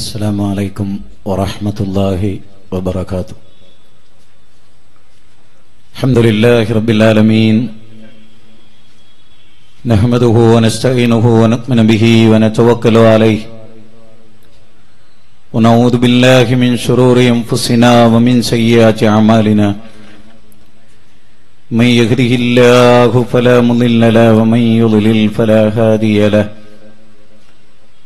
السلام عليكم ورحمة الله وبركاته. الحمد لله رب العالمين. نحمده ونستعينه ونؤمن به ونتوكل عليه. ونعوذ بالله من شرور أنفسنا ومن سيئات أعمالنا. من يهده الله فلا مضل له ومن يضلل فلا هادي له.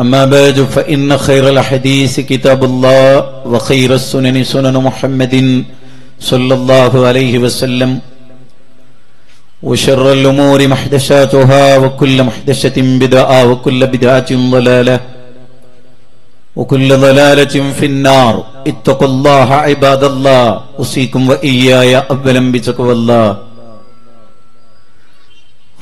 أما بعد فإن خير الحديث كتاب الله وخير السنن سنن محمد صلى الله عليه وسلم وشر الأمور محدثاتها وكل محدثة بدعة وكل بدعة ضلالة وكل ضلالة في النار. اتقوا الله عباد الله أوصيكم وإياي أولا بتقوى الله.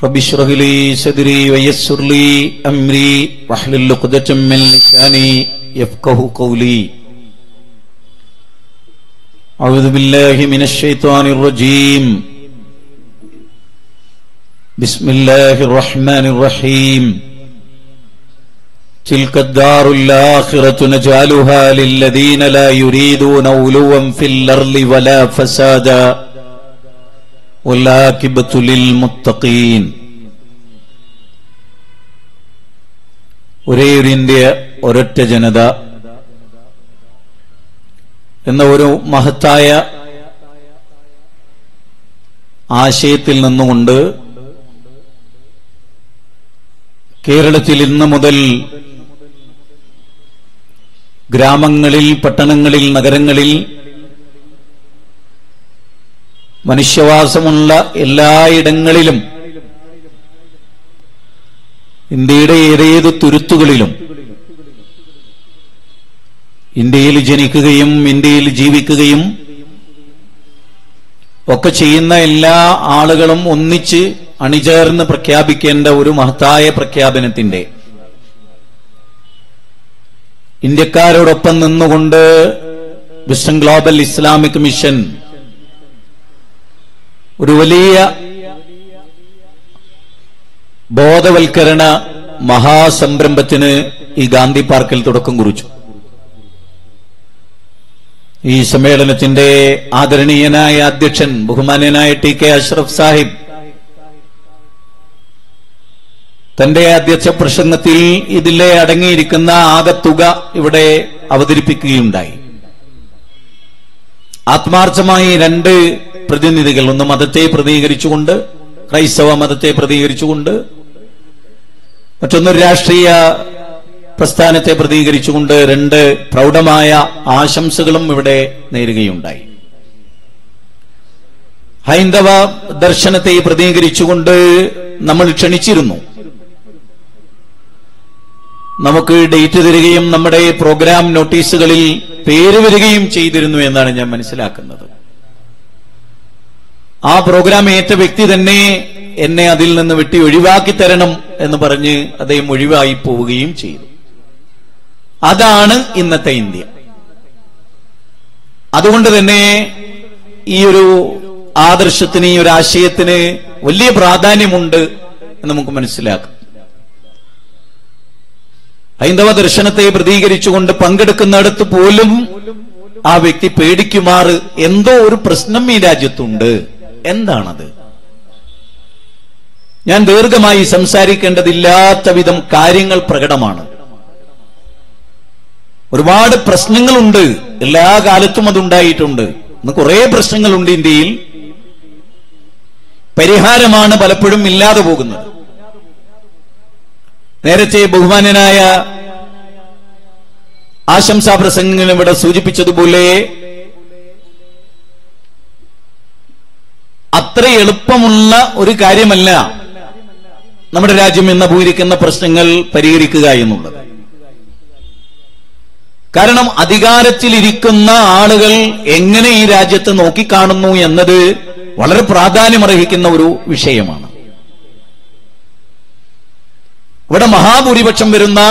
رب اشرح لي صدري ويسر لي أمري واحلل عقدة من لساني يفقه قولي. أعوذ بالله من الشيطان الرجيم. بسم الله الرحمن الرحيم. تلك الدار الآخرة نجعلها للذين لا يريدون علوا في الأرض ولا فسادا. والعاقبة للمتقين ഒരേ ഒരു ഇന്ത്യ ഒരൊറ്റ ജനത എന്ന ഒരു മഹത്തായ ആശയത്തിൽ നിന്നുകൊണ്ട് കേരളത്തിൽ ഇന്ന് മുതൽ ഗ്രാമങ്ങളിൽ പട്ടണങ്ങളിൽ നഗരങ്ങളിൽ മനുഷ്യവാസമുള്ള എല്ലായിടങ്ങളിലും ഇന്ത്യയുടെ ഏതേത് തുരുത്തുകളിലും ഇന്ത്യയിൽ ജനിക്കുകയും ഇന്ത്യയിൽ ജീവിക്കുകയും ഒക്കെ ചെയ്യുന്ന എല്ലാ ആളുകളും ഒന്നിച്ച് അണിചേർന്ന് പ്രഖ്യാപിക്കേണ്ട ഒരു മഹത്തായ പ്രഖ്യാപനത്തിന്റെ. ഇന്ത്യക്കാരോടൊപ്പം നിന്നുകൊണ്ട് വിസ്റ്റൺ ഗ്ലോബൽ ഇസ്ലാമിക് മിഷൻ ഒരു വലിയ ബോധവൽക്കരണ മഹാസംരംഭത്തിന് ഈ ഗാന്ധി പാർക്കിൽ തുടക്കം കുറിച്ചു. ഈ സമ്മേളനത്തിന്റെ ആദരണീയനായ അധ്യക്ഷൻ ബഹുമാന്യനായ ടി കെ അഷ്റഫ് സാഹിബ് തന്റെ അധ്യക്ഷ പ്രസംഗത്തിൽ ഇതിലെ അടങ്ങിയിരിക്കുന്ന ആകത്തുക ഇവിടെ അവതരിപ്പിക്കുകയുണ്ടായി. ആത്മാർത്ഥമായി രണ്ട് പ്രതിനിധികൾ ഒന്ന് മതത്തെ പ്രതികരിച്ചുകൊണ്ട് ക്രൈസ്തവ മതത്തെ പ്രതികരിച്ചുകൊണ്ട് മറ്റൊന്ന് രാഷ്ട്രീയ പ്രസ്ഥാനത്തെ പ്രതികരിച്ചുകൊണ്ട് രണ്ട് പ്രൗഢമായ ആശംസകളും ഇവിടെ നേരുകയുണ്ടായി. ഹൈന്ദവ ദർശനത്തെ പ്രതികരിച്ചുകൊണ്ട് നമ്മൾ ക്ഷണിച്ചിരുന്നു. നമുക്ക് ഡേറ്റ് തരികയും നമ്മുടെ പ്രോഗ്രാം നോട്ടീസുകളിൽ പേര് വരികയും ചെയ്തിരുന്നു എന്നാണ് ഞാൻ മനസ്സിലാക്കുന്നത്. ആ പ്രോഗ്രാം ഏറ്റ വ്യക്തി തന്നെ എന്നെ അതിൽ നിന്ന് വെട്ടി ഒഴിവാക്കി തരണം എന്ന് പറഞ്ഞ് അദ്ദേഹം ഒഴിവായി പോവുകയും ചെയ്തു. അതാണ് ഇന്നത്തെ ഇന്ത്യ. അതുകൊണ്ട് തന്നെ ഈ ഒരു ആദർശത്തിന് ഈ ഒരു ആശയത്തിന് വലിയ പ്രാധാന്യമുണ്ട് എന്ന് നമുക്ക് മനസ്സിലാക്കാം. ഹൈന്ദവ ദർശനത്തെ പ്രതികരിച്ചുകൊണ്ട് പങ്കെടുക്കുന്നിടത്ത് പോലും ആ വ്യക്തി പേടിക്കുമാറ് എന്തോ ഒരു പ്രശ്നം ഈ രാജ്യത്തുണ്ട്. എന്താണത്? ഞാൻ ദീർഘമായി സംസാരിക്കേണ്ടതില്ലാത്ത വിധം കാര്യങ്ങൾ പ്രകടമാണ്. ഒരുപാട് പ്രശ്നങ്ങളുണ്ട്. എല്ലാ കാലത്തും അതുണ്ടായിട്ടുണ്ട്. ഇന്ന് കുറെ പ്രശ്നങ്ങളുണ്ട് ഇന്ത്യയിൽ. പരിഹാരമാണ് പലപ്പോഴും ഇല്ലാതെ പോകുന്നത്. നേരത്തെ ബഹുമാനനായ ആശംസാ പ്രസംഗങ്ങൾ ഇവിടെ സൂചിപ്പിച്ചതുപോലെ അത്ര എളുപ്പമുള്ള ഒരു കാര്യമല്ല നമ്മുടെ രാജ്യം ഇന്ന് അഭിമുഖീകരിക്കുന്ന പ്രശ്നങ്ങൾ പരിഹരിക്കുക എന്നുള്ളത്. കാരണം അധികാരത്തിലിരിക്കുന്ന ആളുകൾ എങ്ങനെ ഈ രാജ്യത്തെ നോക്കിക്കാണുന്നു എന്നത് വളരെ പ്രാധാന്യമർഹിക്കുന്ന ഒരു വിഷയമാണ്. ഇവിടെ മഹാഭൂരിപക്ഷം വരുന്ന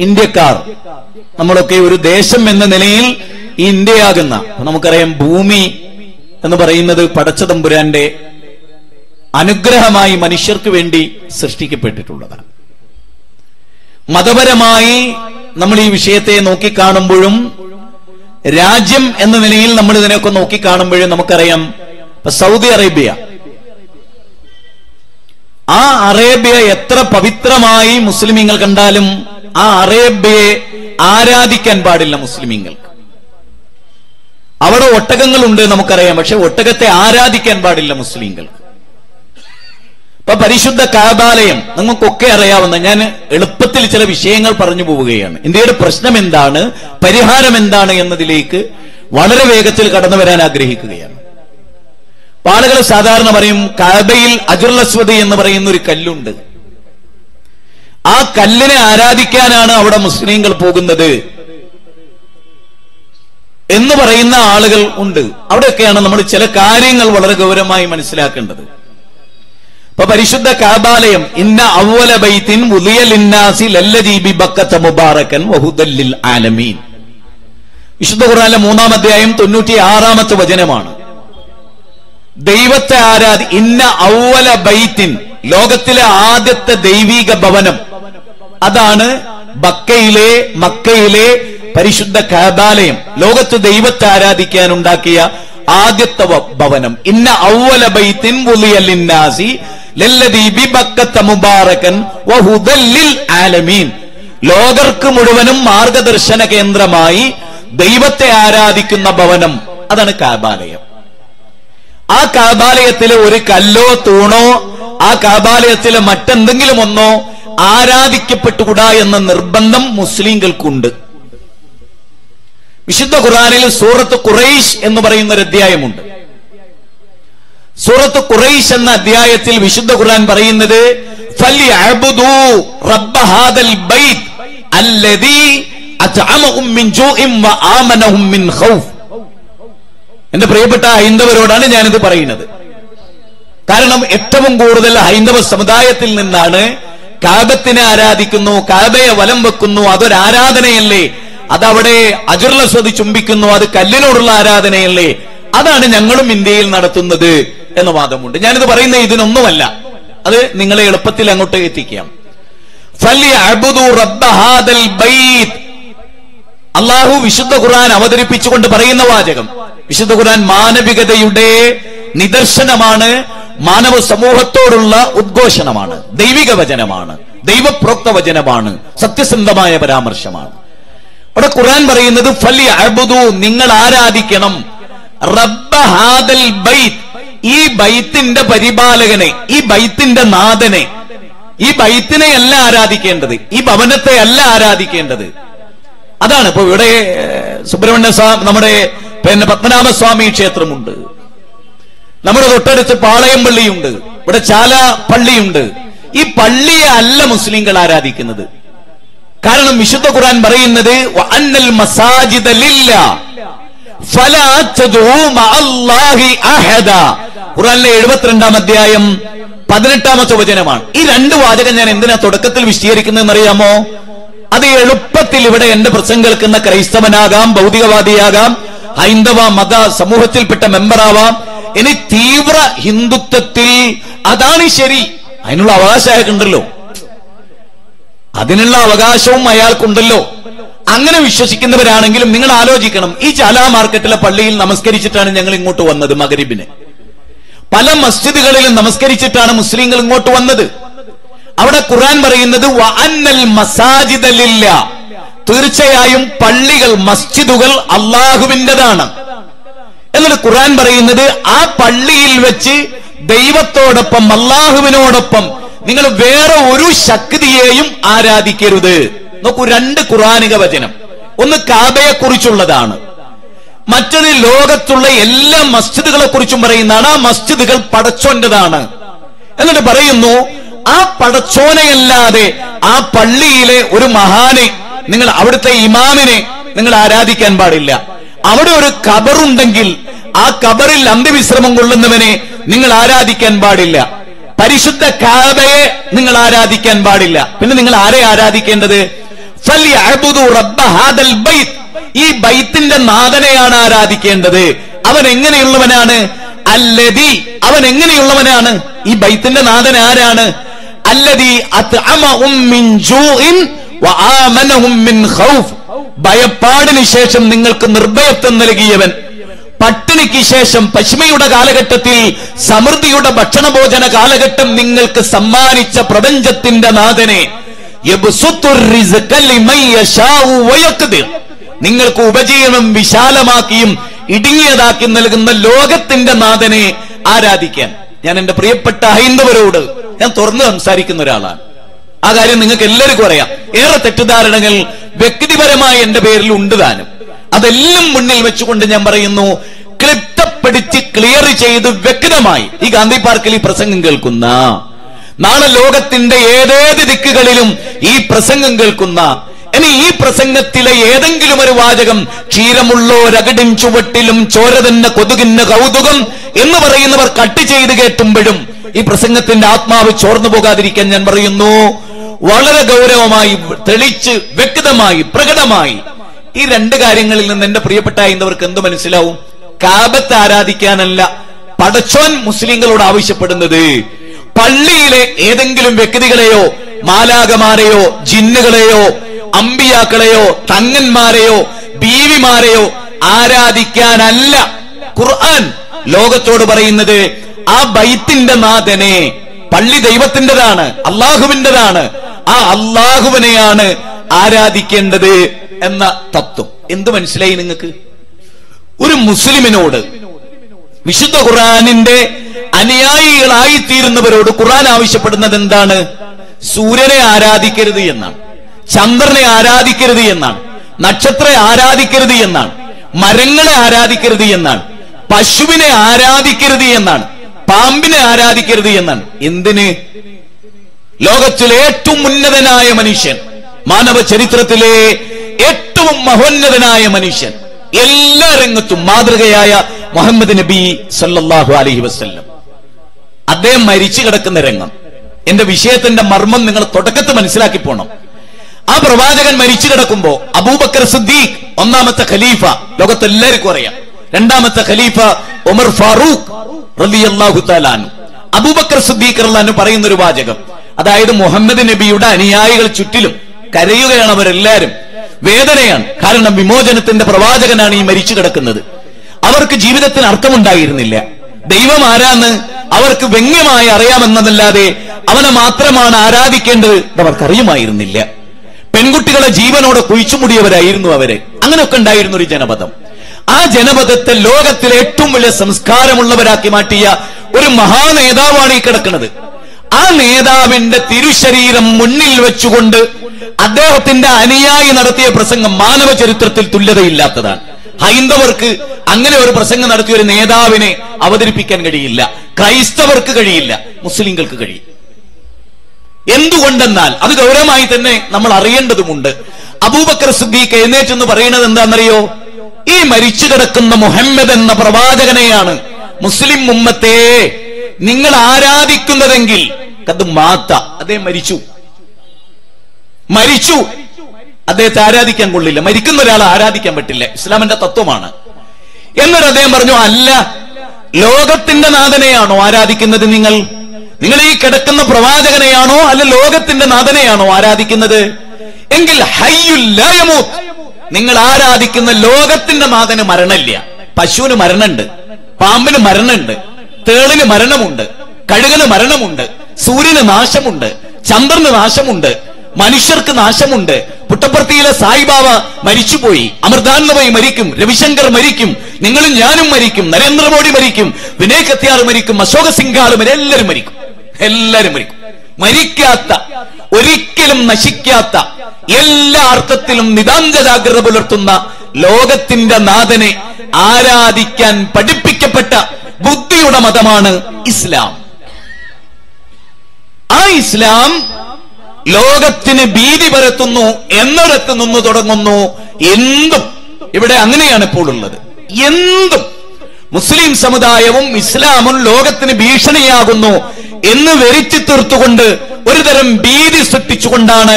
ഇന്ത്യക്കാർ നമ്മളൊക്കെ ഒരു ദേശം എന്ന നിലയിൽ ഇന്ത്യയാകുന്ന നമുക്കറിയാം ഭൂമി എന്ന് പറയുന്നത് പടച്ചതമ്പുരാന്റെ അനുഗ്രഹമായി മനുഷ്യർക്ക് വേണ്ടി സൃഷ്ടിക്കപ്പെട്ടിട്ടുള്ളതാണ്. മതപരമായി നമ്മൾ ഈ വിഷയത്തെ നോക്കിക്കാണുമ്പോഴും രാജ്യം എന്ന നിലയിൽ നമ്മൾ ഇതിനെയൊക്കെ നോക്കിക്കാണുമ്പോഴും നമുക്കറിയാം സൗദി അറേബ്യ. ആ അറേബ്യ എത്ര പവിത്രമായി മുസ്ലിമീങ്ങൾ കണ്ടാലും ആ അറേബ്യയെ ആരാധിക്കാൻ പാടില്ല മുസ്ലിമീങ്ങൾക്ക്. അവിടെ ഒട്ടകങ്ങളുണ്ട് നമുക്കറിയാം പക്ഷെ ഒട്ടകത്തെ ആരാധിക്കാൻ പാടില്ല മുസ്ലിങ്ങൾ ഇപ്പൊ പരിശുദ്ധ കാബാലയം നമുക്കൊക്കെ അറിയാവുന്ന ഞാൻ എളുപ്പത്തിൽ ചില വിഷയങ്ങൾ പറഞ്ഞു പോവുകയാണ്. ഇന്ത്യയുടെ പ്രശ്നം എന്താണ് പരിഹാരം എന്താണ് എന്നതിലേക്ക് വളരെ വേഗത്തിൽ കടന്നു വരാൻ ആഗ്രഹിക്കുകയാണ്. ആളുകൾ സാധാരണ പറയും കാബയിൽ അജുർലസ്വതി എന്ന് പറയുന്ന ഒരു കല്ലുണ്ട്. ആ കല്ലിനെ ആരാധിക്കാനാണ് അവിടെ മുസ്ലിങ്ങൾ പോകുന്നത്? എന്ന് പറയുന്ന ആളുകൾ ഉണ്ട്. അവിടെയൊക്കെയാണ് നമ്മൾ ചില കാര്യങ്ങൾ വളരെ ഗൗരവമായി മനസ്സിലാക്കേണ്ടത്. ഇപ്പൊ പരിശുദ്ധ കാബാലയം ഇന്ന അവല ബൈത്തിൻ മുബാറക്കൻ വഹുദല്ലിൽ ആലമീൻ. വിശുദ്ധ ഖുർആനിലെ മൂന്നാം അധ്യായം തൊണ്ണൂറ്റി ആറാമത്തെ വചനമാണ്. ദൈവത്തെ ആരാധി ഇന്ന ഔവല ബൈത്തിൻ ലോകത്തിലെ ആദ്യത്തെ ദൈവീക ഭവനം. അതാണ് ബക്കയിലെ മക്കയിലെ പരിശുദ്ധ കാബാലയം ലോകത്ത് ദൈവത്തെ ആരാധിക്കാൻ ഉണ്ടാക്കിയ ആദ്യത്തെ ഭവനം. ഇന്ന ഔവല ബൈത്തിൻ ബിബക്കത്ത മുബാറകൻ ആലമീൻ. ലോകർക്ക് മുഴുവനും മാർഗദർശന കേന്ദ്രമായി ദൈവത്തെ ആരാധിക്കുന്ന ഭവനം. അതാണ് കാബാലയം ആ കാബാലയത്തിലെ ഒരു കല്ലോ തൂണോ ആ കാബാലയത്തിലെ മറ്റെന്തെങ്കിലും ഒന്നോ ആരാധിക്കപ്പെട്ടുകൂടാ എന്ന നിർബന്ധം മുസ്ലിങ്ങൾക്കുണ്ട് വിശുദ്ധ ഖുറാനിൽ സൂറത്ത് ഖുറൈഷ് എന്ന് പറയുന്ന ഒരു അധ്യായമുണ്ട്. സൂറത്ത് ഖുറൈഷ് എന്ന അധ്യായത്തിൽ വിശുദ്ധ ഖുർആൻ പറയുന്നത് എന്റെ പ്രിയപ്പെട്ട ഹൈന്ദവരോടാണ് ഞാനിത് പറയുന്നത്. കാരണം ഏറ്റവും കൂടുതൽ ഹൈന്ദവ സമുദായത്തിൽ നിന്നാണ് കാബത്തിനെ ആരാധിക്കുന്നു കാബയെ വലം വെക്കുന്നു അതൊരു ആരാധനയല്ലേ അതവിടെ അജുർലസ്വതി ചുംബിക്കുന്നു. അത് കല്ലിനോടുള്ള ആരാധനയല്ലേ? അതാണ് ഞങ്ങളും ഇന്ത്യയിൽ നടത്തുന്നത് എന്ന വാദമുണ്ട്. ഞാനിത് പറയുന്ന ഇതിനൊന്നുമല്ല. അത് നിങ്ങളെ എളുപ്പത്തിൽ അങ്ങോട്ട് എത്തിക്കാം. അള്ളാഹു വിശുദ്ധ ഖുർആൻ അവതരിപ്പിച്ചുകൊണ്ട് പറയുന്ന വാചകം. വിശുദ്ധ ഖുർആൻ മാനവികതയുടെ നിദർശനമാണ്. മാനവ സമൂഹത്തോടുള്ള ഉദ്ഘോഷണമാണ്. ദൈവിക വചനമാണ് ദൈവപ്രോക്ത വചനമാണ് സത്യസന്ധമായ പരാമർശമാണ്. അവിടെ ഖുർആൻ പറയുന്നത് ഫലി അബുദു നിങ്ങൾ ആരാധിക്കണം. റബ്ബ ഹാദൽ ബൈത്ത് ഈ ബൈത്തിന്റെ പരിപാലകനെ ഈ ബൈത്തിന്റെ നാഥനെ. ഈ ബൈത്തിനെ അല്ല ആരാധിക്കേണ്ടത് ഈ ഭവനത്തെ അല്ല ആരാധിക്കേണ്ടത്. അതാണ്. ഇപ്പൊ ഇവിടെ സുബ്രഹ്മണ്യ സ്വാമി നമ്മുടെ പിന്നെ പത്മനാഭസ്വാമി ക്ഷേത്രമുണ്ട്. നമ്മുടെ തൊട്ടടുത്ത് പാളയം പള്ളിയുണ്ട്. ഇവിടെ ചാല പള്ളിയുണ്ട്. ഈ പള്ളിയെ അല്ല മുസ്ലിങ്ങൾ ആരാധിക്കുന്നത്. കാരണം വിശുദ്ധ ഖുർആൻ പറയുന്നത് വഅന്നൽ മസാജിദ ലില്ല ഖുർആനിലെ എഴുപത്തിരണ്ടാം അധ്യായം പതിനെട്ടാമത്തെ വചനമാണ്. ഈ രണ്ട് വാചകം ഞാൻ എന്തിനാ തുടക്കത്തിൽ വിശദീകരിക്കുന്നതെന്ന് അറിയാമോ അത് എളുപ്പത്തിൽ ഇവിടെ എന്റെ പ്രസംഗം കേൾക്കുന്ന ക്രൈസ്തവനാകാം ഭൗതികവാദിയാകാം ഹൈന്ദവ മത സമൂഹത്തിൽപ്പെട്ട മെമ്പറാവാം. ഇനി തീവ്ര ഹിന്ദുത്വത്തിൽ അതാണ് ശരി. അതിനുള്ള അവകാശമായിട്ടുണ്ടല്ലോ അതിനുള്ള അവകാശവും അയാൾക്കുണ്ടല്ലോ. അങ്ങനെ വിശ്വസിക്കുന്നവരാണെങ്കിലും നിങ്ങൾ ആലോചിക്കണം. ഈ ചാലാ മാർക്കറ്റിലെ പള്ളിയിൽ നമസ്കരിച്ചിട്ടാണ് ഞങ്ങൾ ഇങ്ങോട്ട് വന്നത് മകരിബിന് പല മസ്ജിദുകളിലും നമസ്കരിച്ചിട്ടാണ് മുസ്ലിങ്ങൾ ഇങ്ങോട്ട് വന്നത്. അവിടെ ഖുർആൻ പറയുന്നത് മസാജിദലില്ല തീർച്ചയായും പള്ളികൾ മസ്ജിദുകൾ അള്ളാഹുവിന്റെതാണ് എന്നിട്ട് ഖുർആൻ പറയുന്നത് ആ പള്ളിയിൽ വെച്ച് ദൈവത്തോടൊപ്പം അള്ളാഹുവിനോടൊപ്പം നിങ്ങൾ വേറെ ഒരു ശക്തിയെയും ആരാധിക്കരുത്. നോക്കൂ രണ്ട് ഖുറാനിക വചനം. ഒന്ന് കാബയെ കുറിച്ചുള്ളതാണ് മറ്റൊരു ലോകത്തുള്ള എല്ലാ മസ്ജിദുകളെ കുറിച്ചും പറയുന്നതാണ്. ആ മസ്ജിദുകൾ പടച്ചോന്റെതാണ് എന്നിട്ട് പറയുന്നു ആ പടച്ചോനെയല്ലാതെ ആ പള്ളിയിലെ ഒരു മഹാനെ നിങ്ങൾ അവിടുത്തെ ഇമാമിനെ നിങ്ങൾ ആരാധിക്കാൻ പാടില്ല. അവിടെ ഒരു കബറുണ്ടെങ്കിൽ ആ കബറിൽ അന്ത്യവിശ്രമം കൊള്ളുന്നവനെ നിങ്ങൾ ആരാധിക്കാൻ പാടില്ല. പരിശുദ്ധ കാബയെ നിങ്ങൾ ആരാധിക്കാൻ പാടില്ല. പിന്നെ നിങ്ങൾ ആരെ ആരാധിക്കേണ്ടത്? ഈ ബൈത്തിന്റെ നാഥനെയാണ് ആരാധിക്കേണ്ടത്. അവൻ എങ്ങനെയുള്ളവനാണ്? അല്ലതി അവൻ എങ്ങനെയുള്ളവനാണ്? ഈ ബൈത്തിന്റെ നാഥൻ ആരാണ്? അല്ലതി ഭയപ്പാടിന് ശേഷം നിങ്ങൾക്ക് നിർഭയത്വം നൽകിയവൻ. പട്ടിണിക്ക് ശേഷം പശ്മയുടെ കാലഘട്ടത്തിൽ സമൃദ്ധിയുടെ ഭക്ഷണഭോജന കാലഘട്ടം നിങ്ങൾക്ക് സമ്മാനിച്ച പ്രപഞ്ചത്തിന്റെ നാഥനെ. നിങ്ങൾക്ക് ഉപജീവനം വിശാലമാക്കിയും ഇടുങ്ങിയതാക്കി നൽകുന്ന ലോകത്തിന്റെ നാഥനെ ആരാധിക്കാൻ. ഞാൻ എന്റെ പ്രിയപ്പെട്ട ഹൈന്ദവരോട് ഞാൻ തുറന്നു സംസാരിക്കുന്ന ഒരാളാണ്. ആ കാര്യം നിങ്ങൾക്ക് എല്ലാവർക്കും അറിയാം. ഏറെ തെറ്റിദ്ധാരണകൾ വ്യക്തിപരമായി എന്റെ പേരിൽ ഉണ്ട് താനും. അതെല്ലാം മുന്നിൽ വെച്ചുകൊണ്ട് ഞാൻ പറയുന്നു ക്ലിപ്തപ്പെടുത്തി ക്ലിയർ ചെയ്ത് വ്യക്തമായി. ഈ ഗാന്ധി പാർക്കിൽ ഈ പ്രസംഗം കേൾക്കുന്ന നാളെ ലോകത്തിന്റെ ഏതേത് ദിക്കുകളിലും ഈ പ്രസംഗം കേൾക്കുന്ന ഇനി ഈ പ്രസംഗത്തിലെ ഏതെങ്കിലും ഒരു വാചകം ക്ഷീരമുള്ളോ രകടിൻ ചുവട്ടിലും ചോര തന്നെ കൊതുകിന് കൗതുകം എന്ന് പറയുന്നവർ കട്ട് ചെയ്ത് കേട്ടുമ്പോഴും ഈ പ്രസംഗത്തിന്റെ ആത്മാവ് ചോർന്നു പോകാതിരിക്കാൻ ഞാൻ പറയുന്നു വളരെ ഗൗരവമായി തെളിച്ച് വ്യക്തമായി പ്രകടമായി ഈ രണ്ട് കാര്യങ്ങളിൽ നിന്ന് എന്റെ പ്രിയപ്പെട്ട ഹൈന്ദവർക്ക് എന്ത് മനസ്സിലാവും? കാബത്ത് ആരാധിക്കാനല്ല പടച്ചോൻ മുസ്ലിങ്ങളോട് ആവശ്യപ്പെടുന്നത്. പള്ളിയിലെ ഏതെങ്കിലും വ്യക്തികളെയോ മാലാകമാരെയോ ജിന്നുകളെയോ അമ്പിയാക്കളെയോ തങ്ങന്മാരെയോ ബീവിമാരെയോ ആരാധിക്കാനല്ല ഖുർആൻ ലോകത്തോട് പറയുന്നത്. ആ ബൈത്തിന്റെ നാഥനെ പള്ളി ദൈവത്തിന്റെതാണ് അള്ളാഹുവിന്റെതാണ്. ആ അള്ളാഹുവിനെയാണ് ആരാധിക്കേണ്ടത്. എന്ന തത്വം. എന്ത് മനസ്സിലായി നിങ്ങൾക്ക്? ഒരു മുസ്ലിമിനോട് വിശുദ്ധ ഖുറാനിന്റെ അനുയായികളായി തീരുന്നവരോട് ഖുറാൻ ആവശ്യപ്പെടുന്നത് എന്താണ്? സൂര്യനെ ആരാധിക്കരുത് എന്നാണ്. ചന്ദ്രനെ ആരാധിക്കരുത് എന്നാണ്. നക്ഷത്രെ ആരാധിക്കരുത് എന്നാണ്. മരങ്ങളെ ആരാധിക്കരുത് എന്നാണ്. പശുവിനെ ആരാധിക്കരുത് എന്നാണ്. പാമ്പിനെ ആരാധിക്കരുത് എന്നാണ്. എന്തിന്? ലോകത്തിലെ ഏറ്റവും ഉന്നതനായ മനുഷ്യൻ മാനവ ചരിത്രത്തിലെ ഏറ്റവും മഹോന്നതനായ മനുഷ്യൻ എല്ലാ രംഗത്തും മാതൃകയായ മുഹമ്മദ് നബി സല്ലാഹു അലഹി വസ്ല്ലം. അദ്ദേഹം മരിച്ചു കിടക്കുന്ന രംഗം. എന്റെ വിഷയത്തിന്റെ മർമ്മം നിങ്ങൾ തുടക്കത്ത് മനസ്സിലാക്കി പോണം. ആ പ്രവാചകൻ മരിച്ചു കിടക്കുമ്പോ അബൂബക്കർ സിദ്ദീഖ് ഒന്നാമത്തെ ഖലീഫ ലോകത്ത് എല്ലാവർക്കും അറിയാം. രണ്ടാമത്തെ ഖലീഫ ഉമർ ഫാറൂഖ് റളിയല്ലാഹു തആലാനു അബൂബക്കർ സിദ്ദീഖ് റളിയല്ലാഹു പറയുന്ന ഒരു വാചകം അതായത് മുഹമ്മദ് നബിയുടെ അനുയായികൾ ചുറ്റിലും കരയുകയാണ് അവരെല്ലാരും വേദനയാണ്. കാരണം വിമോചനത്തിന്റെ പ്രവാചകനാണ് ഈ മരിച്ചു കിടക്കുന്നത്. അവർക്ക് ജീവിതത്തിന് അർത്ഥമുണ്ടായിരുന്നില്ല. ദൈവം ആരാന്ന് അവർക്ക് വ്യംഗ്യമായി അറിയാമെന്നതല്ലാതെ അവനെ മാത്രമാണ് ആരാധിക്കേണ്ടത് അവർക്കറിയുമായിരുന്നില്ല. പെൺകുട്ടികളെ ജീവനോടെ കുഴിച്ചുമുടിയവരായിരുന്നു അവരെ. അങ്ങനെയൊക്കെ ഉണ്ടായിരുന്ന ഒരു ജനപദം. ആ ജനപദത്തെ ലോകത്തിലെ ഏറ്റവും വലിയ സംസ്കാരമുള്ളവരാക്കി മാറ്റിയ ഒരു മഹാനേതാവാണ് ഈ കിടക്കുന്നത്. ആ നേതാവിന്റെ തിരുശരീരം മുന്നിൽ വെച്ചുകൊണ്ട് അദ്ദേഹത്തിന്റെ അനുയായി നടത്തിയ പ്രസംഗം മാനവ ചരിത്രത്തിൽ തുല്യതയില്ലാത്തതാണ്. ഹൈന്ദവർക്ക് അങ്ങനെ ഒരു പ്രസംഗം നടത്തിയ ഒരു നേതാവിനെ അവതരിപ്പിക്കാൻ കഴിയില്ല. ക്രൈസ്തവർക്ക് കഴിയില്ല. മുസ്ലിങ്ങൾക്ക് കഴിയും. എന്തുകൊണ്ടെന്നാൽ അത് ഗൗരവമായി തന്നെ നമ്മൾ അറിയേണ്ടതുമുണ്ട്. അബൂബക്കർ സുദ്ദീഖ് എഴുന്നേറ്റ് എന്ന് പറയുന്നത് എന്താണെന്നറിയോ? ഈ മരിച്ചു കിടക്കുന്ന മുഹമ്മദ് എന്ന പ്രവാചകനെയാണ് മുസ്ലിം ഉമ്മത്തെ നിങ്ങൾ ആരാധിക്കുന്നതെങ്കിൽ അത് മാത്ത. അദ്ദേഹം മരിച്ചു. മരിച്ചു. അദ്ദേഹത്തെ ആരാധിക്കാൻ കൊള്ളില്ല. മരിക്കുന്ന ഒരാളെ ആരാധിക്കാൻ പറ്റില്ല. ഇസ്ലാമിന്റെ തത്വമാണ്. എന്നിട്ട് അദ്ദേഹം പറഞ്ഞു അല്ല ലോകത്തിന്റെ നാഥനെയാണോ ആരാധിക്കുന്നത് നിങ്ങൾ? നിങ്ങൾ ഈ കിടക്കുന്ന പ്രവാചകനെയാണോ അല്ല ലോകത്തിന്റെ നാഥനെയാണോ ആരാധിക്കുന്നത്? എങ്കിൽ ഹയ്യുല്ലായമൂത്ത് നിങ്ങൾ ആരാധിക്കുന്ന ലോകത്തിന്റെ നാഥന് മരണമില്ല. പശുവിന് മരണമുണ്ട്. പാമ്പിന് മരണമുണ്ട്. തേളിന് മരണമുണ്ട് കഴുകന് മരണമുണ്ട് സൂര്യന് നാശമുണ്ട് ചന്ദ്രന് നാശമുണ്ട് മനുഷ്യർക്ക് നാശമുണ്ട്. പുട്ടപ്പർത്തിയിലെ സായിബാബ മരിച്ചുപോയി അമൃതാനന്ദമായി മരിക്കും രവിശങ്കർ മരിക്കും നിങ്ങളും ഞാനും മരിക്കും നരേന്ദ്രമോദി മരിക്കും വിനയ് കത്യാർ മരിക്കും അശോക സിംഗാൾ എല്ലാവരും മരിക്കും. എല്ലാവരും മരിക്കും. മരിക്കാത്ത ഒരിക്കലും നശിക്കാത്ത എല്ലാ അർത്ഥത്തിലും നിതാന്ത ജാഗ്രത പുലർത്തുന്ന ലോകത്തിന്റെ നാഥനെ ആരാധിക്കാൻ പഠിപ്പിക്കപ്പെട്ട ബുദ്ധിയുടെ മതമാണ് ഇസ്ലാം. ആ ഇസ്ലാം ലോകത്തിന് ഭീതി പരത്തുന്നു എന്നിടത്ത് നിന്ന് തുടങ്ങുന്നു. എന്തും ഇവിടെ അങ്ങനെയാണ് ഇപ്പോൾ ഉള്ളത്. എന്തും മുസ്ലിം സമുദായവും ഇസ്ലാമും ലോകത്തിന് ഭീഷണിയാകുന്നു എന്ന് വരിച്ചു തീർത്തുകൊണ്ട് ഒരുതരം ഭീതി സൃഷ്ടിച്ചുകൊണ്ടാണ്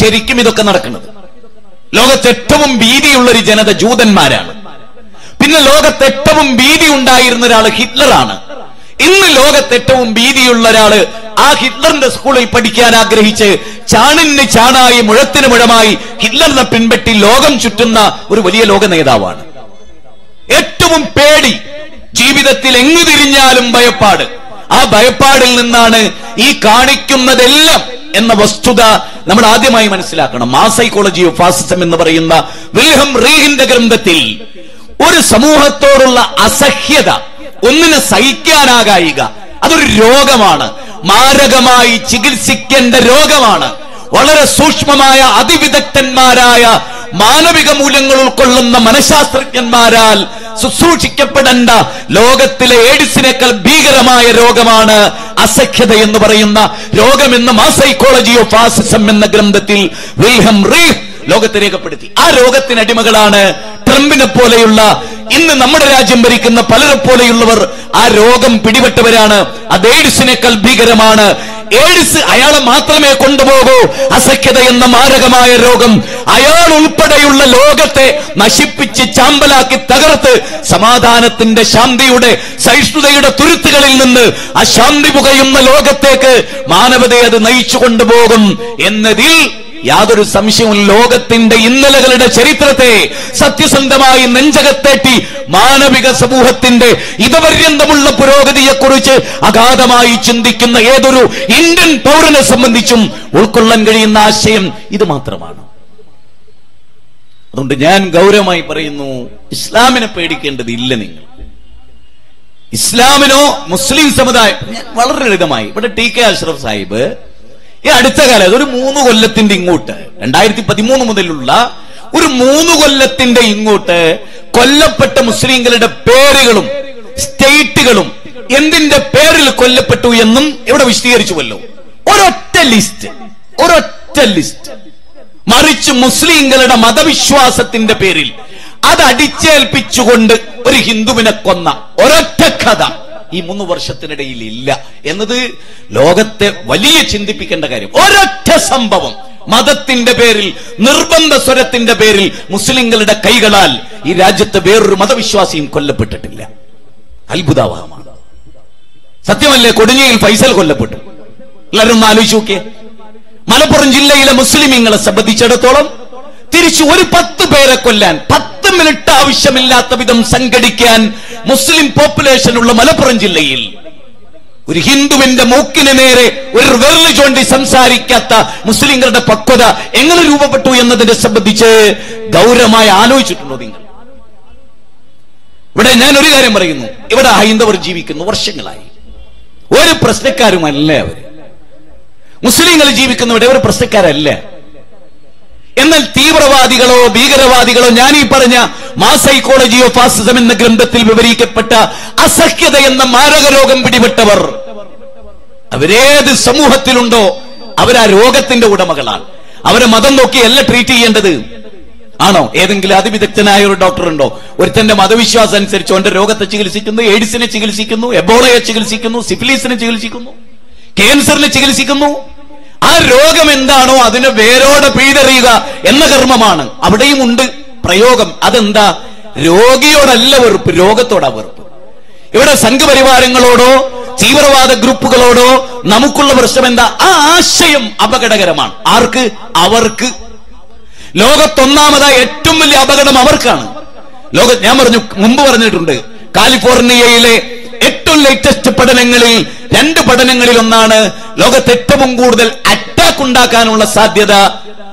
ശരിക്കും ഇതൊക്കെ നടക്കുന്നത്. ലോകത്ത് ഏറ്റവും ഭീതിയുള്ള ഒരു ജനത ജൂതന്മാരാണ്. പിന്നെ ലോകത്ത് ഏറ്റവും ഭീതി ഉണ്ടായിരുന്ന ഒരാൾ ഹിറ്റ്ലറാണ്. ഇന്ന് ലോകത്ത് ഏറ്റവും ഭീതിയുള്ള ഒരാൾ ആ ഹിറ്റ്ലറിന്റെ സ്കൂളിൽ പഠിക്കാൻ ആഗ്രഹിച്ച് ചാണിന് ചാണായി മുഴത്തിന് മുഴമായി ഹിറ്റ്ലറിനെ പിൻപറ്റി ലോകം ചുറ്റുന്ന ഒരു വലിയ ലോക നേതാവാണ്. ഏറ്റവും പേടി ജീവിതത്തിൽ എങ്ങു തിരിഞ്ഞാലും ഭയപ്പാട്. ആ ഭയപ്പാടിൽ നിന്നാണ് ഈ കാണിക്കുന്നതെല്ലാം എന്ന വസ്തുത നമ്മൾ ആദ്യമായി മനസ്സിലാക്കണം. ആ സൈക്കോളജി ഓഫ് ഫാസിസം എന്ന് പറയുന്ന വിൽഹം റീഹിന്റെ ഗ്രന്ഥത്തിൽ ഒരു സമൂഹത്തോടുള്ള അസഹ്യത ഒന്നിനെ സഹിക്കാനാകായിക. അതൊരു രോഗമാണ്. മാരകമായി ചികിത്സിക്കേണ്ട രോഗമാണ്. വളരെ സൂക്ഷ്മമായ അതിവിദഗ്ധന്മാരായ മാനവിക മൂല്യങ്ങൾ ഉൾക്കൊള്ളുന്ന മനഃശാസ്ത്രജ്ഞന്മാരാൽ ശുശ്രൂഷിക്കപ്പെടേണ്ട ലോകത്തിലെ എയ്ഡ്സിനേക്കാൾ ഭീകരമായ രോഗമാണ് അസഖ്യത എന്ന് പറയുന്ന രോഗമെന്ന് മാ സൈക്കോളജി ഓഫ് ഫാസിസം എന്ന ഗ്രന്ഥത്തിൽ വിൽഹം റീഫ് ലോകത്തെ രേഖപ്പെടുത്തി. ആ രോഗത്തിന് അടിമകളാണ് ട്രംപിനെ പോലെയുള്ള ഇന്ന് നമ്മുടെ രാജ്യം ഭരിക്കുന്ന പലരെ പോലെയുള്ളവർ ആ രോഗം പിടിപെട്ടവരാണ്. അത് എയ്ഡ്സിനേക്കാൾ ഭീകരമാണ്. എയ്ഡ്സ് അയാളെ മാത്രമേ കൊണ്ടുപോകൂ. അസഖ്യത എന്ന മാരകമായ രോഗം അയാൾ ഉൾപ്പെടെയുള്ള ലോകത്തെ നശിപ്പിച്ച് ചാമ്പലാക്കി തകർത്ത് സമാധാനത്തിന്റെ ശാന്തിയുടെ സഹിഷ്ണുതയുടെ തുരുത്തുകളിൽ നിന്ന് ആ ശാന്തി പുകയുന്ന ലോകത്തേക്ക് മാനവതയെ അത് നയിച്ചു കൊണ്ടുപോകും എന്നതിൽ യാതൊരു സംശയവും ലോകത്തിന്റെ ഇന്നലകളുടെ ചരിത്രത്തെ സത്യസന്ധമായി നെഞ്ചകത്തേറ്റി മാനവിക സമൂഹത്തിന്റെ ഇതപര്യന്തമുള്ള പുരോഗതിയെക്കുറിച്ച് അഗാധമായി ചിന്തിക്കുന്ന ഏതൊരു ഇന്ത്യൻ പൗരനെ സംബന്ധിച്ചും ഉൾക്കൊള്ളാൻ കഴിയുന്ന ആശയം ഇത് മാത്രമാണ്. അതുകൊണ്ട് ഞാൻ ഗൗരവമായി പറയുന്നു ഇസ്ലാമിനെ പേടിക്കേണ്ടതില്ല നിങ്ങൾ. ഇസ്ലാമിനോ മുസ്ലിം സമുദായം വളരെ ലളിതമായി ഇവിടെ ടി കെ അഷ്റഫ് സാഹിബ് ഈ അടുത്ത കാലത്ത് ഒരു മൂന്ന് കൊല്ലത്തിന്റെ ഇങ്ങോട്ട്. രണ്ടായിരത്തി പതിമൂന്ന് മുതലുള്ള ഒരു മൂന്ന് കൊല്ലത്തിന്റെ ഇങ്ങോട്ട് കൊല്ലപ്പെട്ട മുസ്ലിങ്ങളുടെ പേരുകളും സ്റ്റേറ്റുകളും എന്തിന്റെ പേരിൽ കൊല്ലപ്പെട്ടു എന്നും ഇവിടെ വിശദീകരിച്ചുവല്ലോ. ഒരൊറ്റ ലിസ്റ്റ് ഒരൊറ്റ ലിസ്റ്റ്. മറിച്ച് മുസ്ലിങ്ങളുടെ മതവിശ്വാസത്തിന്റെ പേരിൽ അത് അടിച്ചേൽപ്പിച്ചുകൊണ്ട് ഒരു ഹിന്ദുവിനെ കൊന്ന ഒരൊറ്റ കഥ. ഈ മൂന്ന് വർഷത്തിനിടയിൽ ഇല്ല. എന്നത് ലോകത്തെ വലിയ ചിന്തിപ്പിക്കേണ്ട കാര്യം. ഒരൊറ്റ സംഭവം. മതത്തിന്റെ പേരിൽ നിർബന്ധ സ്വരത്തിന്റെ പേരിൽ മുസ്ലിങ്ങളുടെ കൈകളാൽ ഈ രാജ്യത്തെ വേറൊരു മതവിശ്വാസിയും കൊല്ലപ്പെട്ടിട്ടില്ല. അത്ഭുതാവഹമാണ്. സത്യമല്ലേ? കൊടുങ്ങിയിൽ ഫൈസൽ കൊല്ലപ്പെട്ടു. എല്ലാവരും ഒന്ന് ആലോചിച്ച് നോക്കിയേ. മലപ്പുറം ജില്ലയിലെ മുസ്ലിമീങ്ങളെ സംബന്ധിച്ചിടത്തോളം തിരിച്ചു ഒരു പത്ത് പേരെ കൊല്ലാൻ. പത്ത് മിനിറ്റ് ആവശ്യമില്ലാത്ത വിധം സംഘടിക്കാൻ മുസ്ലിം പോപ്പുലേഷൻ ഉള്ള മലപ്പുറം ജില്ലയിൽ. ഒരു ഹിന്ദുവിന്റെ മൂക്കിന് നേരെ ഒരു വെറുതെ ചൂണ്ടി സംസാരിക്കാത്ത മുസ്ലിങ്ങളുടെ പക്വത എങ്ങനെ രൂപപ്പെട്ടു എന്നതിനെ സംബന്ധിച്ച് ഗൗരവമായി ആലോചിച്ചിട്ടുണ്ടോ നിങ്ങൾ? ഇവിടെ ഞാൻ ഒരു കാര്യം പറയുന്നു. ഇവിടെ ഹൈന്ദവർ ജീവിക്കുന്നു വർഷങ്ങളായി. ഒരു പ്രശ്നക്കാരുമല്ല അവർ മുസ്ലിങ്ങൾ ജീവിക്കുന്നവിടെ ഒരു പ്രശ്നക്കാരല്ല. എന്നാൽ തീവ്രവാദികളോ ഭീകരവാദികളോ ഞാൻ ഈ പറഞ്ഞ മാ സൈക്കോളജി ഓഫ് ഫാസിസം എന്ന ഗ്രന്ഥത്തിൽ വിവരിക്കപ്പെട്ട അസഹ്യത എന്ന മാരക രോഗം പിടിപെട്ടവർ. അവരേത് സമൂഹത്തിലുണ്ടോ അവരാ രോഗത്തിന്റെ ഉടമകളാണ്. അവരെ മതം നോക്കിയല്ല ട്രീറ്റ് ചെയ്യേണ്ടത്. ആണോ? ഏതെങ്കിലും അതിവിദഗ്ധനായ ഒരു ഡോക്ടർ ഉണ്ടോ? ഒരുത്തന്റെ മതവിശ്വാസം അനുസരിച്ച് അവന്റെ രോഗത്തെ ചികിത്സിക്കുന്നു എയ്ഡ്സിനെ ചികിത്സിക്കുന്നു എബോളയെ ചികിത്സിക്കുന്നു സിഫിലിസിനെ ചികിത്സിക്കുന്നു ക്യാൻസറിനെ ചികിത്സിക്കുന്നു. ആ രോഗം എന്താണോ അതിനെ വേരോടെ പീതറിയുക എന്ന കർമ്മമാണ്. അവിടെയും ഉണ്ട് പ്രയോഗം. അതെന്താ? രോഗിയോടല്ല വെറുപ്പ് രോഗത്തോടാ വെറുപ്പ്. ഇവിടെ സംഘപരിവാരങ്ങളോടോ തീവ്രവാദ ഗ്രൂപ്പുകളോടോ നമുക്കുള്ള പ്രശ്നം എന്താ? ആ ആശയം അപകടകരമാണ്. ആർക്ക്? അവർക്ക്. ലോകത്തൊന്നാമതായി ഏറ്റവും വലിയ അപകടം അവർക്കാണ്. ലോക ഞാൻ പറഞ്ഞു മുമ്പ് പറഞ്ഞിട്ടുണ്ട് കാലിഫോർണിയയിലെ ഏറ്റവും ലേറ്റസ്റ്റ് പഠനങ്ങളിൽ രണ്ട് പഠനങ്ങളിൽ ഒന്നാണ് ലോകത്ത് ഏറ്റവും കൂടുതൽ അറ്റാക്ക് ഉണ്ടാക്കാനുള്ള സാധ്യത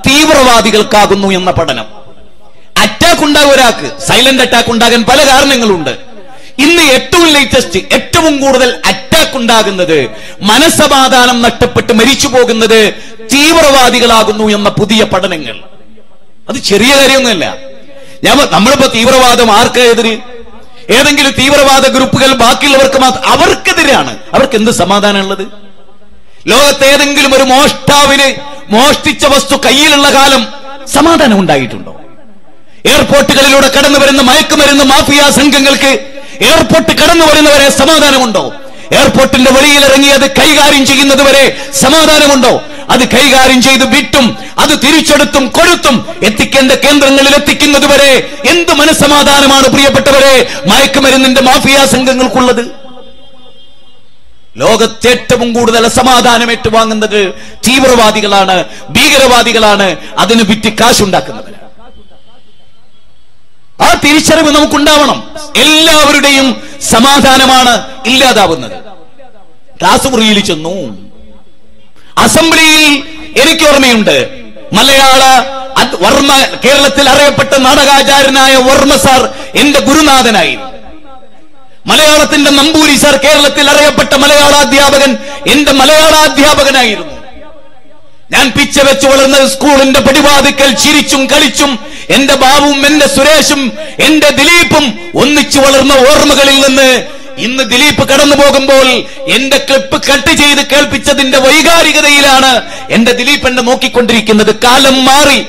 തീവ്രവാദികൾക്കാകുന്നു എന്ന പഠനം. അറ്റാക്ക് ഉണ്ടാകും ഒരാൾക്ക് സൈലന്റ് അറ്റാക്ക് ഉണ്ടാകാൻ പല കാരണങ്ങളുണ്ട്. ഇന്ന് ഏറ്റവും ലേറ്റസ്റ്റ് ഏറ്റവും കൂടുതൽ അറ്റാക്ക് ഉണ്ടാകുന്നത് മനസ്സമാധാനം നഷ്ടപ്പെട്ട് മരിച്ചു പോകുന്നത് തീവ്രവാദികളാകുന്നു എന്ന പുതിയ പഠനങ്ങൾ. അത് ചെറിയ കാര്യമൊന്നുമല്ല. ഞാൻ നമ്മളിപ്പോ തീവ്രവാദം ആർക്കെതിര് ഏതെങ്കിലും തീവ്രവാദ ഗ്രൂപ്പുകൾ ബാക്കിയുള്ളവർക്ക് മാത്രം അവർക്കെതിരെയാണ്. അവർക്ക് എന്ത് സമാധാനമുള്ളത്? ലോകത്ത് ഏതെങ്കിലും ഒരു മോഷ്ടാവിന് മോഷ്ടിച്ച വസ്തു കയ്യിലുള്ള കാലം സമാധാനം ഉണ്ടായിട്ടുണ്ടോ? എയർപോർട്ടുകളിലൂടെ കടന്നു വരുന്ന മയക്കുമരുന്ന് മാഫിയ സംഘങ്ങൾക്ക് എയർപോർട്ട് കടന്നു വരുന്നവരെ സമാധാനമുണ്ടോ? എയർപോർട്ടിന്റെ വെളിയിൽ ഇറങ്ങി അത് കൈകാര്യം ചെയ്യുന്നത് വരെ സമാധാനമുണ്ടോ? അത് കൈകാര്യം ചെയ്ത് വിട്ടും അത് തിരിച്ചെടുത്തും കൊടുത്തും എത്തിക്കേണ്ട കേന്ദ്രങ്ങളിൽ എത്തിക്കുന്നത് വരെ എന്ത് മനസ്സമാധാനമാണ് പ്രിയപ്പെട്ടവരെ? മയക്കുമരുന്നിന്റെ മാഫിയ സംഘങ്ങൾക്കുള്ളത്. ലോകത്തെ ഏറ്റവും കൂടുതൽ അസമാധാനം ഏറ്റുവാങ്ങുന്നത് തീവ്രവാദികളാണ് ഭീകരവാദികളാണ് അതിന് വിറ്റ് കാശുണ്ടാക്കുന്നവരാണ് ആ തിരിച്ചറിവ് നമുക്കുണ്ടാവണം. എല്ലാവരുടെയും സമാധാനമാണ് ഇല്ലാതാവുന്നത്. ക്ലാസ് മുറിയിൽ ചെന്നു. അസംബ്ലിയിൽ എനിക്ക് ഓർമ്മയുണ്ട്. മലയാള വർമ്മ കേരളത്തിൽ അറിയപ്പെട്ട നാടകാചാര്യനായ വർമ്മ സാർ എന്റെ ഗുരുനാഥനായി. മലയാളത്തിന്റെ നമ്പൂരി സാർ കേരളത്തിൽ അറിയപ്പെട്ട മലയാള അധ്യാപകൻ എന്റെ മലയാള അധ്യാപകനായിരുന്നു ഞാൻ പിച്ച വെച്ച് വളർന്ന സ്കൂളിന്റെ പടിവാതിക്കൽ ചിരിച്ചും കളിച്ചും എന്റെ ബാബും എന്റെ സുരേഷും എന്റെ ദിലീപും ഒന്നിച്ചു വളർന്ന ഓർമ്മകളിൽ നിന്ന് ഇന്ന് ദിലീപ് കടന്നു പോകുമ്പോൾ എന്റെ ക്ലിപ്പ് കട്ട് ചെയ്ത് കേൾപ്പിച്ചതിന്റെ വൈകാരികതയിലാണ് എന്റെ ദിലീപ് എന്നെ നോക്കിക്കൊണ്ടിരിക്കുന്നത്. കാലം മാറി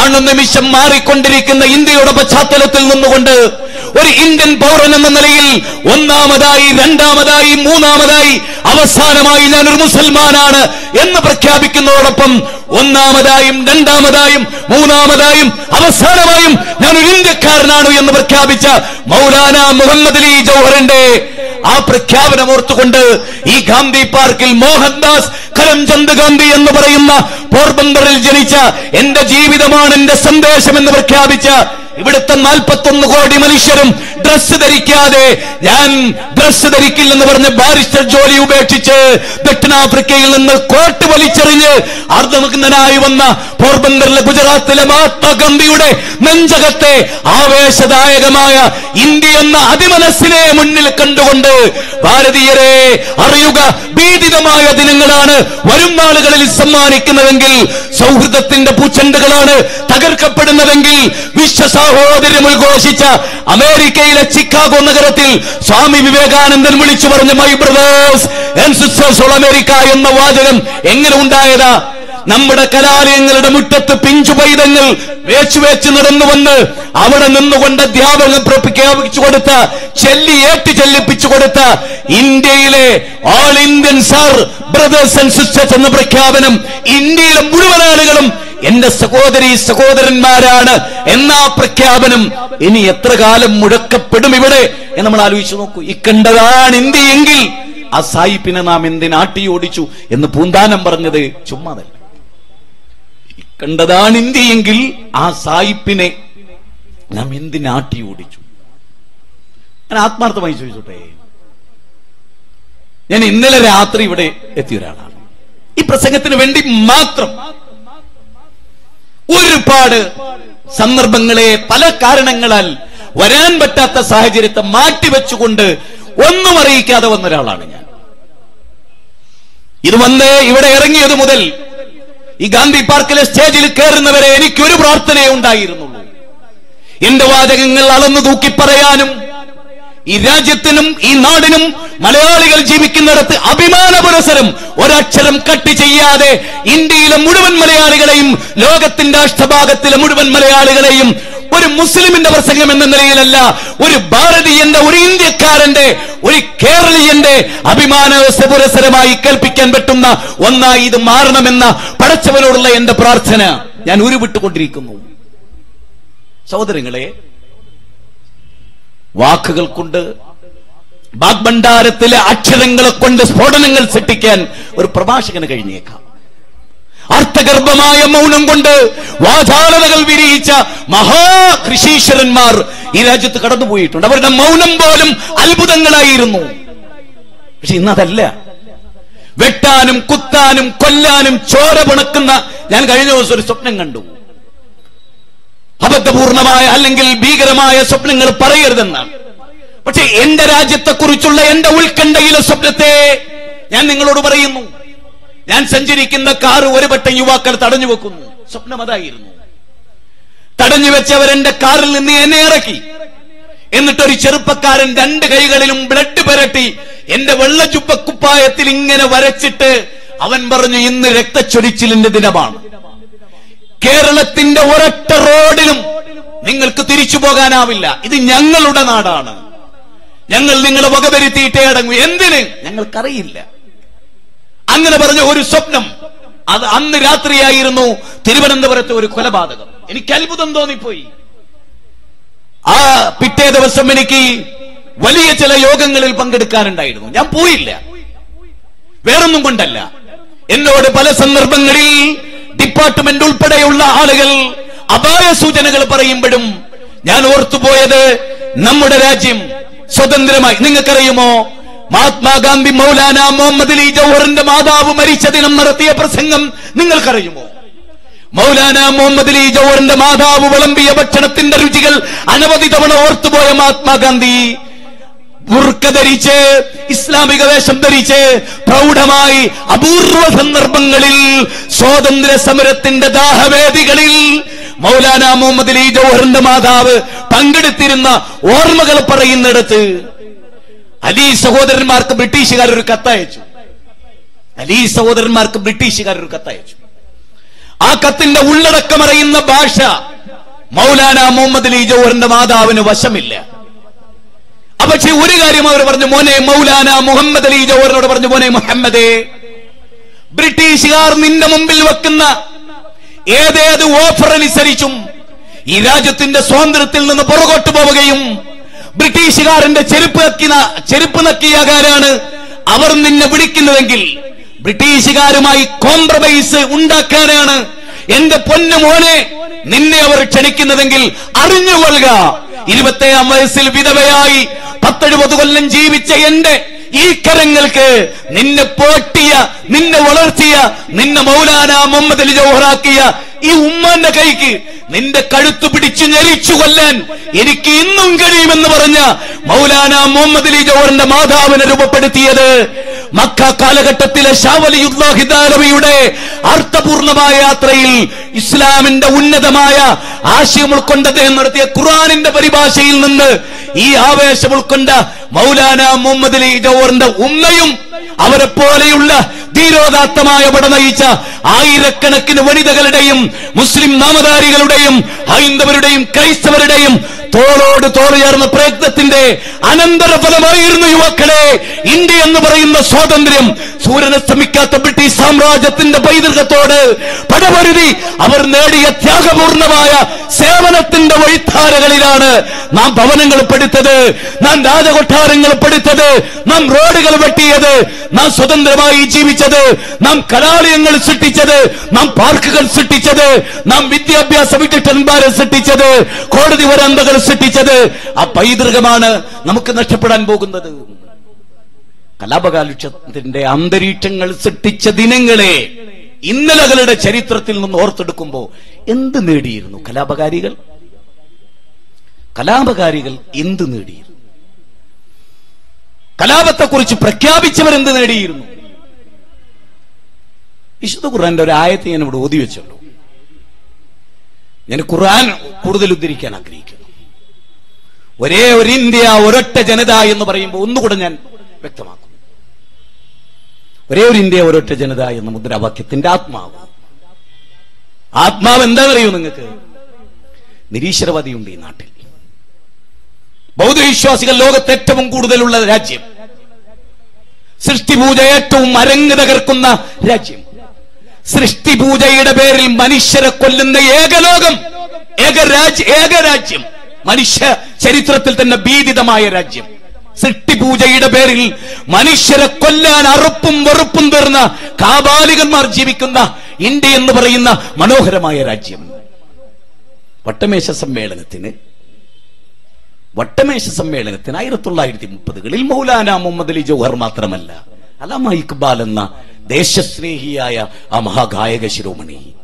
അണുനിമിഷം മാറിക്കൊണ്ടിരിക്കുന്ന ഇന്ത്യയുടെ പശ്ചാത്തലത്തിൽ നിന്നുകൊണ്ട് ഒരു ഇന്ത്യൻ പൗരൻ എന്ന നിലയിൽ ഒന്നാമതായി രണ്ടാമതായി മൂന്നാമതായി അവസാനമായി ഞാൻ ഒരു മുസൽമാനാണ് എന്ന് പ്രഖ്യാപിക്കുന്നതോടൊപ്പം ഒന്നാമതായും രണ്ടാമതായും മൂന്നാമതായും അവസാനമായും ഞാൻ ഒരു ഇന്ത്യക്കാരനാണ് എന്ന് പ്രഖ്യാപിച്ച മൗലാന മുഹമ്മദ് അലി ജൗഹറിന്റെ ആ പ്രഖ്യാപനം ഓർത്തുകൊണ്ട് ഈ ഗാന്ധി പാർക്കിൽ മോഹൻദാസ് കരംചന്ദ് ഗാന്ധി എന്ന് പറയുന്ന പോർബന്ദറിൽ ജനിച്ച എന്റെ ജീവിതമാണ് എന്റെ സന്ദേശം എന്ന് പ്രഖ്യാപിച്ച ഇവിടുത്തെ നാൽപ്പത്തൊന്ന് കോടി മനുഷ്യരും ഡ്രസ് ധരിക്കാതെ ഞാൻ ഡ്രസ് ധരിക്കില്ലെന്ന് പറഞ്ഞ് ബാരിസ്റ്റർ ജോലി ഉപേക്ഷിച്ച് ദക്ഷിണാഫ്രിക്കയിൽ നിന്ന് കോട്ട് വലിച്ചെറിഞ്ഞ് അർദ്ധമുഗ്നനായി വന്ന പോർബന്ദറിലെ ഗുജറാത്തിലെ മഹാത്മാഗാന്ധിയുടെ നെഞ്ചകത്തെ ആവേശദായകമായ ഇന്ത്യ എന്ന അതിമനസ്സിനെ മുന്നിൽ കണ്ടുകൊണ്ട് ഭാരതീയരെ അറിയുക ഭീതിതമായ ദിനങ്ങളാണ്. വരും നാളുകളിൽ സമ്മാനിക്കുന്നതെങ്കിൽ സൗഹൃദത്തിന്റെ പൂച്ചെണ്ടുകളാണ് തകർക്കപ്പെടുന്നതെങ്കിൽ വിശ്വസാഹോദര്യം ഉദ്ഘോഷിച്ച അമേരിക്കയിലെ ചിക്കാഗോ നഗരത്തിൽ സ്വാമി വിവേകാനന്ദൻ വിളിച്ചു പറഞ്ഞ my brothers and sisters all America എന്ന വാചകം എങ്ങനെ ഉണ്ടായതാ? നമ്മുടെ കലാലയങ്ങളുടെ മുറ്റത്ത് പിഞ്ചു പൈതങ്ങൾ വേച്ചു വേച്ച് നടന്നു വന്ന് അവിടെ നിന്നുകൊണ്ട് അധ്യാപകർ പ്രഖ്യാപിച്ചു കൊടുത്ത ചെല്ലി ഏറ്റു ചെല്ലിപ്പിച്ചു കൊടുത്ത ഇന്ത്യയിലെ all Indian sir brothers and sisters എന്ന പ്രഖ്യാപനം ഇന്ത്യയിലെ മുഴുവൻ ആളുകളും എന്റെ സഹോദരി സഹോദരന്മാരാണ് എന്ന ആ പ്രഖ്യാപനം ഇനി എത്ര കാലം മുഴക്കപ്പെടും ഇവിടെ എന്ന് നമ്മൾ ആലോചിച്ചു നോക്കൂ. ഇക്കണ്ടതാണ് ഇന്ത്യയെങ്കിൽ ആ സായിപ്പിനെ നാം എന്തിനാട്ടി ഓടിച്ചു എന്ന് പൂന്താനം പറഞ്ഞത് ചുമ്മാതല്ല. കണ്ടതാണ് ഇന്ത്യയെങ്കിൽ ആ സായിപ്പിനെ നാം എന്തിനാട്ടി ഓടിച്ചു? ഞാൻ ആത്മാർത്ഥമായി ചോദിച്ചോട്ടെ? ഞാൻ ഇന്നലെ രാത്രി ഇവിടെ എത്തിയ ഒരാളാണ്. ഈ പ്രസംഗത്തിന് വേണ്ടി മാത്രം ഒരുപാട് സന്ദർഭങ്ങളെ പല കാരണങ്ങളാൽ വരാൻ പറ്റാത്ത സാഹചര്യത്തെ മാറ്റിവെച്ചുകൊണ്ട് ഒന്നും അറിയിക്കാതെ വന്ന ഒരാളാണ് ഞാൻ. ഇത് വന്ന് ഇവിടെ ഇറങ്ങിയത് മുതൽ ഈ ഗാന്ധി പാർക്കിലെ സ്റ്റേജിൽ കയറുന്നവരെ എനിക്കൊരു പ്രാർത്ഥനയേ ഉണ്ടായിരുന്നുള്ളൂ. എന്റെ വാചകങ്ങൾ അളന്നു തൂക്കി പറയാനും ഈ രാജ്യത്തിനും ഈ നാടിനും മലയാളികൾ ജീവിക്കുന്നിടത്ത് അഭിമാന പുരസരം ഒരക്ഷരം കട്ട് ചെയ്യാതെ ഇന്ത്യയിലെ മുഴുവൻ മലയാളികളെയും ലോകത്തിന്റെ അഷ്ടഭാഗത്തിലെ മുഴുവൻ മലയാളികളെയും ഒരു മുസ്ലിമിന്റെ പ്രസംഗം എന്ന നിലയിലല്ല ഒരു ഭാരതീയന്റെ ഒരു ഇന്ത്യക്കാരന്റെ ഒരു കേരളീയന്റെ അഭിമാന പുരസരമായി കേൾപ്പിക്കാൻ പറ്റുന്ന ഒന്നായി ഇത് മാറണമെന്ന പടച്ചവനോടുള്ള എന്റെ പ്രാർത്ഥന ഞാൻ ഉരുവിട്ടുകൊണ്ടിരിക്കുന്നു. സഹോദരങ്ങളെ വാക്കുകൾ കൊണ്ട് വാഗ്ഭണ്ഡാരത്തിലെ അക്ഷരങ്ങളെ കൊണ്ട് സ്ഫോടനങ്ങൾ സൃഷ്ടിക്കാൻ ഒരു പ്രഭാഷകന് കഴിഞ്ഞേക്കാം. അർത്ഥഗർഭമായ മൗനം കൊണ്ട് വാചാലതകൾ വിരിയിച്ച മഹാകൃഷീശ്വരന്മാർ ഈ രാജ്യത്ത് കടന്നുപോയിട്ടുണ്ട്. അവരുടെ മൗനം പോലും അത്ഭുതങ്ങളായിരുന്നു. പക്ഷെ ഇന്നതല്ല. വെട്ടാനും കുത്താനും കൊല്ലാനും ചോര പിണക്കുന്ന ഞാൻ കഴിഞ്ഞ ദിവസം ഒരു സ്വപ്നം കണ്ടു. അബദ്ധപൂർണമായ അല്ലെങ്കിൽ ഭീകരമായ സ്വപ്നങ്ങൾ പറയരുതെന്നാണ്. പക്ഷെ എന്റെ രാജ്യത്തെക്കുറിച്ചുള്ള എന്റെ ഉത്കണ്ഠയിലെ സ്വപ്നത്തെ ഞാൻ നിങ്ങളോട് പറയുന്നു. ഞാൻ സഞ്ചരിക്കുന്ന കാർ ഒരു വട്ടം യുവാക്കൾ തടഞ്ഞു വെക്കുന്നു. സ്വപ്നം അതായിരുന്നു. തടഞ്ഞു വെച്ചവർ എന്റെ കാറിൽ നിന്ന് എന്നെ ഇറക്കി. എന്നിട്ടൊരു ചെറുപ്പക്കാരൻ രണ്ട് കൈകളിലും ബ്ലഡ് പുരട്ടി എന്റെ വെള്ളച്ചുപ്പക്കുപ്പായത്തിൽ ഇങ്ങനെ വരച്ചിട്ട് അവൻ പറഞ്ഞു ഇന്ന് രക്തച്ചൊരിച്ചിലിന്റെ ദിനമാണ്. കേരളത്തിന്റെ ഒരൊറ്റ റോഡിലും നിങ്ങൾക്ക് തിരിച്ചു പോകാനാവില്ല. ഇത് ഞങ്ങളുടെ നാടാണ്. ഞങ്ങൾ നിങ്ങളെ വകവരുത്തിയിട്ടേ അടങ്ങൂ. എന്തിന്? ഞങ്ങൾക്കറിയില്ല. അങ്ങനെ പറഞ്ഞ ഒരു സ്വപ്നം. അത് അന്ന് രാത്രിയായിരുന്നു തിരുവനന്തപുരത്തെ ഒരു കൊലപാതകം. എനിക്ക് അത്ഭുതം തോന്നിപ്പോയി. ആ പിറ്റേ ദിവസം എനിക്ക് വലിയ ചില യോഗങ്ങളിൽ പങ്കെടുക്കാനുണ്ടായിരുന്നു. ഞാൻ പോയില്ല. വേറൊന്നും കൊണ്ടല്ല. എന്നോട് പല സന്ദർഭങ്ങളിൽ ഡിപ്പാർട്ട്മെന്റ് ഉൾപ്പെടെയുള്ള ആളുകൾ അപായ സൂചനകൾ പറയുമ്പോഴും ഞാൻ ഓർത്തുപോയത് നമ്മുടെ രാജ്യം സ്വതന്ത്രമായി. നിങ്ങൾക്കറിയുമോ? മഹാത്മാഗാന്ധി മൗലാന മുഹമ്മദ് അലി ജൗഹറിന്റെ മാതാവ് മരിച്ച ദിനം നടത്തിയ പ്രസംഗം നിങ്ങൾക്കറിയുമോ? മൗലാന മുഹമ്മദ് അലി ജൗഹറിന്റെ മാതാവ് വിളമ്പിയ ഭക്ഷണത്തിന്റെ രുചികൾ അനവധി തവണ ഓർത്തുപോയ മഹാത്മാഗാന്ധി ബുർക്ക ധരിച്ച് ഇസ്ലാമിക വേഷം ധരിച്ച് പ്രൗഢമായി അപൂർവ സന്ദർഭങ്ങളിൽ സ്വാതന്ത്ര്യ സമരത്തിന്റെ ദാഹവേദികളിൽ മൗലാന മുഹമ്മദ് അലി ജൗഹറിന്റെ മാതാവ് പങ്കെടുത്തിരുന്ന ഓർമ്മകൾ പറയുന്നിടത്ത് അലി സഹോദരന്മാർക്ക് ബ്രിട്ടീഷുകാർ ഒരു കത്തയച്ചു. അലി സഹോദരന്മാർക്ക് ബ്രിട്ടീഷുകാർ ഒരു കത്തയച്ചു. ആ കത്തിന്റെ ഉള്ളടക്കമറിയുന്ന ഭാഷ മൗലാന മുഹമ്മദ് അലി ജോഹറിന്റെ മാതാവിന് വശമില്ല. പക്ഷെ ഒരു കാര്യം അവർ പറഞ്ഞു മോനെ മൗലാന മുഹമ്മദ് അലി ജോഹറിനോട് പറഞ്ഞു മോനെ മുഹമ്മദേ ബ്രിട്ടീഷുകാർ നിന്റെ മുമ്പിൽ വെക്കുന്ന ഏതേത് ഓഫർ അനുസരിച്ചും ഈ രാജ്യത്തിന്റെ സ്വാതന്ത്ര്യത്തിൽ നിന്ന് പുറകോട്ട് പോവുകയും ബ്രിട്ടീഷുകാരന്റെ ചെരുപ്പ് നക്കിന ചെരുപ്പ് നക്കിയാകാരാണ് അവർ നിന്നെ വിളിക്കുന്നതെങ്കിൽ ബ്രിട്ടീഷുകാരുമായി കോംപ്രമൈസ് ഉണ്ടാക്കാനാണ്. എന്റെ പൊന്നു മോനെ നിന്നെ അവർ ക്ഷണിക്കുന്നതെങ്കിൽ അറിഞ്ഞുകൊള്ളുക ഇരുപത്തേഴാം വയസ്സിൽ വിധവയായി പത്തെഴുപത് കൊല്ലം ജീവിച്ച എന്റെ ഈ കരങ്ങൾക്ക് നിന്നെ പോറ്റിയ നിന്നെ വളർത്തിയ നിന്നെ മൗലാന മുഹമ്മദ് അലി ജൗഹറാക്കിയ ഈ ഉമ്മാന്റെ കൈക്ക് നിന്റെ കഴുത്തു പിടിച്ചു ഞരിച്ചു കൊല്ലാൻ എനിക്ക് ഇന്നും കഴിയുമെന്ന് പറഞ്ഞ മൗലാന മുഹമ്മദ് അലി ജൗഹറിന്റെ മാതാവിനെ രൂപപ്പെടുത്തിയത് മക്ക കാലഘട്ടത്തിലെ ഷാവലിയുദ്ദാഹിദാലവിയുടെ അർത്ഥപൂർണമായ യാത്രയിൽ ഇസ്ലാമിന്റെ ഉന്നതമായ ആശയം ഉൾക്കൊണ്ട് അദ്ദേഹം നടത്തിയ ഖുറാനിന്റെ പരിഭാഷയിൽ നിന്ന് ഈ ആവേശം ഉൾക്കൊണ്ട മൗലാന മുഹമ്മദ് അലി ജോറിന്റെ ഉമ്മയും അവരെ പോലെയുള്ള ധീരോദാത്തമായ പട നയിച്ച ആയിരക്കണക്കിന് വനിതകളുടെയും മുസ്ലിം നാമധാരികളുടെയും ഹൈന്ദവരുടെയും ക്രൈസ്തവരുടെയും തോളോട് തോൾ ചേർന്ന പ്രയത്നത്തിന്റെ അനന്തരഫലമായിരുന്നു യുവാക്കളെ. ഇന്ത്യ എന്ന് പറയുന്ന സ്വാതന്ത്ര്യം സൂര്യനസ്തമിക്കാത്ത ബ്രിട്ടീഷ് സാമ്രാജ്യത്തിന്റെ പൈതൃകത്തോട് പടപരുതി അവർ നേടിയ ത്യാഗപൂർണമായ സേവനത്തിന്റെ വഴിത്താരകളിലാണ് നാം ഭവനങ്ങൾ പെടുത്തത് നാം രാജകൊട്ടാരങ്ങൾ പെടുത്തത് നാം റോഡുകൾ വെട്ടിയത് നാം സ്വതന്ത്രമായി ജീവിച്ചത് നാം കലാലയങ്ങൾ സൃഷ്ടിച്ചത് നാം പാർക്കുകൾ സൃഷ്ടിച്ചത് നാം വിദ്യാഭ്യാസ വിദഗ്ധന്മാരെ സൃഷ്ടിച്ചത് കോടതി വരാന്തകൾ സൃഷ്ടിച്ചത് ആ പൈതൃകമാണ് നമുക്ക് നഷ്ടപ്പെടാൻ പോകുന്നത്. കലാപകാലുഷത്തിന്റെ അന്തരീക്ഷങ്ങൾ സൃഷ്ടിച്ച ദിനങ്ങളെ ഇന്നലകളുടെ ചരിത്രത്തിൽ നിന്ന് ഓർത്തെടുക്കുമ്പോ എന്ത് നേടിയിരുന്നു കലാപകാരികൾ? കലാപകാരികൾ എന്ത് നേടിയിരുന്നു? കലാപത്തെക്കുറിച്ച് പ്രഖ്യാപിച്ചവർ എന്ത് നേടിയിരുന്നു? വിശുദ്ധ ഖുർആന്റെ ഒരു ആയത്തെ ഞാൻ ഇവിടെ ഓതി വെച്ചുള്ളൂ ഞാൻ ഖുർആൻ കൂടുതൽ ഉദ്ധരിക്കാൻ ആഗ്രഹിക്കുന്നു. ഒരേ ഒരു ഇന്ത്യ ഒരൊറ്റ ജനത എന്ന് പറയുമ്പോൾ ഒന്നുകൂടെ ഞാൻ വ്യക്തമാക്കും. ഒരേ ഒരു ഇന്ത്യ ഒരൊറ്റ ജനത എന്ന മുദ്രാവാക്യത്തിന്റെ ആത്മാവ്. ആത്മാവ് എന്താണെന്നറിയോ നിങ്ങൾക്ക്? നിരീശ്വരവാദിയുണ്ട് ഈ നാട്ടിൽ. ബൗദ്ധവിശ്വാസികൾ ലോകത്ത് ഏറ്റവും കൂടുതലുള്ള രാജ്യം. സൃഷ്ടിപൂജ ഏറ്റവും അരങ്ങ് തകർക്കുന്ന രാജ്യം. സൃഷ്ടിപൂജയുടെ പേരിൽ മനുഷ്യരെ കൊല്ലുന്ന ഏകലോകം ഏകരാജ്യ ഏകരാജ്യം മനുഷ്യ ചരിത്രത്തിൽ തന്നെ ഭീതിതമായ രാജ്യം. സൃഷ്ടിപൂജയുടെ പേരിൽ മനുഷ്യരെ കൊല്ലാൻ അറുപ്പും വെറുപ്പും തീർന്ന കാബാലികന്മാർ ജീവിക്കുന്ന ഇന്ത്യ എന്ന് പറയുന്ന മനോഹരമായ രാജ്യം. വട്ടമേശ സമ്മേളനത്തിന് വട്ടമേശ സമ്മേളനത്തിന് ആയിരത്തി തൊള്ളായിരത്തി മുപ്പതുകളിൽ മൗലാന മുഹമ്മദ് അലി ജൗഹർ മാത്രമല്ല അലാമ ഇക്ബാൽ എന്ന ദേശസ്നേഹിയായ ആ മഹാഗായക ശിരോമണി.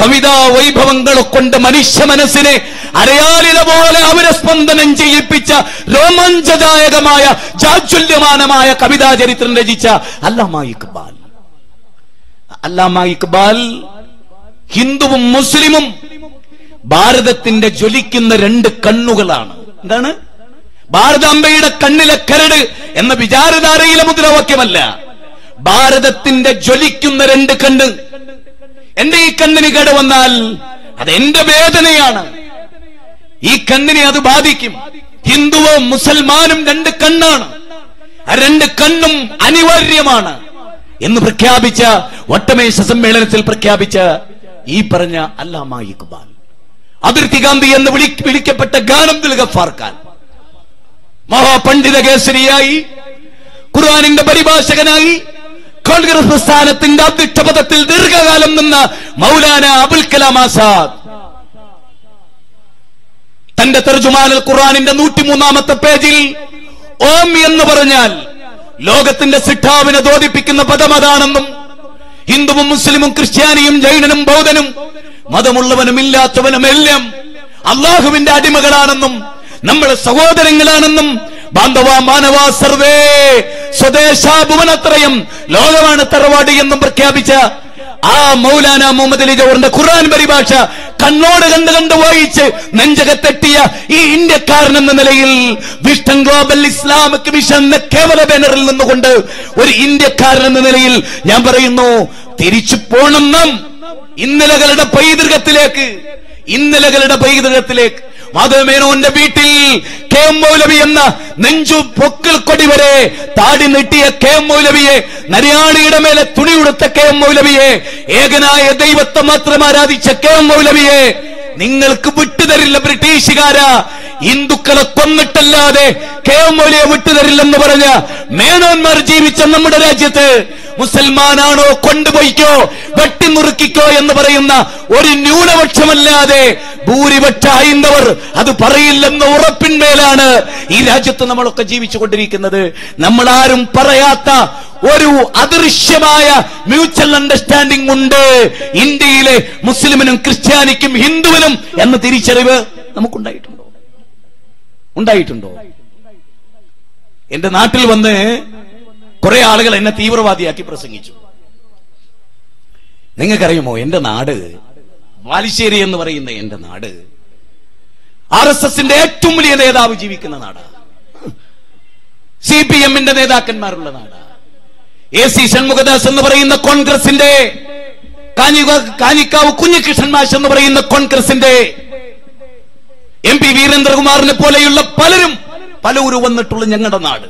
കവിതാ വൈഭവങ്ങളെ കൊണ്ട് മനുഷ്യ മനസ്സിനെ അരയാലില പോലെ അവരെ സ്പന്ദനം ചെയ്യിപ്പിച്ച രോമാഞ്ചദായകമായ ജാജ്വല്യമാനമായ കവിതാ ചരിത്രം രചിച്ച അല്ലാമ ഇക്ബാൽ. അല്ലാമ ഇക്ബാൽ ഹിന്ദുവും മുസ്ലിമും ഭാരതത്തിന്റെ ജ്വലിക്കുന്ന രണ്ട് കണ്ണുകളാണ്. എന്താണ്? ഭാരതാംബയുടെ കണ്ണിലെ കരട് എന്ന വിചാരധാരയിലെ മുദ്രാവാക്യമല്ല. ഭാരതത്തിന്റെ ജ്വലിക്കുന്ന രണ്ട് കണ്ണ് എന്റെ ഈ കണ്ണിന് കേട് വന്നാൽ അത് എന്റെ വേദനയാണ്. ഈ കണ്ണിനെ അത് ബാധിക്കും. ഹിന്ദുവോ മുസൽമാനും രണ്ട് കണ്ണാണ്. ആ രണ്ട് കണ്ണും അനിവാര്യമാണ് എന്ന് പ്രഖ്യാപിച്ച വട്ടമേശ സമ്മേളനത്തിൽ പ്രഖ്യാപിച്ച ഈ പറഞ്ഞ അല്ലാമ ഇക്ബാൽ അതിർത്തി ഗാന്ധി എന്ന് വിളി വിളിക്കപ്പെട്ട ഗാനം ദിൽഗഫാർഖാൻ മഹാപണ്ഡിത കേസരിയായി ഖുർആാനിന്റെ പരിഭാഷകനായി കോൺഗ്രസ് പ്രസ്ഥാനത്തിന്റെ അധ്യക്ഷപഥത്തിൽ ദീർഘകാലം നിന്ന മൗലാന അബുൽ കലാം ആസാദ്. തന്റെ തെർജുമാനൽ ഖുറാനിന്റെ നൂറ്റിമൂന്നാമത്തെ പേജിൽ ഓം എന്ന് പറഞ്ഞാൽ ലോകത്തിന്റെ സിട്ടാവിനെ തോതിപ്പിക്കുന്ന പദം അതാണെന്നും ഹിന്ദുവും മുസ്ലിമും ക്രിസ്ത്യാനിയും ജൈനനും ബൗദ്ധനും മതമുള്ളവനും ഇല്ലാത്തവനും എല്ലാം അള്ളാഹുവിന്റെ അടിമകളാണെന്നും നമ്മൾ സഹോദരങ്ങളാണെന്നും ബാന്ധവ മാനവ സർവേ. സ്വദേശാ ഭുവനത്രയം ലോകമാണ് തറവാട് എന്നും പ്രഖ്യാപിച്ച ആ മൗലാന മുഹമ്മദ് അലി ജവറിന്റെ ഖുർആൻ പരിഭാഷ കണ്ണോട് കണ്ട് കണ്ട് വായിച്ച് നെഞ്ചകത്തെട്ടിയ ഈ ഇന്ത്യക്കാരൻ എന്ന നിലയിൽ വിഷ്ടൻ ഗ്ലോബൽ ഇസ്ലാമിക് മിഷൻ കേവല ബാനറിൽ നിന്നുകൊണ്ട് ഒരു ഇന്ത്യക്കാരൻ എന്ന നിലയിൽ ഞാൻ പറയുന്നു തിരിച്ചു പോണം ഇന്നലകളുടെ പൈതൃകത്തിലേക്ക് ഇന്നലകളുടെ പൈതൃകത്തിലേക്ക്. മാധവമേനോന്റെ വീട്ടിൽ കെ എം മൗലവി എന്ന നെഞ്ചു പൊക്കിൽ കൊടി വരെ താടി നീട്ടിയ കെ എം മൗലവിയെ നരിയാളിയുടെ മേലെ തുണി ഉടുത്ത കെ എം മൗലവിയെ ഏകനായ ദൈവത്തെ മാത്രം ആരാധിച്ച കെ എം മൗലവിയെ നിങ്ങൾക്ക് വിട്ടുതരില്ല ബ്രിട്ടീഷുകാരാ. ഹിന്ദുക്കളെ കൊന്നിട്ടല്ലാതെ കെ എം മൗലിയെ വിട്ടുതരില്ലെന്ന് പറഞ്ഞ മേനോന്മാർ ജീവിച്ച നമ്മുടെ രാജ്യത്ത് മുസൽമാനാണോ കൊണ്ടുപോയിക്കോ വെട്ടിനുറുക്കിക്കോ എന്ന് പറയുന്ന ഒരു ന്യൂനപക്ഷമല്ലാതെ ഭൂരിപക്ഷ ഹൈന്ദവർ അത് പറയില്ലെന്ന ഉറപ്പിന്മേലാണ് ഈ രാജ്യത്ത് നമ്മളൊക്കെ ജീവിച്ചു കൊണ്ടിരിക്കുന്നത് നമ്മൾ ആരും പറയാത്ത ഒരു അദൃശ്യമായ മ്യൂച്വൽ അണ്ടർസ്റ്റാൻഡിംഗ് ഉണ്ട്. ഇന്ത്യയിലെ മുസ്ലിമിനും ക്രിസ്ത്യാനിക്കും ഹിന്ദുവിനും എന്ന തിരിച്ചറിവ് നമുക്കുണ്ടായിട്ടുണ്ടോ. ഉണ്ടായിട്ടുണ്ടോ? എന്റെ നാട്ടിൽ വന്ന് കുറെ ആളുകൾ എന്നെ തീവ്രവാദിയാക്കി പ്രസംഗിച്ചു. നിങ്ങൾക്കറിയുമോ എന്റെ നാട് വാലിശ്ശേരി എന്ന് പറയുന്ന എന്റെ നാട് ആർ എസ് എസിന്റെ ഏറ്റവും വലിയ നേതാവ് ജീവിക്കുന്ന നാടാണ് സി പി എമ്മിന്റെ നേതാക്കന്മാരുള്ള നാടാണ് എ സി ഷൺമുഖദാസ് എന്ന് പറയുന്ന കോൺഗ്രസിന്റെ കാഞ്ഞിക- കാഞ്ഞിക്കാവ് കുഞ്ഞികൃഷ്ണൻ മാഷ് എന്ന് പറയുന്ന കോൺഗ്രസിന്റെ എം പി വീരേന്ദ്രകുമാറിനെ പോലെയുള്ള പലരും പലരും വന്നിട്ടുള്ള ഞങ്ങളുടെ നാട്.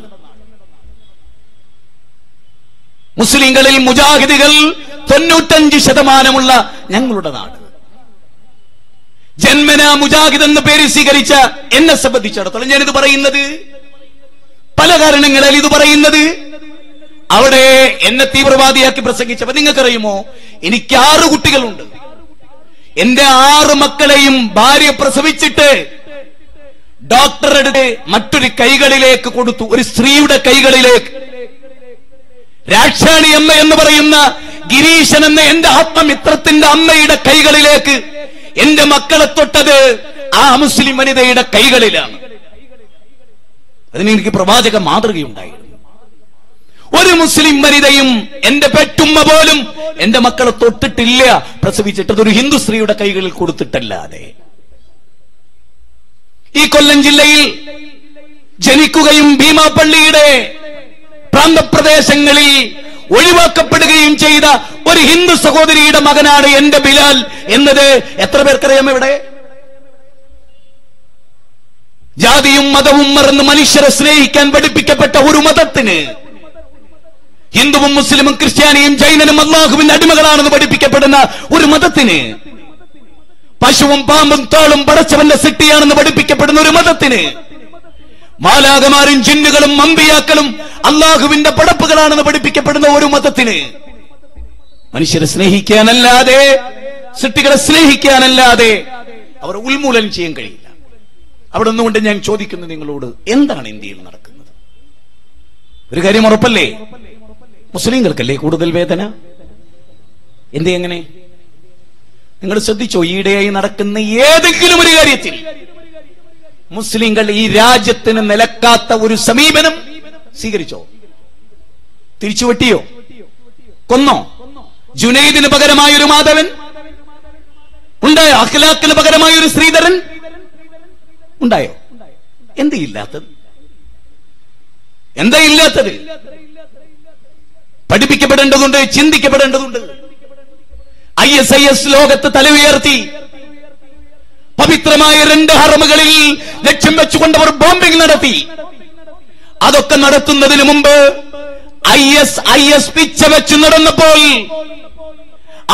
മുസ്ലിങ്ങളിൽ മുജാഹിദികൾ തൊണ്ണൂറ്റഞ്ച് ശതമാനമുള്ള ഞങ്ങളുടെ നാട്. ജന്മന മുജാഹിദ് എന്ന് പേര് സ്വീകരിച്ച എന്നെ സംബന്ധിച്ചിടത്തോളം ഞാനിത് പറയുന്നത്. പല കാരണങ്ങളാൽ ഇത് പറയുന്നത്. അവിടെ എന്നെ തീവ്രവാദിയാക്കി പ്രസംഗിച്ചപ്പോ നിങ്ങൾക്കറിയുമോ? എനിക്ക് ആറ് കുട്ടികളുണ്ട്. എന്റെ ആറ് മക്കളെയും ഭാര്യ പ്രസവിച്ചിട്ട് ഡോക്ടറുടെ മറ്റൊരു കൈകളിലേക്ക് കൊടുത്തു. ഒരു സ്ത്രീയുടെ കൈകളിലേക്ക്. രാക്ഷാണി അമ്മ എന്ന് പറയുന്ന ഗിരീശൻ എന്ന എന്റെ ആത്മമിത്രത്തിന്റെ അമ്മയുടെ കൈകളിലേക്ക് എന്റെ മക്കളെ തൊട്ടത് ആ മുസ്ലിം വനിതയുടെ കൈകളിലാണ്. അതിന് എനിക്ക് പ്രവാചക മാതൃകയുണ്ടായിരുന്നു. ഒരു മുസ്ലിം വനിതയും എന്റെ പെറ്റുമ്മ പോലും എന്റെ മക്കളെ തൊട്ടിട്ടില്ല. പ്രസവിച്ചിട്ടത് ഒരു ഹിന്ദു സ്ത്രീയുടെ കൈകളിൽ കൊടുത്തിട്ടല്ലാതെ. ഈ കൊല്ലം ജില്ലയിൽ ജനിക്കുകയും ഭീമാപ്പള്ളിയുടെ പ്രാന്തപ്രദേശങ്ങളിൽ ഒഴിവാക്കപ്പെടുകയും ചെയ്ത ഒരു ഹിന്ദു സഹോദരിയുടെ മകനാണ് എന്റെ ബിലാൽ എന്നത് എത്ര പേർക്കറിയാം ഇവിടെ? ജാതിയും മതവും മറന്ന് മനുഷ്യരെ സ്നേഹിക്കാൻ പഠിപ്പിക്കപ്പെട്ട ഒരു മതത്തിന് ഹിന്ദുവും മുസ്ലിമും ക്രിസ്ത്യാനിയും ജൈനനും അള്ളാഹുവിന്റെ അടിമകളാണെന്ന് പഠിപ്പിക്കപ്പെടുന്ന ഒരു മതത്തിന് പശുവും പാമ്പും താളും പടച്ചവന്റെ സിട്ടിയാണെന്ന് പഠിപ്പിക്കപ്പെടുന്ന ഒരു മതത്തിന് മാലാകമാരും ജിന്നുകളും അമ്പിയാക്കളും അള്ളാഹുവിന്റെ പടപ്പുകളാണെന്ന് പഠിപ്പിക്കപ്പെടുന്ന ഒരു മതത്തിന് മനുഷ്യരെ സ്നേഹിക്കാനല്ലാതെ സൃഷ്ടികളെ സ്നേഹിക്കാനല്ലാതെ അവർ ഉന്മൂലനം ചെയ്യാൻ കഴിയില്ല. അവിടെ നിന്നുകൊണ്ട് ഞാൻ ചോദിക്കുന്നു നിങ്ങളോട് എന്താണ് ഇന്ത്യയിൽ നടക്കുന്നത്? ഒരു കാര്യം ഉറപ്പല്ലേ? മുസ്ലിങ്ങൾക്കല്ലേ കൂടുതൽ വേദന? എന്ത് എങ്ങനെ? നിങ്ങൾ ശ്രദ്ധിച്ചോ ഈയിടെയായി നടക്കുന്ന ഏതെങ്കിലും ഒരു കാര്യത്തിൽ മുസ്ലിങ്ങൾ ഈ രാജ്യത്തിന് നിലക്കാത്ത ഒരു സമീപനം സ്വീകരിച്ചോ? തിരിച്ചു വെട്ടിയോ? കൊന്നോ? ജുനൈദിന് പകരമായ ഒരു മാധവൻ? ഉണ്ടായോ? അഖിലാക്കിന് പകരമായ ഒരു ശ്രീധരൻ? ഉണ്ടായോ? എന്തില്ലാത്തത് എന്താ ഇല്ലാത്തത്? പഠിപ്പിക്കപ്പെടേണ്ടതുണ്ട് ചിന്തിക്കപ്പെടേണ്ടതുണ്ട്. ഐ എസ് ഐ എസ് ലോകത്ത് തല ഉയർത്തി പവിത്രമായ രണ്ട് ഹറമുകളിൽ ലക്ഷ്യം വെച്ചുകൊണ്ട് അവർ ബോംബിംഗ് നടത്തി. അതൊക്കെ നടത്തുന്നതിന് മുമ്പ് ഐ എസ് ഐ എസ് പിച്ച വെച്ച് നടന്നപ്പോൾ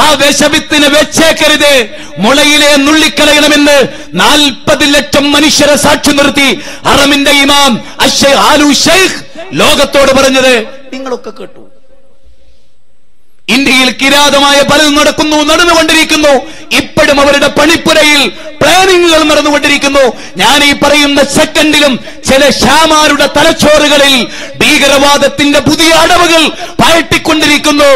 ആ വിഷവിത്തിന് വെച്ചേക്കരുത്. മുളയിലെ നുള്ളിക്കളയണമെന്ന് നാൽപ്പത് ലക്ഷം മനുഷ്യരെ സാക്ഷി നിർത്തി. ഹറമിന്റെ ഇമാം അഷ് ആലു ഷെയ്ഖ് ലോകത്തോട് പറഞ്ഞത് നിങ്ങളൊക്കെ കേട്ടു. ഇന്ത്യയിൽ കിരാതമായ പലതും നടക്കുന്നു നടന്നുകൊണ്ടിരിക്കുന്നു. ഇപ്പോഴും അവരുടെ പണിപ്പുരയിൽ പ്ലാനിങ്ങുകൾ നടന്നുകൊണ്ടിരിക്കുന്നു. ഞാൻ ഈ പറയുന്ന സെക്കൻഡിലും ചില ഷാമാരുടെ തലച്ചോറുകളിൽ ഭീകരവാദത്തിന്റെ പുതിയ അടവുകൾ പയറ്റിക്കൊണ്ടിരിക്കുന്നു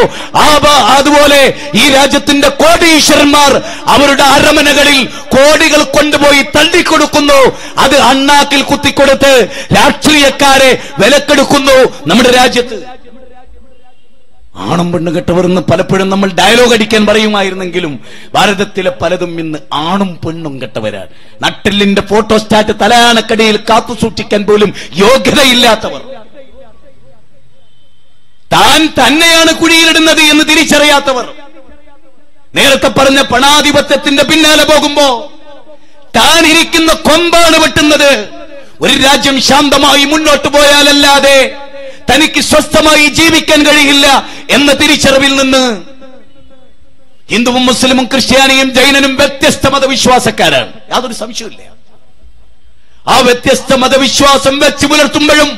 അതുപോലെ ഈ രാജ്യത്തിന്റെ കോടീശ്വരന്മാർ അവരുടെ അരമനകളിൽ കോടികൾ കൊണ്ടുപോയി തള്ളിക്കൊടുക്കുന്നു. അത് അണ്ണാക്കിൽ കുത്തിക്കൊടുത്ത് രാഷ്ട്രീയക്കാരെ വിലക്കെടുക്കുന്നു നമ്മുടെ രാജ്യത്ത്. ആണും പെണ്ണും കെട്ടവർ എന്ന് പലപ്പോഴും നമ്മൾ ഡയലോഗ് അടിക്കാൻ പറയുമായിരുന്നെങ്കിലും ഭാരതത്തിലെ പലതും ഇന്ന് ആണും പെണ്ണും കെട്ടവരാണ്. നട്ടെല്ലിന്റെ ഫോട്ടോസ്റ്റാറ്റ് തലയാണക്കടിയിൽ കാത്തു സൂക്ഷിക്കാൻ പോലും യോഗ്യതയില്ലാത്തവർ. താൻ തന്നെയാണ് കുഴിയിലിടുന്നത് എന്ന് തിരിച്ചറിയാത്തവർ. നേരത്തെ പറഞ്ഞ പണാധിപത്യത്തിന്റെ പിന്നാലെ പോകുമ്പോ താൻ ഇരിക്കുന്ന കൊമ്പാണ് വെട്ടുന്നത്. ഒരു രാജ്യം ശാന്തമായി മുന്നോട്ട് പോയാലല്ലാതെ തനിക്ക് സ്വസ്ഥമായി ജീവിക്കാൻ കഴിയില്ല എന്ന തിരിച്ചറിവിൽ നിന്ന് ഹിന്ദുവും മുസ്ലിമും ക്രിസ്ത്യാനിയും ജൈനനും വ്യത്യസ്ത മതവിശ്വാസക്കാരാണ്. യാതൊരു സംശയമില്ല ആ വ്യത്യസ്ത മതവിശ്വാസം വെച്ച് പുലർത്തുമ്പോഴും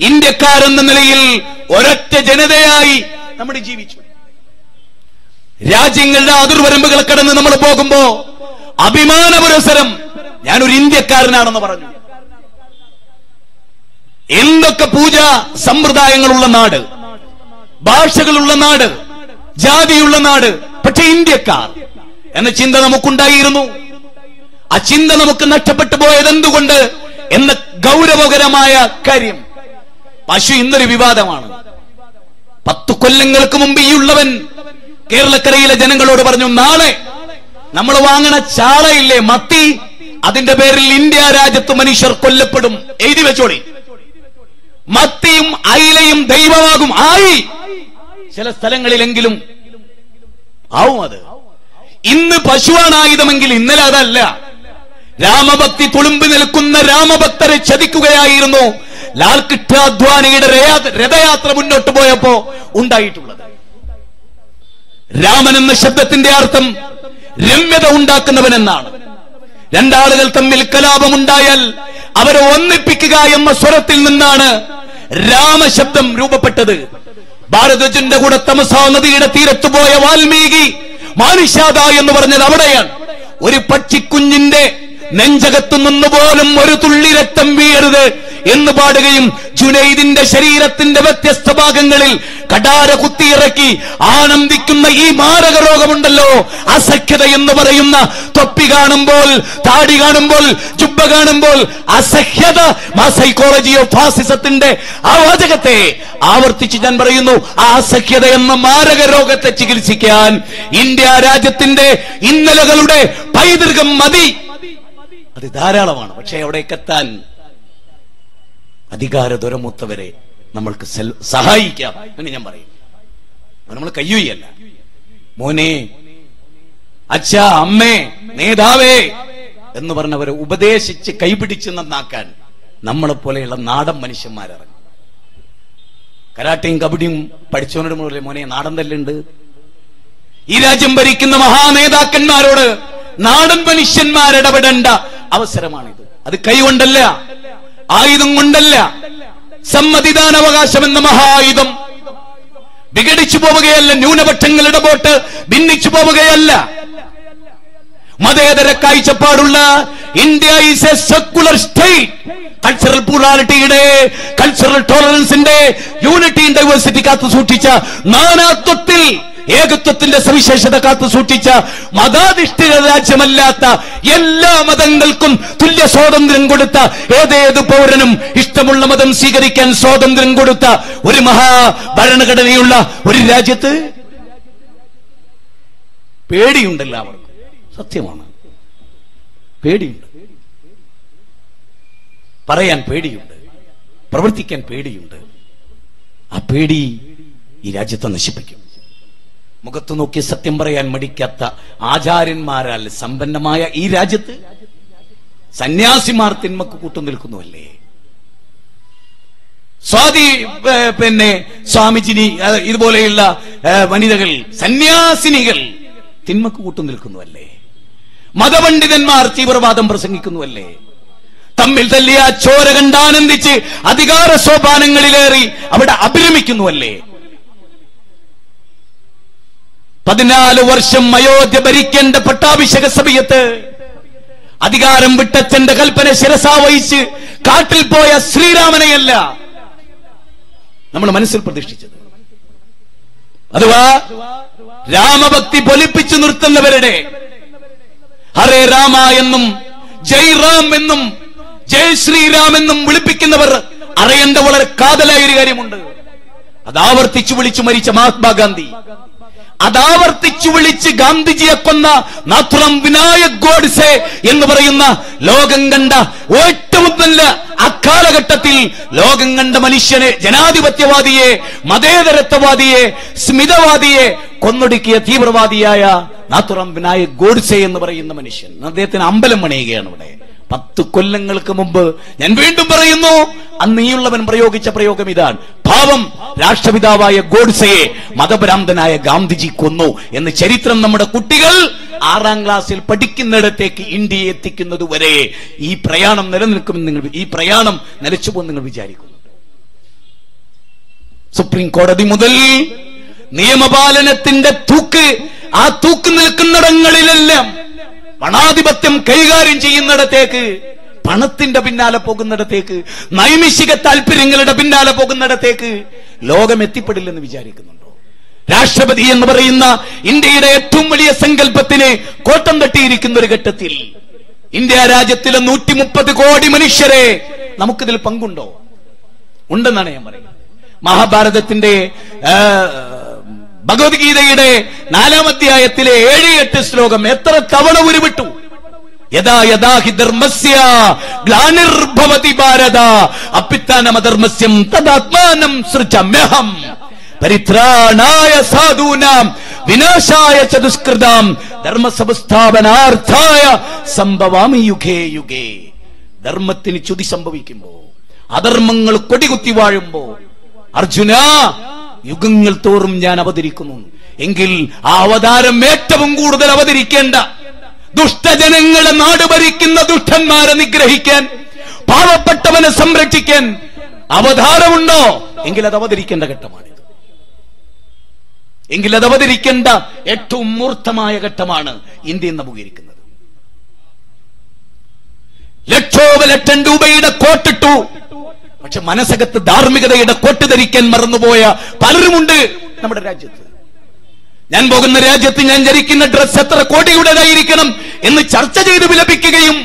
ഇന്ത്യക്കാരെന്ന നിലയിൽ ഒരൊറ്റ ജനതയായി നമ്മൾ ജീവിച്ചു. രാജ്യങ്ങളുടെ അതിർവരമ്പുകൾ കടന്ന് നമ്മൾ പോകുമ്പോ അഭിമാന പുരസരം ഞാനൊരു ഇന്ത്യക്കാരനാണെന്ന് പറഞ്ഞു. എന്തൊക്കെ പൂജ സമ്പ്രദായങ്ങളുള്ള നാട്? ഭാഷകളുള്ള നാട് ജാതിയുള്ള നാട് പക്ഷെ ഇന്ത്യക്കാർ. എന്ന ചിന്ത നമുക്കുണ്ടായിരുന്നു. ആ ചിന്ത നമുക്ക് നഷ്ടപ്പെട്ടു പോയത് എന്തുകൊണ്ട്? എന്ന ഗൗരവകരമായ കാര്യം. പശു ഇന്നൊരു വിവാദമാണ്. പത്തു കൊല്ലങ്ങൾക്ക് മുമ്പ് ഈ ഉള്ളവൻ കേരളക്കരയിലെ ജനങ്ങളോട് പറഞ്ഞു നാളെ നമ്മൾ വാങ്ങണ ചാളയില്ലേ മത്തി അതിന്റെ പേരിൽ ഇന്ത്യ രാജ്യത്ത് മനുഷ്യർ കൊല്ലപ്പെടും. എഴുതി വെച്ചോടി മത്തിയും അയിലയും ദൈവമാകും. ആയി. ചില സ്ഥലങ്ങളിലെങ്കിലും ആവും അത്. ഇന്ന് പശുവാണ് ആയുധമെങ്കിൽ ഇന്നലെ അതല്ല. രാമഭക്തി തുളുമ്പി നിൽക്കുന്ന രാമഭക്തരെ ചതിക്കുകയായിരുന്നു. ലാൽ രയാ- രഥയാത്ര മുന്നോട്ട് പോയപ്പോ ഉണ്ടായിട്ടുള്ളത്. രാമൻ എന്ന ശബ്ദത്തിന്റെ അർത്ഥം രമ്യത ഉണ്ടാക്കുന്നവൻ എന്നാണ് രണ്ടാളുകൾ തമ്മിൽ കലാപമുണ്ടായാൽ അവരെ ഒന്നിപ്പിക്കുക എന്ന സ്വരത്തിൽ നിന്നാണ് രാമശബ്ദം രൂപപ്പെട്ടത്. ഭാരതജന്റെ കൂടെ തമസാ നദിയുടെ തീരത്ത് പോയ വാൽമീകി മാനുഷാദ എന്ന് പറഞ്ഞത് അവിടെയാണ്. ഒരു പക്ഷിക്കുഞ്ഞിന്റെ നെഞ്ചകത്തു നിന്ന് പോലും ഒരു തുള്ളി രക്തം വീഴരുത് എന്ന് പാടുകയും ജുനൈദിന്റെ ശരീരത്തിന്റെ വ്യത്യസ്ത ഭാഗങ്ങളിൽ കടാര കുത്തിയിറക്കി ആനന്ദിക്കുന്ന ഈ മാരക രോഗമുണ്ടല്ലോ. അസഖ്യത എന്ന് പറയുന്ന തൊപ്പി കാണുമ്പോൾ താടി കാണുമ്പോൾ ജുബ്ബ കാണുമ്പോൾ അസഹ്യത സൈക്കോളജി ഓഫ് ഫാസിസത്തിന്റെ ആ വാചകത്തെ ആവർത്തിച്ച് ഞാൻ പറയുന്നു ആ അസഖ്യത എന്ന മാരക രോഗത്തെ ചികിത്സിക്കാൻ ഇന്ത്യ രാജ്യത്തിന്റെ ഇന്നലകളുടെ പൈതൃകം മതി. അത് ധാരാളമാണ്. പക്ഷെ അവിടേക്ക് എത്താൻ അധികാര ദുരമൂത്തവരെ നമ്മൾക്ക് സഹായിക്കാം എന്ന് ഞാൻ പറയും. നമ്മൾ കയ്യൂയല്ല മോനെ അച്ഛ അമ്മേ നേതാവേ എന്ന് പറഞ്ഞവരെ ഉപദേശിച്ച് കൈപിടിച്ച് നന്നാക്കാൻ നമ്മളെ പോലെയുള്ള നാടൻ മനുഷ്യന്മാരിറങ്ങും. കരാട്ടയും കബഡിയും പഠിച്ചവനോട് മുതലേ മോനെ നാടൻ തല്ലുണ്ട്. ഈ രാജ്യം ഭരിക്കുന്ന മഹാനേതാക്കന്മാരോട് നാടൻ മനുഷ്യന്മാരിടപെടേണ്ട അവസരമാണിത്. അത് കൈകൊണ്ടല്ല ആയുധം കൊണ്ടല്ല സമ്മതിദാനാവകാശം എന്ന മഹായുധം. വിഘടിച്ചു പോവുകയല്ല ന്യൂനപക്ഷങ്ങൾ ഇടപോട്ട് ഭിന്നിച്ചു പോവുകയല്ല. മതേതര കാഴ്ചപ്പാടുള്ള India is a secular state cultural പ്ലൂറാലിറ്റിയുടെ cultural ടോളറൻസിന്റെ യൂണിറ്റി ഡൈവേഴ്സിറ്റി കാത്തു സൂക്ഷിച്ച നാനാത്വത്തിൽ ഏകത്വത്തിന്റെ സവിശേഷത കാത്തു സൂക്ഷിച്ച മതാധിഷ്ഠിത രാജ്യമല്ലാത്ത എല്ലാ മതങ്ങൾക്കും തുല്യ സ്വാതന്ത്ര്യം കൊടുത്ത ഏതേത് പൗരനും ഇഷ്ടമുള്ള മതം സ്വീകരിക്കാൻ സ്വാതന്ത്ര്യം കൊടുത്ത ഒരു മഹാ ഭരണഘടനയുള്ള ഒരു രാജ്യത്ത്? പേടിയുണ്ട് എല്ലാവർക്കും സത്യമാണ്. പേടിയുണ്ട്. പറയാൻ പേടിയുണ്ട്. പ്രവർത്തിക്കാൻ പേടിയുണ്ട്. ആ പേടി ഈ രാജ്യത്തെ നശിപ്പിക്കും. മുഖത്ത് നോക്കി സത്യം പറയാൻ മടിക്കാത്ത ആചാര്യന്മാരാൽ സമ്പന്നമായ ഈ രാജ്യത്ത് സന്യാസിമാർ തിന്മക്ക് കൂട്ടുനിൽക്കുന്നുവല്ലേ സ്വാതി പിന്നെ സ്വാമിജിനി ഇതുപോലെയുള്ള വനിതകൾ സന്യാസിനികൾ തിന്മക്ക് കൂട്ടുനിൽക്കുന്നുവല്ലേ മതപണ്ഡിതന്മാർ തീവ്രവാദം പ്രസംഗിക്കുന്നുവല്ലേ? തമ്മിൽ തല്ലിയ ചോര കണ്ടാനന്ദിച്ച് അധികാര സോപാനങ്ങളിലേറി അവിടെ അഭിരമിക്കുന്നുവല്ലേ? പതിനാല് വർഷം അയോധ്യ ഭരിക്കേണ്ട പട്ടാഭിഷേക സമയത്ത് അധികാരം വിട്ടച്ഛന്റെ കൽപ്പന ശിരസാ വഹിച്ച് കാട്ടിൽ പോയ ശ്രീരാമനെയല്ല നമ്മൾ മനസ്സിൽ പ്രതീക്ഷിച്ചത്. അഥവാ രാമഭക്തി പൊലിപ്പിച്ചു നിർത്തുന്നവരുടെ ഹരേ രാമ എന്നും ജയ് റാം എന്നും ജയ് ശ്രീരാം എന്നും വിളിപ്പിക്കുന്നവർ അറിയേണ്ട വളരെ കാതലായ ഒരു കാര്യമുണ്ട്. അത് ആവർത്തിച്ചു വിളിച്ചു മരിച്ച മഹാത്മാഗാന്ധി അതാവർത്തിച്ചു വിളിച്ച് ഗാന്ധിജിയെ കൊന്ന നാഥുറം വിനായക് ഗോഡ്സെ എന്ന് പറയുന്ന ലോകം കണ്ട ഏറ്റവും നല്ല അക്കാലഘട്ടത്തിൽ ലോകം കണ്ട മനുഷ്യനെ ജനാധിപത്യവാദിയെ മതേതരത്വവാദിയെ സ്മിതവാദിയെ കൊന്നൊടുക്കിയ തീവ്രവാദിയായ നാഥുറം വിനായക് ഗോഡ്സെ എന്ന് പറയുന്ന മനുഷ്യൻ. അദ്ദേഹത്തിന് അമ്പലം പണിയുകയാണ് ഇവിടെ. പത്ത് കൊല്ലങ്ങൾക്ക് മുമ്പ് ഞാൻ വീണ്ടും പറയുന്നു അന്ന് ഈയുള്ളവൻ പ്രയോഗിച്ച പ്രയോഗം ഇതാണ്. പാവം രാഷ്ട്രപിതാവായ ഗോഡ്സയെ മതഭ്രാന്തനായ ഗാന്ധിജി കൊന്നു എന്ന് ചരിത്രം നമ്മുടെ കുട്ടികൾ ആറാം ക്ലാസ്സിൽ പഠിക്കുന്നിടത്തേക്ക് ഇന്ത്യയെ എത്തിക്കുന്നത് വരെ ഈ പ്രയാണം നിലനിൽക്കുമെന്ന് നിങ്ങൾ ഈ പ്രയാണം നിലച്ചു നിലച്ചുപോകും നിങ്ങൾ വിചാരിക്കുന്നു. സുപ്രീം കോടതി മുതൽ നിയമപാലനത്തിന്റെ തൂക്ക് ആ തൂക്ക് നിൽക്കുന്നിടങ്ങളിലെല്ലാം പണാധിപത്യം കൈകാര്യം ചെയ്യുന്നിടത്തേക്ക് പണത്തിന്റെ പിന്നാലെ പോകുന്നിടത്തേക്ക് നൈമിഷിക താല്പര്യങ്ങളുടെ പിന്നാലെ പോകുന്നിടത്തേക്ക് ലോകം എത്തിപ്പെടില്ലെന്ന് വിചാരിക്കുന്നുണ്ടോ? രാഷ്ട്രപതി എന്ന് പറയുന്ന ഇന്ത്യയുടെ ഏറ്റവും വലിയ സങ്കല്പത്തിന് കോട്ടം തട്ടിയിരിക്കുന്ന ഒരു ഘട്ടത്തിൽ ഇന്ത്യ രാജ്യത്തിലെ നൂറ്റി മുപ്പത് കോടി മനുഷ്യരെ നമുക്കിതിൽ പങ്കുണ്ടോ? ഉണ്ടെന്നാണ് ഞാൻ പറയുന്നത്. മഹാഭാരതത്തിന്റെ ഭഗവത്ഗീതയുടെ നാലാം അധ്യായത്തിലെ ഏഴ് എട്ട് ശ്ലോകം എത്ര തവണ ഉരുവിട്ടു? യഥാ യഥാ ഹി ധർമ്മസ്യ ഗ്ലാനിർഭവതി ഭാരത അപ്പിത്താനമധർമ്മസ്യം തദാത്മാനം സൃജമ്യഹം. പരിത്രാണായ സാധൂനാം വിനാശായ ചതുഷ്കൃതാം ധർമ്മസംസ്ഥാപനാർത്ഥായ സംഭവാമി യുഗേ യുഗേ. ധർമ്മത്തിന് ചുതി സംഭവിക്കുമ്പോ അധർമ്മങ്ങൾ കൊടികുത്തി വാഴുമ്പോ അർജുന യുഗങ്ങൾ തോറും ഞാൻ അവതരിക്കുന്നു. എങ്കിൽ ആ അവതാരം ഏറ്റവും കൂടുതൽ അവതരിക്കേണ്ട ദുഷ്ടജനങ്ങളെ നാട് ഭരിക്കുന്ന ദുഷ്ടന്മാരെ നിഗ്രഹിക്കാൻ പാവപ്പെട്ടവനെ സംരക്ഷിക്കാൻ അവതാരമുണ്ടോ? എങ്കിൽ അത് അവതരിക്കേണ്ട ഘട്ടമാണിത്. എങ്കിൽ അത് അവതരിക്കേണ്ട ഏറ്റവും മൂർത്തമായ ഘട്ടമാണ് ഇന്ത്യ ഇന്ന് അഭിമുഖീകരിക്കുന്നത് ലക്ഷോപലക്ഷം രൂപയുടെ കോട്ടിട്ടു പക്ഷെ മനസ്സകത്ത് ധാർമ്മികതയുടെ കോട്ട് ധരിക്കാൻ മറന്നുപോയ പലരുമുണ്ട് നമ്മുടെ രാജ്യത്ത്. ഞാൻ പോകുന്ന രാജ്യത്ത് ഞാൻ ധരിക്കുന്ന ഡ്രസ് എത്ര കോടിയുടേതായിരിക്കണം എന്ന് ചർച്ച ചെയ്ത് വിലപിക്കുകയും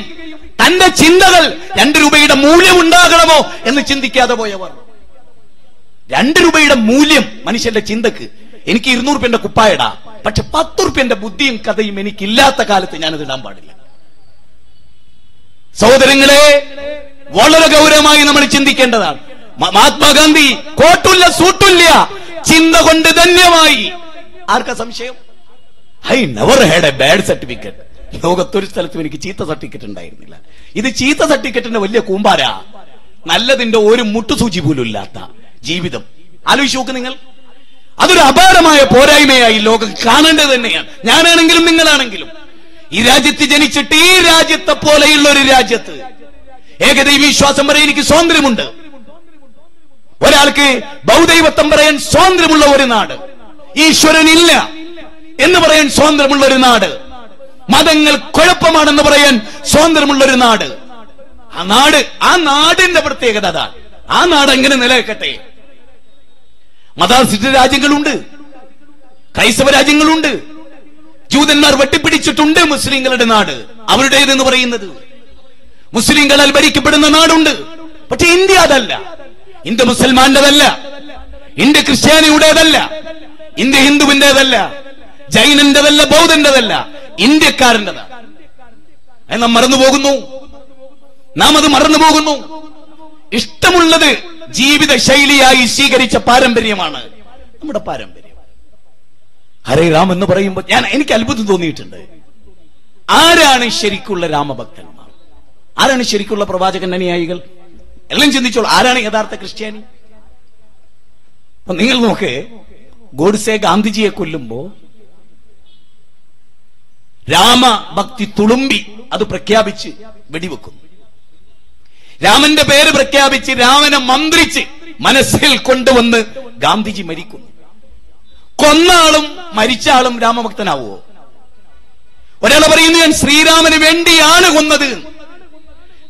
തന്റെ ചിന്തകൾ രണ്ട് രൂപയുടെ മൂല്യം ഉണ്ടാകണമോ എന്ന് ചിന്തിക്കാതെ പോയവർ. രണ്ട് രൂപയുടെ മൂല്യം മനുഷ്യന്റെ ചിന്തക്ക്. എനിക്ക് ഇരുന്നൂറ് രൂപന്റെ കുപ്പായടാ. പക്ഷെ പത്ത് റുപ്യന്റെ ബുദ്ധിയും കഥയും എനിക്കില്ലാത്ത കാലത്ത് ഞാനത് ഇടാൻ പാടില്ല. സഹോദരങ്ങളെ വളരെ ഗൗരവമായി നമ്മൾ ചിന്തിക്കേണ്ടതാണ്. മഹാത്മാഗാന്ധി കോട്ടില്ല സൂട്ടില്ല ചിന്ത കൊണ്ട് ധന്യമായി. ആർക്കാ സംശയം? I never had a bad certificate ലോകത്തൊരു സ്ഥലത്തും എനിക്ക് ചീത്ത സർട്ടിഫിക്കറ്റ് ഉണ്ടായിരുന്നില്ല. ഇത് ചീത്ത സർട്ടിഫിക്കറ്റിന്റെ വലിയ കൂമ്പാര. നല്ലതിന്റെ ഒരു മുട്ടുസൂചി പോലും ഇല്ലാത്ത ജീവിതം. ആലോചിച്ച് നോക്ക് നിങ്ങൾ. അതൊരു അപാരമായ പോരായ്മയായി ലോകം കാണേണ്ടത് തന്നെയാണ്. ഞാനാണെങ്കിലും നിങ്ങളാണെങ്കിലും. ഈ രാജ്യത്ത് ജനിച്ചിട്ട് ഈ രാജ്യത്തെ പോലെയുള്ള ഒരു രാജ്യത്ത് ഏകദൈവ വിശ്വാസം പറയാൻ എനിക്ക് സ്വാതന്ത്ര്യമുണ്ട്. ഒരാൾക്ക് ബൗദൈവത്വം പറയാൻ സ്വാതന്ത്ര്യമുള്ള ഒരു നാട് ഈശ്വരൻ ഇല്ല എന്ന് പറയാൻ സ്വാതന്ത്ര്യമുള്ള ഒരു നാട് മതങ്ങൾ കുഴപ്പമാണെന്ന് പറയാൻ സ്വാതന്ത്ര്യമുള്ള ഒരു നാട്. ആ നാട് ആ നാടിന്റെ പ്രത്യേകത അതാണ് ആ നാട് എങ്ങനെ നിലനിൽക്കട്ടെ? മതാധിഷ്ഠിത രാജ്യങ്ങളുണ്ട് ക്രൈസ്തവ രാജ്യങ്ങളുണ്ട് ജൂതന്മാർ വെട്ടിപ്പിടിച്ചിട്ടുണ്ട് മുസ്ലിങ്ങളുടെ നാട് അവരുടേതെന്ന് പറയുന്നത്? മുസ്ലിങ്ങളാൽ ഭരിക്കപ്പെടുന്ന നാടുണ്ട്. പക്ഷെ ഇന്ത്യ അതല്ല. ഇന്ത്യ മുസൽമാന്റേതല്ല. ഇന്ത്യ ക്രിസ്ത്യാനിയുടേതല്ല. ഇന്ത്യ ഹിന്ദുവിന്റേതല്ല. ജൈനന്റെതല്ല ബൗദ്ധന്റെതല്ല. ഇന്ത്യക്കാരന്റെതാണ് അത് നാം മറന്നു പോകുന്നു. നാം അത് മറന്നു പോകുന്നു. ഇഷ്ടമുള്ളത് ജീവിത ശൈലിയായി സ്വീകരിച്ച പാരമ്പര്യമാണ് നമ്മുടെ പാരമ്പര്യം. ഹരേ രാം എന്ന് പറയുമ്പോൾ ഞാൻ എനിക്ക് അത്ഭുതം തോന്നിയിട്ടുണ്ട്. ആരാണ് ശരിക്കുള്ള രാമഭക്തന്മാർ ആരാണ് ശരിക്കുള്ള പ്രവാചകൻ അനുയായികൾ? എല്ലാം ചിന്തിച്ചോളൂ. ആരാണ് യഥാർത്ഥ ക്രിസ്ത്യാനി? അപ്പൊ നിങ്ങൾ നോക്ക് ഗോഡ്സെ ഗാന്ധിജിയെ കൊല്ലുമ്പോ രാമഭക്തി തുളുമ്പി അത് പ്രഖ്യാപിച്ച് വെടിവെക്കുന്നു രാമന്റെ പേര് പ്രഖ്യാപിച്ച് രാമനെ മന്ത്രിച്ച് മനസ്സിൽ കൊണ്ടുവന്ന് ഗാന്ധിജി മരിക്കുന്നു കൊന്ന ആളും മരിച്ച ആളും രാമഭക്തനാവുമോ ഒരാൾ പറയുന്നു ഞാൻ ശ്രീരാമന് വേണ്ടിയാണ് കൊന്നത്.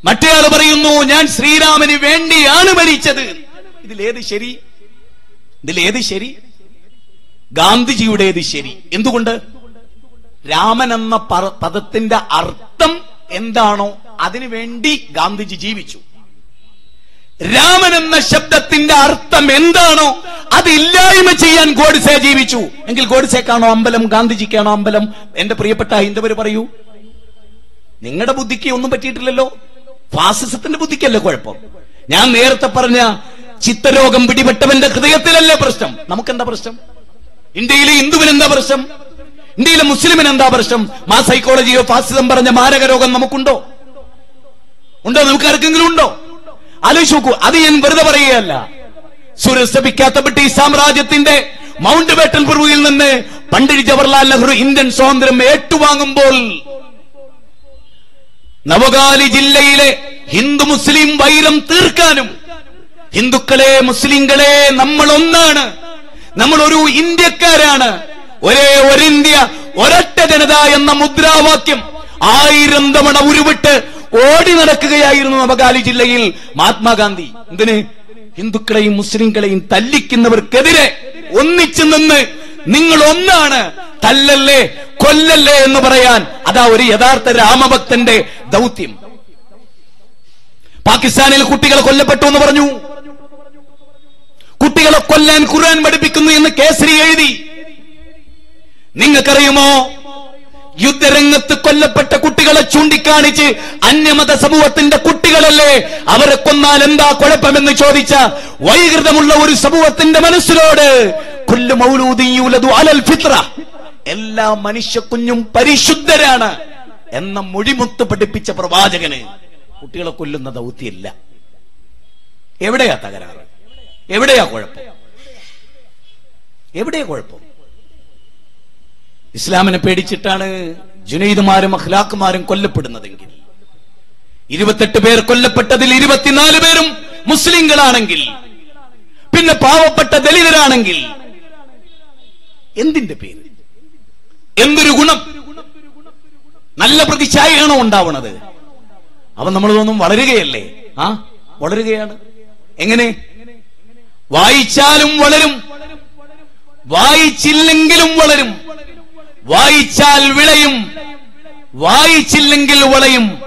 മറ്റേയാൾ പറയുന്നു ഞാൻ ശ്രീരാമന് വേണ്ടിയാണ് മരിച്ചത്. ഇതിലേത് ശരി? ഇതിലേത് ശരി? ഗാന്ധിജിയുടേത് ശരി. എന്തുകൊണ്ട്? രാമൻ എന്ന പദത്തിന്റെ അർത്ഥം എന്താണോ അതിനു വേണ്ടി ഗാന്ധിജി ജീവിച്ചു. രാമൻ എന്ന ശബ്ദത്തിന്റെ അർത്ഥം എന്താണോ അത് ഇല്ലായ്മ ചെയ്യാൻ ഗോഡ്സെ ജീവിച്ചു. എങ്കിൽ ഗോഡ്സെക്കാണോ അമ്പലം ഗാന്ധിജിക്കാണോ അമ്പലം? എന്റെ പ്രിയപ്പെട്ട ഹൈന്ദവർ പറയൂ. നിങ്ങളുടെ ബുദ്ധിക്ക് ഒന്നും പറ്റിയിട്ടില്ലല്ലോ. ഫാസിസത്തിന്റെ ബുദ്ധിക്കല്ലേ കുഴപ്പം? ഞാൻ നേരത്തെ പറഞ്ഞ ചിത്തരോഗം പിടിപെട്ടവന്റെ ഹൃദയത്തിലല്ലേ പ്രശ്നം? നമുക്കെന്താ പ്രശ്നം? ഇന്ത്യയിലെ ഹിന്ദുവിന് എന്താ പ്രശ്നം? ഇന്ത്യയിലെ മുസ്ലിമിന് എന്താ പ്രശ്നം? മാ സൈക്കോളജിയോ ഫാസിസം പറഞ്ഞ മാരക രോഗം നമുക്കുണ്ടോ? ഉണ്ടോ? നമുക്ക് ആർക്കെങ്കിലും ഉണ്ടോ? ആലോചിച്ച് നോക്കൂ അത് ഞാൻ വെറുതെ പറയുകയല്ല. സുരസഭിക്കാത്ത ബ്രിട്ടീഷ് സാമ്രാജ്യത്തിന്റെ മൗണ്ട് ബേട്ടൽ പ്രഭുവിൽ നിന്ന് പണ്ഡിറ്റ് ജവഹർലാൽ നെഹ്റു ഇന്ത്യൻ സ്വാതന്ത്ര്യം ഏറ്റുവാങ്ങുമ്പോൾ നവകാലി ജില്ലയിലെ ഹിന്ദു മുസ്ലിം വൈരം തീർക്കാനും ഹിന്ദുക്കളെ മുസ്ലിങ്ങളെ നമ്മൾ ഒന്നാണ് നമ്മൾ ഒരു ഇന്ത്യക്കാരാണ്. ഒരേ ഒരു ഇന്ത്യ ഒരൊറ്റ ജനത എന്ന മുദ്രാവാക്യം ആയിരം തവണ ഉരുവിട്ട് ഓടി നടക്കുകയായിരുന്നു നവകാലി ജില്ലയിൽ മഹാത്മാഗാന്ധി. എന്തിന്? ഹിന്ദുക്കളെയും മുസ്ലിങ്ങളെയും തല്ലിക്കുന്നവർക്കെതിരെ ഒന്നിച്ചു നിന്ന് നിങ്ങൾ ഒന്നാണ്. തല്ലല്ലേ കൊല്ലല്ലേ എന്ന് പറയാൻ അതാ ഒരു യഥാർത്ഥ രാമഭക്തന്റെ ദൗത്യം. പാകിസ്ഥാനിൽ കുട്ടികൾ കൊല്ലപ്പെട്ടു എന്ന് പറഞ്ഞു. കുട്ടികളെ കൊല്ലാൻ ഖുർആൻ പഠിപ്പിക്കുന്നു എന്ന് കേസരി എഴുതി. നിങ്ങൾക്കറിയുമോ? യുദ്ധരംഗത്ത് കൊല്ലപ്പെട്ട കുട്ടികളെ ചൂണ്ടിക്കാണിച്ച് അന്യമത സമൂഹത്തിന്റെ കുട്ടികളല്ലേ? അവരെ കൊന്നാൽ എന്താ കുഴപ്പമെന്ന് ചോദിച്ച വൈകൃതമുള്ള ഒരു സമൂഹത്തിന്റെ മനസ്സിലോട് എല്ലാ മനുഷ്യ കുഞ്ഞും പരിശുദ്ധരാണ് എന്ന മൊഴിമുത്ത് പഠിപ്പിച്ച പ്രവാചകന് കുട്ടികളെ കൊല്ലുന്ന ദൗത്യമില്ല. എവിടെയാ തകരാറ്? എവിടെയാ കുഴപ്പം? എവിടെയാ കുഴപ്പം? ഇസ്ലാമിനെ പേടിച്ചിട്ടാണ് ജുനൈദുമാരും അഖ്ലാഖുമാരും കൊല്ലപ്പെടുന്നതെങ്കിൽ. ഇരുപത്തെട്ട് പേർ കൊല്ലപ്പെട്ടതിൽ ഇരുപത്തിനാല് പേരും മുസ്ലിങ്ങളാണെങ്കിൽ പിന്നെ പാവപ്പെട്ട ദലിതരാണെങ്കിൽ എന്തിന്റെ പേര്? എന്തൊരു ഗുണം? നല്ല പ്രതിച്ഛായയാണോ ഉണ്ടാവണത്? അവൻ നമ്മൾ തോന്നും വളരുകയല്ലേ? ആ വളരുകയാണ്. എങ്ങനെ? വായിച്ചാലും വളരും. വായിച്ചില്ലെങ്കിലും വളരും. വായിച്ചാൽ വിളയും. വായിച്ചില്ലെങ്കിൽ വളയും.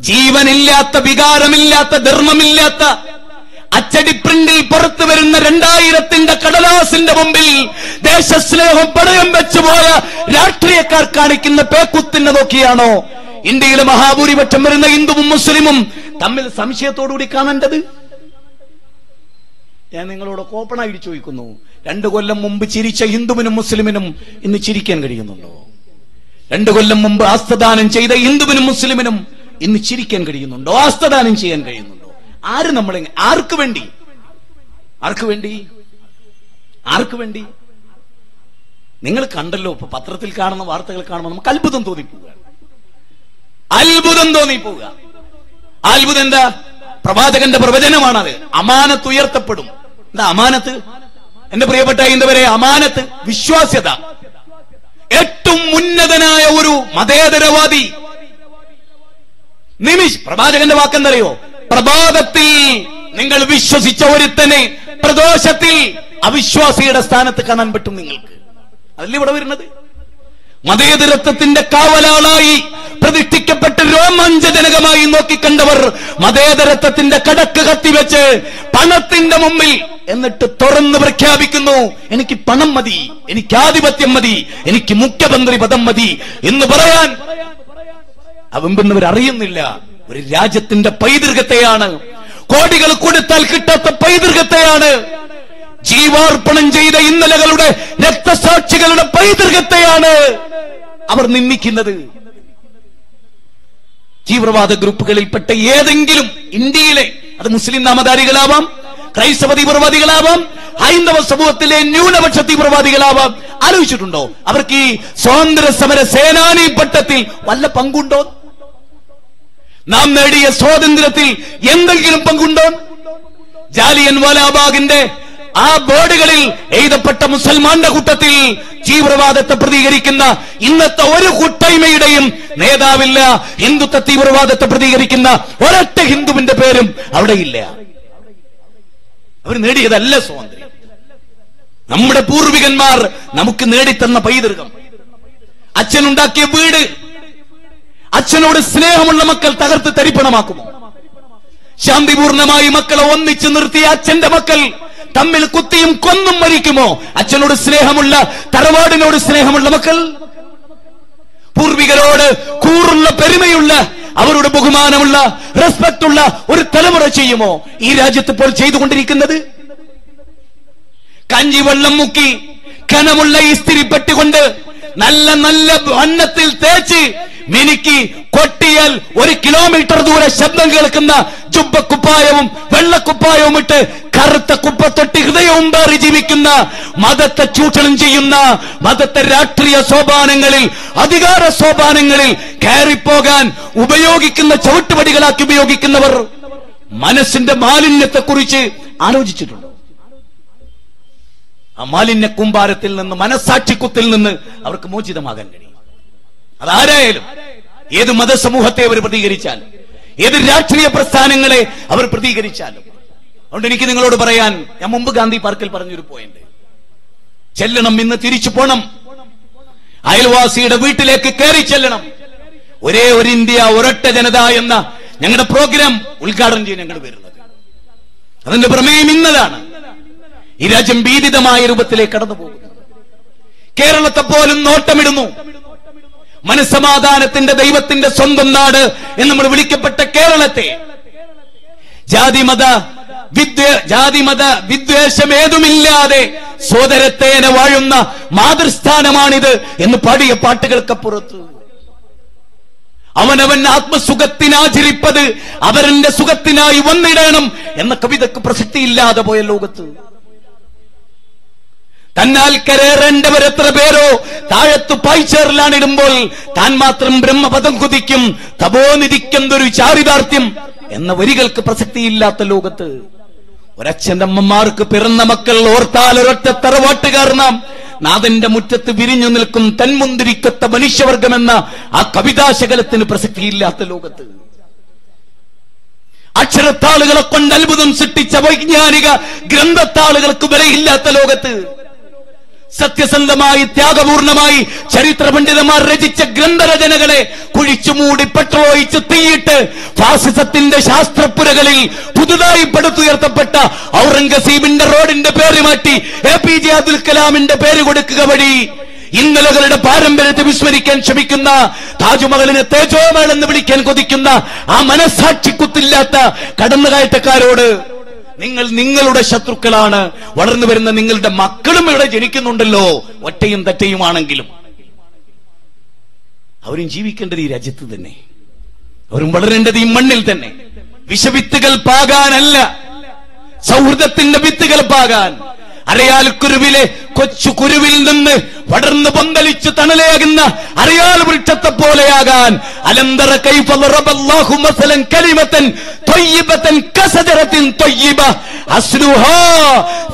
ജീവനില്ലാത്ത വികാരമില്ലാത്ത ധർമ്മമില്ലാത്ത അച്ചടി പ്രിന്റിൽ പുറത്തു വരുന്ന രണ്ടായിരത്തിന്റെ കടലാസിന്റെ മുമ്പിൽ ദേശസ്നേഹം പടയം വെച്ചുപോയ രാഷ്ട്രീയക്കാർ കാണിക്കുന്ന പേക്കുത്തിനെ നോക്കിയാണോ? ഇന്ത്യയിലെ മഹാഭൂരിപക്ഷം വരുന്ന ഹിന്ദുവും മുസ്ലിമും തമ്മിൽ സംശയത്തോടുകൂടി കാണേണ്ടത്? ഞാൻ നിങ്ങളോട് കോപ്പണായി ചോദിക്കുന്നു. രണ്ടു കൊല്ലം മുമ്പ് ചിരിച്ച ഹിന്ദുവിനും മുസ്ലിമിനും ഇന്ന് ചിരിക്കാൻ കഴിയുന്നുണ്ടോ? രണ്ടു കൊല്ലം മുമ്പ് ആസ്തദാനം ചെയ്ത ഹിന്ദുവിനും മുസ്ലിമിനും ഇന്ന് ചിരിക്കാൻ കഴിയുന്നുണ്ടോ? ആസ്തദാനം ചെയ്യാൻ കഴിയുന്നുണ്ടോ? ആര് നമ്മൾ ആർക്ക് വേണ്ടി? ആർക്ക് വേണ്ടി? ആർക്ക് വേണ്ടി? നിങ്ങൾ കണ്ടല്ലോ ഇപ്പൊ പത്രത്തിൽ കാണുന്ന വാർത്തകൾ കാണുമ്പോൾ നമുക്ക് അത്ഭുതം തോന്നിപ്പോവുക. അത്ഭുതം തോന്നിപ്പോവുക. അത്ഭുതം എന്താ? പ്രവാചകന്റെ പ്രവചനമാണത്. അമാനത്ത് ഉയർത്തപ്പെടും. എന്താ അമാനത്ത്? എന്റെ പ്രിയപ്പെട്ട ഇന്നവരെ അമാനത്ത് വിശ്വാസ്യത. ഏറ്റവും ഉന്നതനായ ഒരു മതേതരവാദി. നിമിഷ് പ്രവാചകന്റെ വാക്കെന്തറിയോ? പ്രഭാതത്തിൽ നിങ്ങൾ വിശ്വസിച്ച ഒരുത്തനെ പ്രദോഷത്തിൽ അവിശ്വാസിയുടെ സ്ഥാനത്ത് കാണാൻ പറ്റും നിങ്ങൾക്ക്. അതല്ലേ ഇവിടെ വരുന്നത്? മതേതരത്വത്തിന്റെ കാവലാളായി പ്രതിഷ്ഠിക്കപ്പെട്ട് രോമാഞ്ചജനകമായി നോക്കിക്കണ്ടവർ മതേതരത്വത്തിന്റെ കടക്ക് കത്തിവെച്ച് പണത്തിന്റെ മുമ്പിൽ എന്നിട്ട് തുറന്ന് പ്രഖ്യാപിക്കുന്നു എനിക്ക് പണം മതി എനിക്ക് ആധിപത്യം മതി എനിക്ക് മുഖ്യമന്ത്രി പദം മതി എന്ന് പറയാൻ അവമ്പെന്നവർ അറിയുന്നില്ല ഒരു രാജ്യത്തിന്റെ പൈതൃകത്തെയാണ്. കോടികൾ കൊടുത്താൽ കിട്ടാത്ത പൈതൃകത്തെയാണ്. ജീവാർപ്പണം ചെയ്ത ഇന്നലകളുടെ രക്തസാക്ഷികളുടെ പൈതൃകത്തെയാണ് അവർ നിന്ദിക്കുന്നത്. തീവ്രവാദ ഗ്രൂപ്പുകളിൽപ്പെട്ട ഏതെങ്കിലും ഇന്ത്യയിലെ അത് മുസ്ലിം നാമധാരികളാവാം ക്രൈസ്തവ തീവ്രവാദികളാവാം ഹൈന്ദവ സമൂഹത്തിലെ ന്യൂനപക്ഷ തീവ്രവാദികളാവാം ആലോചിച്ചിട്ടുണ്ടോ? അവർക്ക് ഈ സ്വാതന്ത്ര്യ സമര സേനാനി പട്ടത്തിൽ വല്ല പങ്കുണ്ടോ? നാം നേടിയ സ്വാതന്ത്ര്യത്തിൽ എന്തെങ്കിലും പങ്കുണ്ടോ? ജാലിയൻ വാലാബാഗിന്റെ ആ ബോർഡുകളിൽ എഴുതപ്പെട്ട മുസൽമാന്റെ കൂട്ടത്തിൽ തീവ്രവാദത്തെ പ്രതികരിക്കുന്ന ഇന്നത്തെ ഒരു കൂട്ടായ്മയുടെയും നേതാവില്ല ഹിന്ദുത്വ തീവ്രവാദത്തെ പ്രതികരിക്കുന്ന ഒരൊറ്റ ഹിന്ദുവിന്റെ പേരും അവിടെയില്ല അവർ നേടിയതല്ല സ്വാതന്ത്ര്യം. നമ്മുടെ പൂർവികന്മാർ നമുക്ക് നേടിത്തന്ന പൈതൃകം. അച്ഛനുണ്ടാക്കിയ വീട് അച്ഛനോട് സ്നേഹമുള്ള മക്കൾ തകർത്ത് തരിപ്പണമാക്കുമോ? ശാന്തിപൂർണമായി മക്കളെ ഒന്നിച്ചു നിർത്തിയ അച്ഛന്റെ മക്കൾ തമ്മിൽ കുത്തിയും കൊന്നും മരിക്കുമോ? അച്ഛനോട് സ്നേഹമുള്ള തറവാടിനോട് സ്നേഹമുള്ള മക്കൾ? പൂർവികരോട് കൂറുള്ള പെരുമയുള്ള അവരുടെ ബഹുമാനമുള്ള റെസ്പെക്ട് ഉള്ള ഒരു തലമുറ ചെയ്യുമോ? ഈ രാജ്യത്ത് ഇപ്പോൾ ചെയ്തുകൊണ്ടിരിക്കുന്നത്? കഞ്ചിവെള്ളം മുക്കി കനമുള്ള ഈ പെട്ടുകൊണ്ട് നല്ല നല്ല വണ്ണത്തിൽ തേച്ച് മിനുക്കി കൊട്ടിയാൽ ഒരു കിലോമീറ്റർ ദൂരെ ശബ്ദം കേൾക്കുന്ന ചുബക്കുപ്പായവും വെള്ളക്കുപ്പായവും ഇട്ട് കറുത്ത കുപ്പത്തൊട്ടി ഹൃദയവും പേറി ജീവിക്കുന്ന മതത്തെ ചൂഷണം ചെയ്യുന്ന മതത്തെ രാഷ്ട്രീയ സോപാനങ്ങളിൽ അധികാര സോപാനങ്ങളിൽ കയറിപ്പോകാൻ ഉപയോഗിക്കുന്ന ചവിട്ടുപടികളാക്കി ഉപയോഗിക്കുന്നവർ മനസ്സിന്റെ മാലിന്യത്തെക്കുറിച്ച് ആലോചിച്ചിട്ടുണ്ടോ. ആ മാലിന്യ കൂമ്പാരത്തിൽ നിന്ന് മനസാക്ഷിക്കുത്തിൽ നിന്ന് അവർക്ക് മോചിതമാകാൻ കഴിയും. അതാരായാലും ഏത് മതസമൂഹത്തെ അവർ പ്രതികരിച്ചാലും ഏത് രാഷ്ട്രീയ പ്രസ്ഥാനങ്ങളെ അവർ പ്രതികരിച്ചാലും. അതുകൊണ്ട് എനിക്ക് നിങ്ങളോട് പറയാൻ ഞാൻ മുമ്പ് ഗാന്ധി പാർക്കിൽ പറഞ്ഞൊരു പോയിന്റ് ചെല്ലണം ഇന്ന് തിരിച്ചു പോണം. അയൽവാസിയുടെ വീട്ടിലേക്ക് കയറി ചെല്ലണം. ഒരേ ഒരു ഇന്ത്യ ഒരൊറ്റ ജനത എന്ന ഞങ്ങളുടെ പ്രോഗ്രാം ഉദ്ഘാടനം ചെയ്യാൻ ഞങ്ങൾ വരുന്നത് അതിന്റെ പ്രമേയം ഇന്നതാണ്. ഈ രാജ്യം ഭീതിതമായ രൂപത്തിലേക്ക് കടന്നു പോകുന്നു. കേരളത്തെ പോലും നോട്ടമിടുന്നു. മനസ്സമാധാനത്തിന്റെ ദൈവത്തിന്റെ സ്വന്തം നാട് എന്ന് നമ്മൾ വിളിക്കപ്പെട്ട കേരളത്തെ. ജാതിമത വിദ്വേ ജാതിമത വിദ്വേഷം ഏതുമില്ലാതെ സോദരത്തേനെ വാഴുന്ന മാതൃസ്ഥാനമാണിത് എന്ന് പാടിയ പാട്ടുകൾക്കപ്പുറത്ത് അവനവൻ ആത്മസുഖത്തിനാചരിപ്പത് അവരന്റെ സുഖത്തിനായി വന്നിടണം എന്ന കവിതക്ക് പ്രസക്തിയില്ലാതെ പോയ ലോകത്ത്. തന്നാൽ കരേറേണ്ടവർ എത്ര പേരോ? താഴത്ത് പായ്ച്ചേറിലാണിടുമ്പോൾ താൻ മാത്രം ബ്രഹ്മപദം കുതിക്കും. തപോനിധിക്കെന്തൊരു ചാരിതാർത്ഥ്യം? എന്ന വരികൾക്ക് പ്രസക്തിയില്ലാത്ത ലോകത്ത് ഒരച്ഛന്റെ അമ്മമാർക്ക് പിറന്ന മക്കൾ ഓർത്താൽ ഒരൊറ്റ തറവാട്ടുകാർ കാരണം നാഥന്റെ മുറ്റത്ത് വിരിഞ്ഞു നിൽക്കും തന്മുന്തിരിക്കത്ത മനുഷ്യവർഗമെന്ന ആ കവിതാശകലത്തിന് പ്രസക്തിയില്ലാത്ത ലോകത്ത്. അക്ഷരത്താളുകളെ കൊണ്ട് അത്ഭുതം സൃഷ്ടിച്ച വൈജ്ഞാനിക ഗ്രന്ഥത്താളുകൾക്ക് വിലയില്ലാത്ത ലോകത്ത്. സത്യസന്ധമായി ത്യാഗപൂർണമായി ചരിത്ര പണ്ഡിതന്മാർ രചിച്ച ഗ്രന്ഥരചനകളെ കുഴിച്ചുമൂടി പെട്രോയിച്ച് തീയിട്ട് ഫാസിസത്തിന്റെ ശാസ്ത്രപ്പുരകളിൽ പുതുതായി പടുത്തുയർത്തപ്പെട്ട ഔറംഗസീബിന്റെ റോഡിന്റെ പേര് മാറ്റി എ പി ജെ അബ്ദുൽ കലാമിന്റെ പേര് കൊടുക്കുക വഴി ഇന്നലകളുടെ പാരമ്പര്യത്തെ വിസ്മരിക്കാൻ ശ്രമിക്കുന്ന താജ്മഹലിനെ തേജോമേൾ എന്ന് വിളിക്കാൻ കൊതിക്കുന്ന ആ മനസാക്ഷിക്കുത്തില്ലാത്ത കടന്നുകയറ്റക്കാരോട് നിങ്ങൾ നിങ്ങളുടെ ശത്രുക്കളാണ്. വളർന്നു വരുന്ന നിങ്ങളുടെ മക്കളും ഇവിടെ ജനിക്കുന്നുണ്ടല്ലോ. ഒറ്റയും തെറ്റയുമാണെങ്കിലും. അവരും ജീവിക്കേണ്ടത് ഈ രാജ്യത്ത് തന്നെ. അവരും വളരേണ്ടത് ഈ മണ്ണിൽ തന്നെ. വിഷവിത്തുകൾ പാകാനല്ല. സൗഹൃദത്തിന്റെ വിത്തുകൾ പാകാൻ. അറിയാൽ കുരുവിലെ കൊച്ചു കുരുവിൽ നിന്ന് പടർന്ന് പന്തലിച്ച് തണലയാകുന്ന അറിയാൽ വൃക്ഷത്തെ പോലെയാകാൻ അലന്തര കൈഫ ضرب الله مثلا كلمة طيبة كشجرة طيبة أصلها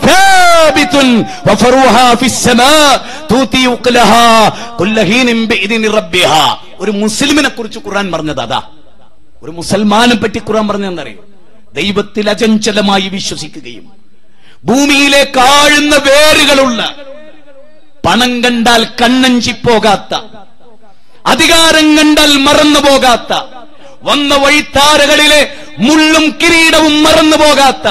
ثابت وفروها في السماء تؤتي أكلها كل حين بإذن ربها ഒരു മുസ്ലിമിനെ കുറിച്ച് ഖുർആൻ പറഞ്ഞത് അതാ ഒരു മുസൽമാനെ പറ്റി ഖുർആൻ പറഞ്ഞെന്നറിയോ ദൈവത്തിൽ അചഞ്ചലമായി വിശ്വസിക്കുകയും ഭൂമിയിലെ കാഴുന്ന വേരുകളുള്ള പണം കണ്ടാൽ കണ്ണഞ്ചി പോകാത്ത അധികാരം കണ്ടാൽ മറന്നു പോകാത്ത വന്ന വഴിത്താരകളിലെ മുള്ളും കിരീടവും മറന്നു പോകാത്ത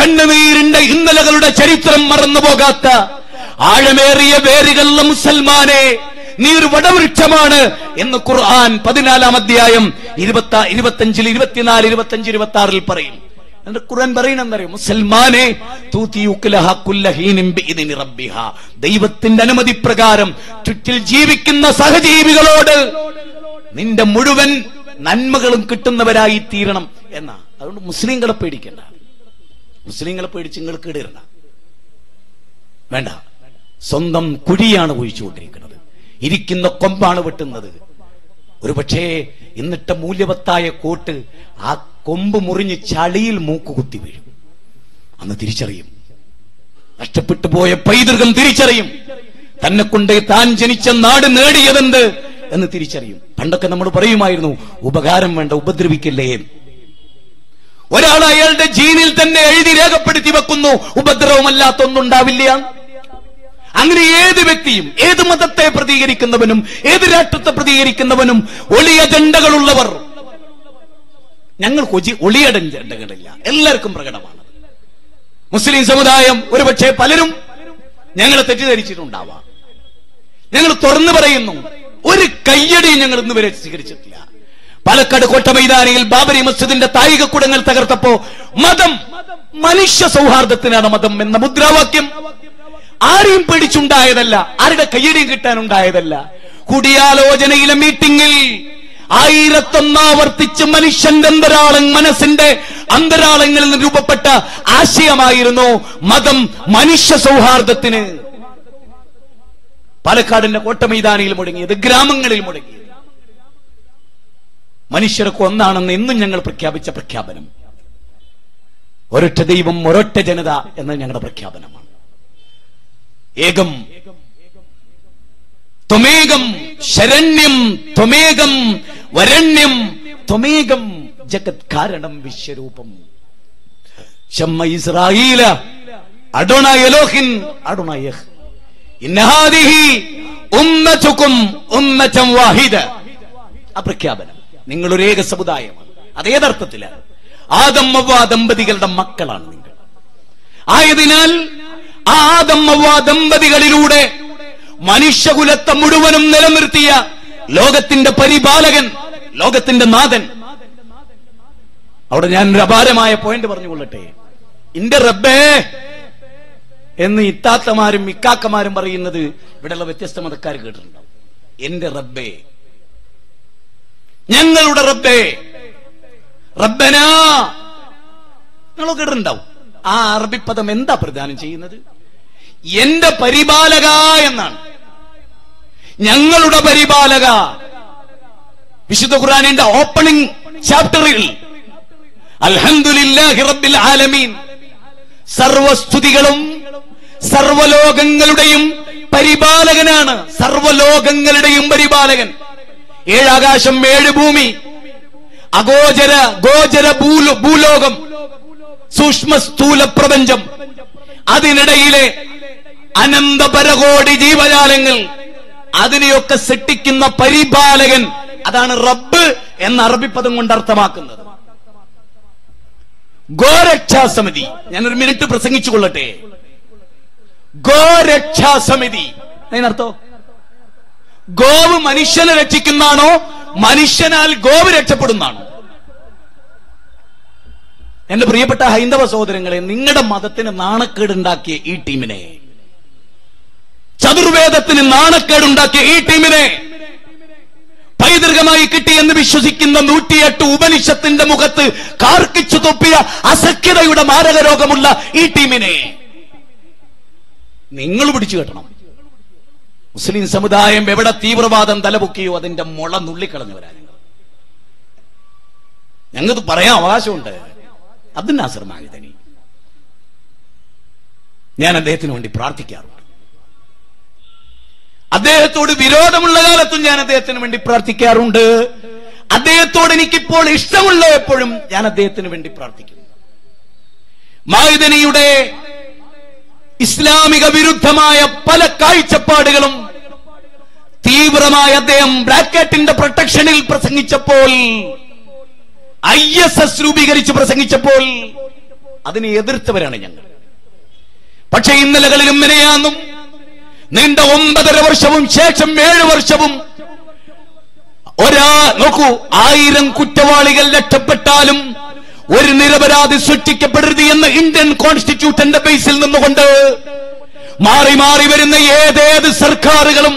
കണ്ണുനീരിന്റെ ഇന്നലകളുടെ ചരിത്രം മറന്നു പോകാത്ത ആഴമേറിയ വേരുകളുള്ള മുസൽമാനെ നീർ വടവൃക്ഷമാണ് എന്ന് ഖുർആൻ പതിനാലാം അധ്യായം ഇരുപത്തി ഇരുപത്തഞ്ചിൽ ഇരുപത്തിനാല് ഇരുപത്തഞ്ച് ഇരുപത്തി ആറിൽ പറയും. ഖുർആൻ ദൈവത്തിന്റെ അനുമതി പ്രകാരം ചുറ്റിൽ ജീവിക്കുന്ന സഹജീവികളോട് നിന്റെ മുഴുവൻ നന്മകളും കിട്ടുന്നവരായി തീരണം എന്നാ. അതുകൊണ്ട് മുസ്ലിങ്ങളെ പേടിക്കണ്ട. മുസ്ലിങ്ങളെ പേടിച്ച് നിങ്ങൾക്ക് ഇടരുണ്ട വേണ്ട. സ്വന്തം കുഴിയാണ് ഒഴിച്ചുകൊണ്ടിരിക്കുന്നത്. ഇരിക്കുന്ന കൊമ്പാണ് വെട്ടുന്നത്. ഒരുപക്ഷേ ഇന്നിട്ട മൂല്യവത്തായ കോട്ട് ആ കൊമ്പ് മുറിഞ്ഞ് ചളിയിൽ മൂക്ക് കുത്തി വീഴും. അന്ന് തിരിച്ചറിയും. നഷ്ടപ്പെട്ടു പോയ പൈതൃകം തിരിച്ചറിയും. തന്നെ കൊണ്ട് താൻ ജനിച്ച നാട് നേടിയതെന്ത് എന്ന് തിരിച്ചറിയും. പണ്ടൊക്കെ നമ്മൾ പറയുമായിരുന്നു ഉപകാരം വേണ്ട ഉപദ്രവിക്കില്ലേ. ഒരാൾ അയാളുടെ ജീനിൽ തന്നെ എഴുതി രേഖപ്പെടുത്തി വെക്കുന്നു ഉപദ്രവമല്ലാത്ത ഒന്നുണ്ടാവില്ല. അങ്ങനെ ഏത് വ്യക്തിയും ഏത് മതത്തെ പ്രതികരിക്കുന്നവനും ഏത് രാഷ്ട്രത്തെ പ്രതികരിക്കുന്നവനും ഒളിയ അജണ്ടകളുള്ളവർ ഞങ്ങൾക്ക് കൊച്ചി ഒളിയ അജണ്ടകളില്ല എല്ലാവർക്കും പ്രകടമാണ്. മുസ്ലിം സമുദായം ഒരുപക്ഷെ പലരും ഞങ്ങളെ തെറ്റിദ്ധരിച്ചിട്ടുണ്ടാവാം. ഞങ്ങൾ തുറന്നു പറയുന്നു ഒരു കയ്യടിയും ഞങ്ങൾ ഇന്ന് വരെ സ്വീകരിച്ചിട്ടില്ല. പാലക്കാട് കോട്ട മൈതാനിയിൽ ബാബരി മസ്ജിദിന്റെ തായികക്കുടങ്ങൾ തകർത്തപ്പോ മതം മനുഷ്യ സൗഹാർദ്ദത്തിനാണ് മതം എന്ന മുദ്രാവാക്യം ആരെയും പേടിച്ചുണ്ടായതല്ല ആരുടെ കയ്യടിയും കിട്ടാനുണ്ടായതല്ല. കൂടിയാലോചനയിലെ മീറ്റിംഗിൽ ആയിരത്തൊന്നാവർത്തിച്ച് മനുഷ്യന്റെ അന്തരാളം മനസ്സിന്റെ അന്തരാളങ്ങളിൽ നിന്ന് രൂപപ്പെട്ട ആശയമായിരുന്നു മതം മനുഷ്യ സൗഹാർദ്ദത്തിന്. പാലക്കാടിന്റെ കോട്ടമൈതാനിയിൽ മുടങ്ങിയത് ഗ്രാമങ്ങളിൽ മുടങ്ങിയത്. മനുഷ്യർക്ക് ഒന്നാണെന്ന് എന്നും ഞങ്ങൾ പ്രഖ്യാപിച്ച പ്രഖ്യാപനം. ഒരൊറ്റ ദൈവം ഒരൊറ്റ ജനത എന്ന ഞങ്ങളുടെ പ്രഖ്യാപനമാണ്. ഏകം ത്വമേകം ശരണ്യം ത്വമേകം വരണ്യം ത്വമേകം ജഗത് കാരണം വിശ്വരൂപം. ശമ്മ ഇസ്രായേല അഡോണ എലോഹിൻ അഡോണ യഹ്. ഇന്നഹാദിഹി ഉമ്മതുക്കും ഉമ്മതം വാഹിദ. അപ്രഖ്യാപനം ഒരു ഏക സമുദായമാണ്. അതേതർത്ഥത്തിലാണ് ആദം അവ്വ ദമ്പതികളുടെ മക്കളാണ് നിങ്ങൾ. ആയതിനാൽ ആ ആദം അവ്വ ദമ്പതികളിലൂടെ മനുഷ്യകുലത്തെ മുഴുവനും നിലനിർത്തിയ ലോകത്തിന്റെ പരിപാലകൻ ലോകത്തിന്റെ നാഥൻ. അവിടെ ഞാൻ അപാരമായ പോയിന്റ് പറഞ്ഞുകൊള്ളട്ടെ. ഇന്റെ റബ്ബേ! എന്ന് ഇത്താത്തമാരും ഇക്കാക്കമാരും പറയുന്നത് ഇവിടെയുള്ള വ്യത്യസ്ത മതക്കാർ കേട്ടിട്ടുണ്ടാവും. എന്റെ റബ്ബേ! ഞങ്ങളുടെ റബ്ബേ! റബ്ബനാ! നിങ്ങൾ കേട്ടിട്ടുണ്ടാവും. ആ അറബി പദം എന്താ പ്രധാനം ചെയ്യുന്നത്? എന്റെ പരിപാലക എന്നാണ്. ഞങ്ങളുടെ പരിപാലക. വിശുദ്ധ ഖുറാനിന്റെ ഓപ്പണിംഗ് ചാപ്റ്ററിൽ അൽഹംദുലില്ലാഹി റബ്ബിൽ ആലമീൻ സർവസ്തുതികളും സർവലോകങ്ങളുടെയും പരിപാലകനാണ് സർവലോകങ്ങളുടെയും പരിപാലകൻ. ഏഴാകാശം ഏഴ് ഭൂമി അഗോചര ഗോചര ഭൂലോ- ഭൂലോകം സൂക്ഷ്മ സ്ഥൂല പ്രപഞ്ചം. അതിനിടയിലെ അനന്തപരകോടി ജീവജാലങ്ങൾ അതിനെയൊക്കെ സൃഷ്ടിക്കുന്ന പരിപാലകൻ അതാണ് റബ്ബ് എന്ന അറബി പദം കൊണ്ട് അർത്ഥമാക്കുന്നത്. ഗോരക്ഷാ ഗോരക്ഷാസമിതി. ഞാനൊരു മിനിറ്റ് പ്രസംഗിച്ചു കൊള്ളട്ടെ. ഗോരക്ഷാസമിതി. അതിനർത്ഥോ? ഗോവ് മനുഷ്യനെ രക്ഷിക്കുന്നതാണോ? മനുഷ്യനാൽ ഗോവ് രക്ഷപ്പെടുന്നതാണോ? എന്റെ പ്രിയപ്പെട്ട ഹൈന്ദവ സഹോദരങ്ങളെ നിങ്ങളുടെ മതത്തിന് നാണക്കേടുണ്ടാക്കിയ ഈ ടീമിനെ ചതുർവേദത്തിന് നാണക്കേടുണ്ടാക്കിയ ഈ ടീമിനെ പൈതൃകമായി കിട്ടിയെന്ന് വിശ്വസിക്കുന്ന നൂറ്റിയെട്ട് ഉപനിഷത്തിന്റെ മുഖത്ത് കാർക്കിച്ചു തൊപ്പിയ അസഖ്യതയുടെ മാരക രോഗമുള്ള ഈ ടീമിനെ നിങ്ങൾ പിടിച്ചു കെട്ടണം. മുസ്ലിം സമുദായം എവിടെ തീവ്രവാദം തലപൊക്കിയോ അതിന്റെ മുള നുള്ളിക്കളഞ്ഞവരാ നിങ്ങൾ. ഞങ്ങൾക്ക് പറയാൻ അവകാശമുണ്ട്. അബ്ദുൽ നാസർ ഞാൻ അദ്ദേഹത്തിന് വേണ്ടി പ്രാർത്ഥിക്കാറുണ്ട്. അദ്ദേഹത്തോട് വിരോധമുള്ള കാലത്തും ഞാൻ അദ്ദേഹത്തിന് വേണ്ടി പ്രാർത്ഥിക്കാറുണ്ട്. അദ്ദേഹത്തോട് എനിക്കിപ്പോൾ ഇഷ്ടമുള്ള എപ്പോഴും ഞാൻ അദ്ദേഹത്തിന് വേണ്ടി പ്രാർത്ഥിക്കുന്നു മായുദനിയുടെ ഇസ്ലാമിക വിരുദ്ധമായ പല കാഴ്ചപ്പാടുകളും തീവ്രമായ അദ്ദേഹം ബ്രാക്കറ്റിന്റെ പ്രൊട്ടക്ഷനിൽ പ്രസംഗിച്ചപ്പോൾ ഐ എസ് എസ് രൂപീകരിച്ച് പ്രസംഗിച്ചപ്പോൾ അതിനെ എതിർത്തവരാണ് ഞങ്ങൾ. പക്ഷേ ഇന്നലകളിലും മിനയാന്നും നീണ്ട ഒമ്പതര വർഷവും ശേഷം ഏഴ് വർഷവും ഒരാ നോക്കൂ ആയിരം കുറ്റവാളികൾ രക്ഷപ്പെട്ടാലും ഒരു നിരപരാധി സൃഷ്ടിക്കപ്പെടരുത് എന്ന് ഇന്ത്യൻ കോൺസ്റ്റിറ്റ്യൂട്ടന്റെ ബേസിൽ നിന്നുകൊണ്ട് മാറി മാറി വരുന്ന ഏതേത് സർക്കാരുകളും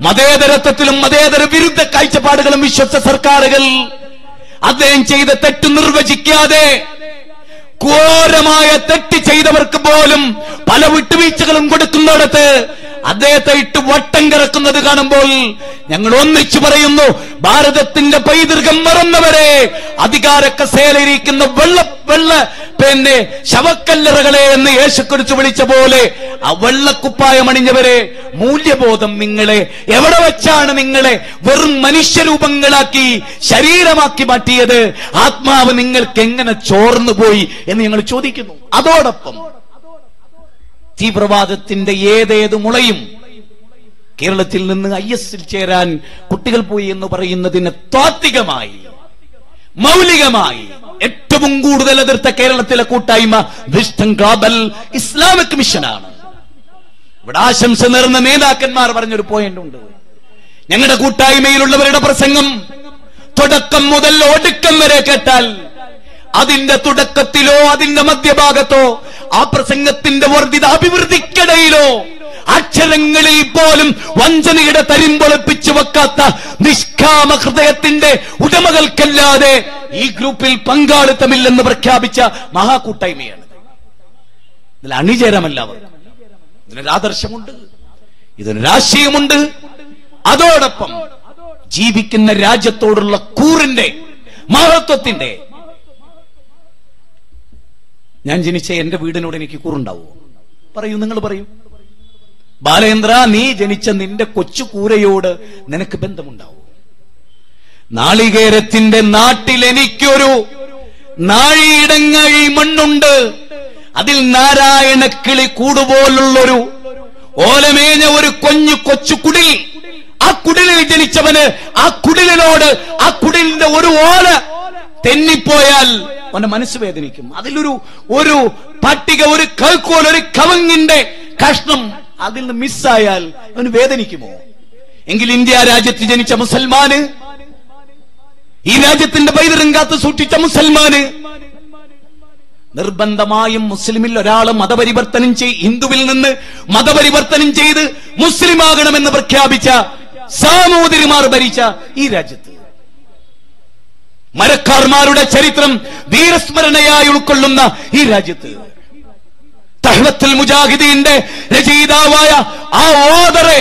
മതേതരത്വത്തിലും മതേതര വിരുദ്ധ കാഴ്ചപ്പാടുകളും വിശ്വസ സർക്കാരുകൾ അദ്ദേഹം ചെയ്ത തെറ്റ് നിർവചിക്കാതെ ഘോരമായ തെറ്റ് ചെയ്തവർക്ക് പോലും പല വിട്ടുവീഴ്ചകളും കൊടുക്കുന്നിടത്ത് അദ്ദേഹത്തെ ഇട്ട് വട്ടം കിടക്കുന്നത് കാണുമ്പോൾ ഞങ്ങൾ ഒന്നിച്ചു പറയുന്നു ഭാരതത്തിന്റെ പൈതൃകം മറന്നവരെ അധികാര കസേലയിരിക്കുന്ന വെള്ള വെള്ള പിന്നെ ശവക്കല്ലറകളെ എന്ന് യേശുക്കുറിച്ച് വിളിച്ച പോലെ ആ വെള്ളക്കുപ്പായം അണിഞ്ഞവരെ മൂല്യബോധം നിങ്ങളെ. എവിടെ വെച്ചാണ് നിങ്ങളെ വെറും മനുഷ്യരൂപങ്ങളാക്കി ശരീരമാക്കി മാറ്റിയത്? ആത്മാവ് നിങ്ങൾക്ക് എങ്ങനെ ചോർന്നു പോയി എന്ന് ഞങ്ങൾ ചോദിക്കുന്നു. അതോടൊപ്പം തീവ്രവാദത്തിന്റെ ഏതേത് മുളയും കേരളത്തിൽ നിന്ന് ഐ എസിൽ ചേരാൻ കുട്ടികൾ പോയി എന്ന് പറയുന്നതിന് താത്വികമായി മൗലികമായി ഏറ്റവും കൂടുതൽ എതിർത്ത കേരളത്തിലെ കൂട്ടായ്മ വിസ്റ്റൺ ഗ്ലോബൽ ഇസ്ലാമിക് മിഷനാണ് ഇവിടെ ആശംസ നേർന്ന നേതാക്കന്മാർ പറഞ്ഞൊരു പോയിന്റ് ഉണ്ട്. ഞങ്ങളുടെ കൂട്ടായ്മയിലുള്ളവരുടെ പ്രസംഗം തുടക്കം മുതൽ ഒടുക്കം വരെ കേട്ടാൽ അതിന്റെ തുടക്കത്തിലോ അതിന്റെ മധ്യഭാഗത്തോ ആ പ്രസംഗത്തിന്റെ വർദ്ധിത അഭിവൃദ്ധിക്കിടയിലോ അക്ഷരങ്ങളിൽ പോലും വഞ്ചനയുടെ തരിമ്പൊളിപ്പിച്ചു വെക്കാത്ത നിഷ്കാമ ഹൃദയത്തിന്റെ ഉടമകൾക്കല്ലാതെ ഈ ഗ്രൂപ്പിൽ പങ്കാളിത്തമില്ലെന്ന് പ്രഖ്യാപിച്ച മഹാകൂട്ടായ്മയാണ് ഇതിൽ അണിചേരാമല്ലാവർക്കും ഇതിനൊരു ആദർശമുണ്ട് ഇതിനൊരു അതോടൊപ്പം ജീവിക്കുന്ന രാജ്യത്തോടുള്ള കൂറിന്റെ മഹത്വത്തിന്റെ. ഞാൻ ജനിച്ച എന്റെ വീടിനോട് എനിക്ക് കൂറുണ്ടാവുമോ പറയൂ നിങ്ങൾ പറയൂ. ബാലേന്ദ്ര നീ ജനിച്ച നിന്റെ കൊച്ചു കൂരയോട് നിനക്ക് ബന്ധമുണ്ടാവോ? നാളികേരത്തിന്റെ നാട്ടിൽ എനിക്കൊരു നാഴിയിടങ്ങഴി മണ്ണുണ്ട്. അതിൽ നാരായണ കിളി കൂടുപോലുള്ളൊരു ഓലമേഞ്ഞ ഒരു കൊഞ്ഞു കൊച്ചു കുടിൽ. ആ കുടിലിൽ ജനിച്ചവന് ആ കുടിലിനോട് ആ കുടിലിന്റെ ഒരു ഓല തെന്നിപ്പോയാൽ അവന്റെ മനസ്സ് വേദനിക്കും. അതിലൊരു ഒരു പട്ടിക ഒരു കൽക്കോൽ ഒരു കവങ്ങിന്റെ കഷ്ണം അതിൽ നിന്ന് മിസ്സായാൽ അവന് വേദനിക്കുമോ? എങ്കിൽ ഇന്ത്യ രാജ്യത്ത് ജനിച്ച മുസൽമാന് ഈ രാജ്യത്തിന്റെ പൈതൃകം കാത്ത് സൂക്ഷിച്ച മുസൽമാന് നിർബന്ധമായും മുസ്ലിമിൽ ഒരാൾ മതപരിവർത്തനം ചെയ് ഹിന്ദുവിൽ നിന്ന് മതപരിവർത്തനം ചെയ്ത് മുസ്ലിമാകണമെന്ന് പ്രഖ്യാപിച്ച സാമൂതിരിമാർ ഭരിച്ച ഈ രാജ്യത്ത്. മരക്കാർമാരുടെ ചരിത്രം ധീരസ്മരണയായി ഉൾക്കൊള്ളുന്ന ഈ രാജ്യത്ത്. തഹ്വത്തുൽ മുജാഹിദീന്റെ രചയിതാവായ ആ ഓദറെ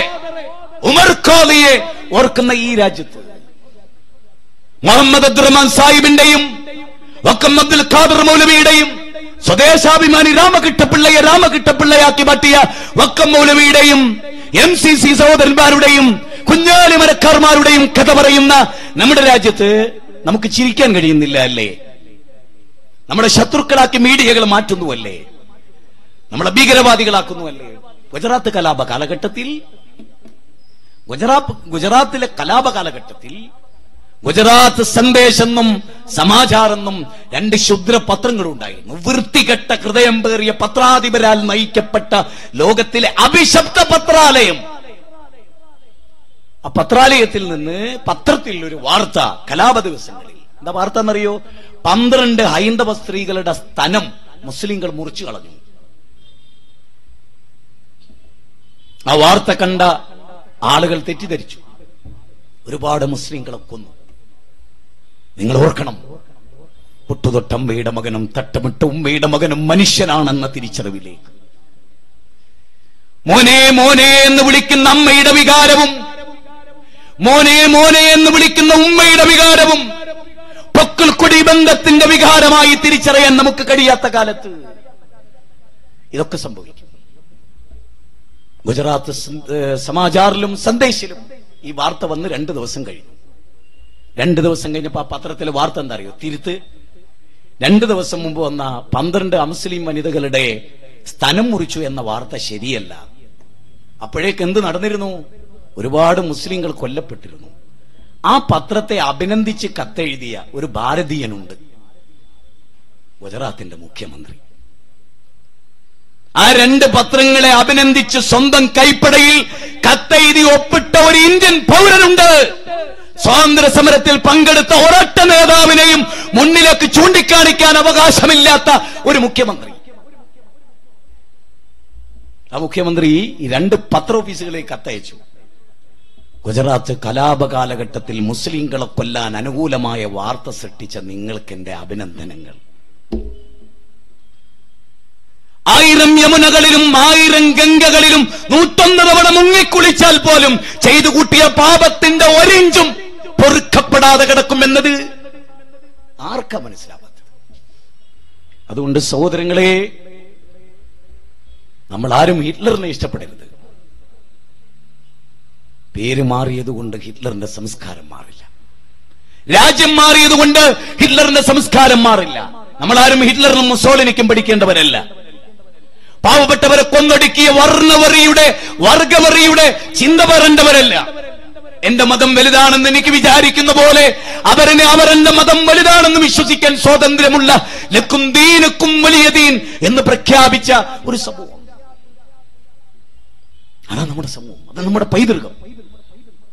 ഉമർ ഖാദിയെ ഓർക്കുന്ന ഈ രാജ്യത്ത്. മുഹമ്മദ് അബ്ദുറഹ്മാൻ സാഹിബിന്റെയും വക്കം അബ്ദുൽ ഖാദർ മൗലവിയുടെയും സ്വദേശാഭിമാനി രാമകിട്ടപ്പിള്ളയെ രാമകിട്ടപ്പിള്ളയാക്കി മാറ്റിയ വക്കം മൗലവിയുടെയും എം സി സി സഹോദരന്മാരുടെയും കുഞ്ഞാലി മരക്കാർമാരുടെയും കഥ പറയുന്ന നമ്മുടെ രാജ്യത്ത് നമുക്ക് ചിരിക്കാൻ കഴിയുന്നില്ല അല്ലേ? നമ്മുടെ ശത്രുക്കളാക്കി മീഡിയകൾ മാറ്റുന്നുവല്ലേ? നമ്മളെ ഭീകരവാദികളാക്കുന്നുവല്ലേ ഗുജറാത്ത് കലാപ കാലഘട്ടത്തിൽ ഗുജറാത്ത് ഗുജറാത്തിലെ കലാപ കാലഘട്ടത്തിൽ ഗുജറാത്ത് സന്ദേശെന്നും സമാചാറെന്നും രണ്ട് ശുദ്ര പത്രങ്ങളുണ്ടായിരുന്നു വൃത്തികെട്ട ഹൃദയം പേറിയ പത്രാധിപരാൽ നയിക്കപ്പെട്ട ലോകത്തിലെ അഭിശബ്ദ പത്രാലയം. ആ പത്രാലയത്തിൽ നിന്ന് പത്രത്തിൽ ഒരു വാർത്ത കലാപ ദിവസങ്ങളിൽ. എന്താ വാർത്ത എന്നറിയോ പന്ത്രണ്ട് ഹൈന്ദവ സ്ത്രീകളുടെ സ്തനം മുസ്ലിങ്ങൾ മുറിച്ചു കളഞ്ഞു. ആ വാർത്ത കണ്ട ആളുകൾ തെറ്റിദ്ധരിച്ചു. ഒരുപാട് മുസ്ലിങ്ങളെ കൊന്നു. നിങ്ങൾ ഓർക്കണം. പുട്ടുതൊട്ടമ്മയുടെ മകനും തട്ടമിട്ട ഉമ്മയുടെ മകനും മനുഷ്യനാണെന്ന തിരിച്ചറിവിലേക്ക്. മോനെ മോനെ എന്ന് വിളിക്കുന്ന അമ്മയുടെ വികാരവും മോനെ മോനെ എന്ന് വിളിക്കുന്ന ഉമ്മയുടെ വികാരവും പൊക്കിൾ കൊടി ബന്ധത്തിന്റെ വികാരമായി തിരിച്ചറിയാൻ നമുക്ക് കഴിയാത്ത കാലത്ത് ഇതൊക്കെ സംഭവിക്കും. ഗുജറാത്ത് സമാചാറിലും സന്ദേശിലും ഈ വാർത്ത വന്ന് രണ്ട് ദിവസം കഴിഞ്ഞു. രണ്ട് ദിവസം കഴിഞ്ഞപ്പോ ആ പത്രത്തിലെ വാർത്ത എന്താ അറിയോ? തിരുത്ത്. രണ്ട് ദിവസം മുമ്പ് വന്ന പന്ത്രണ്ട് അമുസ്ലിം വനിതകളുടെ സ്ഥലം മുറിച്ചു എന്ന വാർത്ത ശരിയല്ല. അപ്പോഴേക്ക് എന്ത് നടന്നിരുന്നു? ഒരുപാട് മുസ്ലിങ്ങൾ കൊല്ലപ്പെട്ടിരുന്നു. ആ പത്രത്തെ അഭിനന്ദിച്ച് കത്തെഴുതിയ ഒരു ഭാരതീയനുണ്ട്. ഗുജറാത്തിന്റെ മുഖ്യമന്ത്രി. ആ രണ്ട് പത്രങ്ങളെ അഭിനന്ദിച്ച് സ്വന്തം കൈപ്പടയിൽ കത്തെഴുതി ഒപ്പിട്ട ഒരു ഇന്ത്യൻ പൗരനുണ്ട്. സ്വാതന്ത്ര്യ സമരത്തിൽ പങ്കെടുത്ത ഒരൊറ്റ നേതാവിനെയും മുന്നിലേക്ക് ചൂണ്ടിക്കാണിക്കാൻ അവകാശമില്ലാത്ത ഒരു മുഖ്യമന്ത്രി. ആ മുഖ്യമന്ത്രി രണ്ട് പത്ര ഓഫീസുകളിലേക്ക് കത്തയച്ചു. ഗുജറാത്ത് കലാപ കാലഘട്ടത്തിൽ മുസ്ലിങ്ങളെ കൊല്ലാൻ അനുകൂലമായ വാർത്ത സൃഷ്ടിച്ച നിങ്ങൾക്ക് എന്റെ അഭിനന്ദനങ്ങൾ. ആയിരം യമുനകളിലും ആയിരം ഗംഗകളിലും നൂറ്റൊന്ന് തവണ മുങ്ങിക്കുളിച്ചാൽ പോലും ചെയ്തു കൂട്ടിയ പാപത്തിന്റെ ഒരിഞ്ചും പൊറുക്കപ്പെടാതെ കിടക്കുമെന്നത് ആർക്കാ മനസ്സിലാവാത്തത്? അതുകൊണ്ട് സഹോദരങ്ങളെ നമ്മൾ ആരും ഹിറ്റ്ലറിനെ ഇഷ്ടപ്പെടരുത്. പേര് മാറിയതുകൊണ്ട് ഹിറ്റ്ലറിന്റെ സംസ്കാരം മാറില്ല. രാജ്യം മാറിയതുകൊണ്ട് ഹിറ്റ്ലറിന്റെ സംസ്കാരം മാറില്ല. നമ്മൾ ആരും ഹിറ്റ്ലറിനും മുസോളിനിക്കും പഠിക്കേണ്ടവരല്ല. പാവപ്പെട്ടവരെ കൊന്നൊടുക്കിയ വർണവറിയുടെ വർഗവറിയുടെ ചിന്ത പറയേണ്ടവരല്ല എന്റെ മതം വലുതാണെന്ന് എനിക്ക് വിചാരിക്കുന്ന പോലെ അവരനെ അവരെന്റെ മതം വലുതാണെന്ന് വിശ്വസിക്കാൻ സ്വാതന്ത്ര്യമുള്ള ലക്കും ദീനക്കും വലിയ ദീൻ എന്ന് പ്രഖ്യാപിച്ച ഒരു സമൂഹം. അതാ നമ്മുടെ സമൂഹം. അത് നമ്മുടെ പൈതൃകം.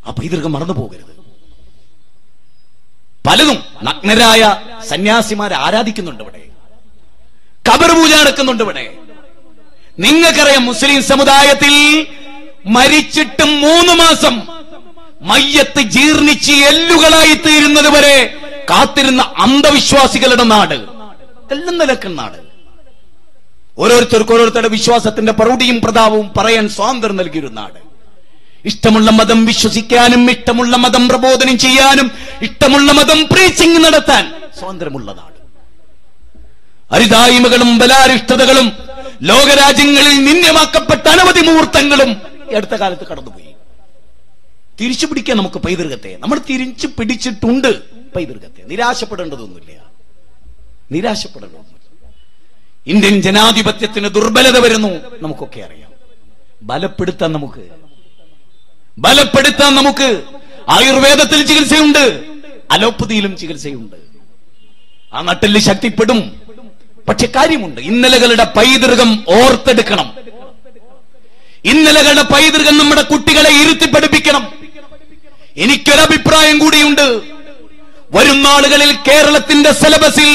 ആ പൈതൃകം മറന്നു പോകരുത്. പലതും നഗ്നരായ സന്യാസിമാരെ ആരാധിക്കുന്നുണ്ട് ഇവിടെ. കബർ പൂജ നടക്കുന്നുണ്ട് ഇവിടെ. നിങ്ങൾക്കറിയാം മുസ്ലിം സമുദായത്തിൽ മരിച്ചിട്ട് മൂന്ന് മാസം മയ്യത്ത് ജീർണിച്ച് എല്ലുകളായി തീരുന്നത് വരെ കാത്തിരുന്ന അന്ധവിശ്വാസികളുടെ നാട്. എല്ലാം നിലക്കുന്ന നാട്. ഓരോരുത്തർക്ക് ഓരോരുത്തരുടെ വിശ്വാസത്തിന്റെ പ്രൗഢിയും പ്രതാപവും പറയാൻ സ്വാതന്ത്ര്യം നൽകിയൊരു നാട്. ഇഷ്ടമുള്ള മതം വിശ്വസിക്കാനും ഇഷ്ടമുള്ള മതം പ്രബോധനം ചെയ്യാനും ഇഷ്ടമുള്ള മതം പ്രീച്ചിങ് നടത്താൻ സ്വാതന്ത്ര്യമുള്ള നാട് അരിതായ്മകളും ബലാരിഷ്ടതകളും ലോകരാജ്യങ്ങളിൽ നിന്യമാക്കപ്പെട്ട അനവധി മുഹൂർത്തങ്ങളും അടുത്ത കാലത്ത് കടന്നുപോയി. തിരിച്ചു പിടിക്കാൻ നമുക്ക് പൈതൃകത്തെ. നമ്മൾ തിരിച്ചു പിടിച്ചിട്ടുണ്ട് പൈതൃകത്തെ. നിരാശപ്പെടേണ്ടതൊന്നുമില്ല. നിരാശപ്പെടേണ്ടതൊന്നുമില്ല. ഇന്ത്യൻ ജനാധിപത്യത്തിന് ദുർബലത വരുന്നു. നമുക്കൊക്കെ അറിയാം. ബലപ്പെടുത്താൻ നമുക്ക്. ബലപ്പെടുത്താൻ നമുക്ക്. ആയുർവേദത്തിൽ ചികിത്സയുണ്ട്. അലോപ്പതിയിലും ചികിത്സയുണ്ട്. ആ നട്ടിൽ ശക്തിപ്പെടും. പക്ഷെ കാര്യമുണ്ട്. ഇന്നലകളുടെ പൈതൃകം ഓർത്തെടുക്കണം. ഇന്നലകളുടെ പൈതൃകം നമ്മുടെ കുട്ടികളെ ഇരുത്തി പഠിപ്പിക്കണം. എനിക്കൊരഭിപ്രായം കൂടിയുണ്ട്. വരും നാളുകളിൽ കേരളത്തിന്റെ സിലബസിൽ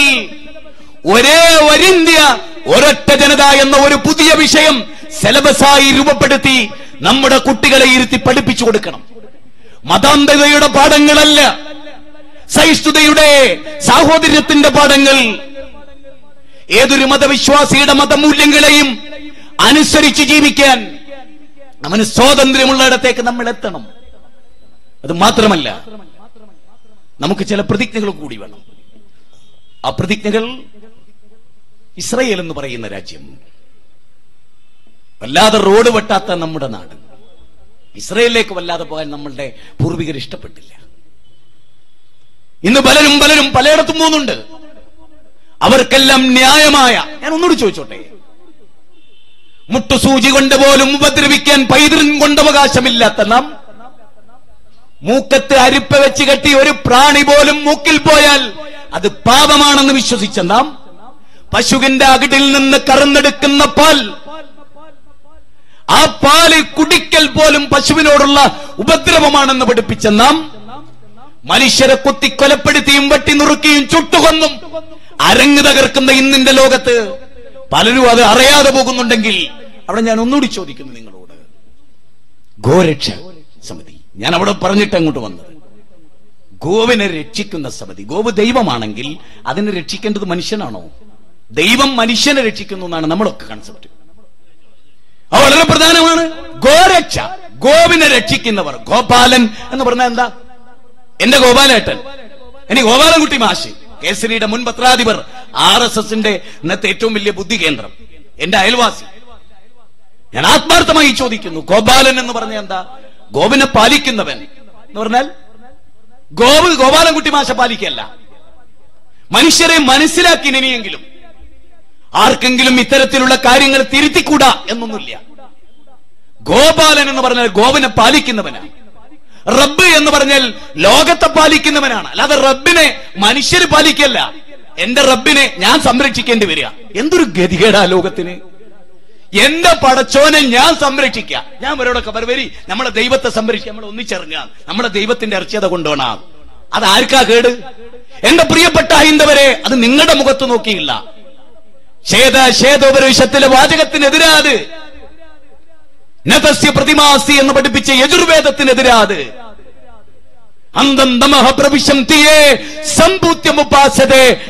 ഒരേ ഒരിന്ത്യ ഒരൊറ്റ ജനത എന്ന ഒരു പുതിയ വിഷയം സിലബസായി രൂപപ്പെടുത്തി നമ്മുടെ കുട്ടികളെ ഇരുത്തി പഠിപ്പിച്ചു കൊടുക്കണം. മതാന്തതയുടെ പാഠങ്ങളല്ല സഹിഷ്ണുതയുടെ സാഹോദര്യത്തിന്റെ പാഠങ്ങൾ. ഏതൊരു മതവിശ്വാസിയുടെ മതമൂല്യങ്ങളെയും അനുസരിച്ച് ജീവിക്കാൻ അവന് സ്വാതന്ത്ര്യമുള്ളിടത്തേക്ക് നമ്മൾ എത്തണം. അത് മാത്രമല്ല നമുക്ക് ചില പ്രതിജ്ഞകൾ കൂടി വേണം. ആ പ്രതിജ്ഞകൾ ഇസ്രയേൽ എന്ന് പറയുന്ന രാജ്യം. വല്ലാതെ റോഡ് വെട്ടാത്ത നമ്മുടെ നാട്. ഇസ്രയേലിലേക്ക് വല്ലാതെ പോകാൻ നമ്മളുടെ പൂർവികർ ഇഷ്ടപ്പെട്ടില്ല. ഇന്ന് പലരും പലരും പലയിടത്തും പോകുന്നുണ്ട്. അവർക്കെല്ലാം ന്യായമായ ഞാൻ ഒന്നുകൂടി ചോദിച്ചോട്ടെ? മുട്ടുസൂചി കൊണ്ട് പോലും ഉപദ്രവിക്കാൻ പൈതൃകം കൊണ്ട് അവകാശമില്ലാത്ത നാം മൂക്കത്ത് അരിപ്പ വെച്ച് കെട്ടി ഒരു പ്രാണി പോലും മൂക്കിൽ പോയാൽ അത് പാപമാണെന്ന് വിശ്വസിച്ച നാം പശുവിന്റെ അകിടിൽ നിന്ന് കറന്നെടുക്കുന്ന പാൽ ആ പാൽ കുടിക്കൽ പോലും പശുവിനോടുള്ള ഉപദ്രവമാണെന്ന് പഠിപ്പിച്ച നാം മനുഷ്യരെ കുത്തി കൊലപ്പെടുത്തിയും വെട്ടി നുറുക്കിയും ചുട്ടുകൊന്നും അരങ്ങ് തകർക്കുന്ന ഇന്നിന്റെ ലോകത്ത് പലരും അത് അറിയാതെ പോകുന്നുണ്ടെങ്കിൽ അവിടെ ഞാൻ ഒന്നുകൂടി ചോദിക്കുന്നു നിങ്ങളോട്. ഗോരക്ഷ സമിതി. ഞാൻ അവിടെ പറഞ്ഞിട്ട് അങ്ങോട്ട് വന്നത്. ഗോവിനെ രക്ഷിക്കുന്ന സമിതി. ഗോവ് ദൈവമാണെങ്കിൽ അതിനെ രക്ഷിക്കേണ്ടത് മനുഷ്യനാണോ? ദൈവം മനുഷ്യനെ രക്ഷിക്കുന്നു എന്നാണ് നമ്മളൊക്കെ കൺസെപ്റ്റ് അത് വളരെ പ്രധാനമാണ്. ഗോരക്ഷ ഗോവിനെ രക്ഷിക്കുന്നവർ. ഗോപാലൻ എന്ന് പറഞ്ഞാൽ എന്താ? എന്റെ ഗോപാലേട്ടൻ. ഇനി ഗോപാലൻകുട്ടി മാഷി. കേസരിയുടെ മുൻ പത്രാധിപർ. ആർ എസ് എസിന്റെ ഇന്നത്തെ ഏറ്റവും വലിയ ബുദ്ധി കേന്ദ്രം. എന്റെ അയൽവാസി. ഞാൻ ആത്മാർത്ഥമായി ചോദിക്കുന്നു. ഗോപാലൻ എന്ന് പറഞ്ഞ എന്താ? ഗോവിനെ പാലിക്കുന്നവൻ എന്ന് പറഞ്ഞാൽ ഗോവ് ഗോപാലൻകുട്ടി മാഷ പാലിക്കല്ല മനുഷ്യരെ മനസ്സിലാക്കി ഇനിയെങ്കിലും ആർക്കെങ്കിലും ഇത്തരത്തിലുള്ള കാര്യങ്ങൾ തിരുത്തിക്കൂടാ എന്നൊന്നുമില്ല. ഗോപാലൻ എന്ന് പറഞ്ഞാൽ ഗോവിനെ പാലിക്കുന്നവനാണ് റബ്ബ് എന്ന് പറഞ്ഞാൽ ലോകത്തെ പാലിക്കുന്നവനാണ്. അല്ലാതെ റബ്ബിനെ മനുഷ്യർ പാലിക്കല്ല എന്റെ റബ്ബിനെ ഞാൻ സംരക്ഷിക്കേണ്ടി വരിക. എന്തൊരു ഗതികേടാ ലോകത്തിന്. എന്റെ പടച്ചോനെ ഞാൻ സംരക്ഷിക്കാം. ഞാൻ ഇവരോടൊക്കെ വരി നമ്മളെ ദൈവത്തെ സംരക്ഷിക്കുക നമ്മൾ ഒന്നിച്ചിറങ്ങാം നമ്മളെ ദൈവത്തിന്റെ അർച്ചത കൊണ്ടുപോകണം അത് ആർക്കാ കേട്? എന്റെ പ്രിയപ്പെട്ട ഹൈന്ദവരെ അത് നിങ്ങളുടെ മുഖത്ത് നോക്കിയില്ല. ഛേദ ഛേദോപരിഷത്തിലെ വാചകത്തിനെതിരാത്. നതസ്യ പ്രതിമാസി എന്ന് പഠിപ്പിച്ച യജുർവേദത്തിനെതിരാത്.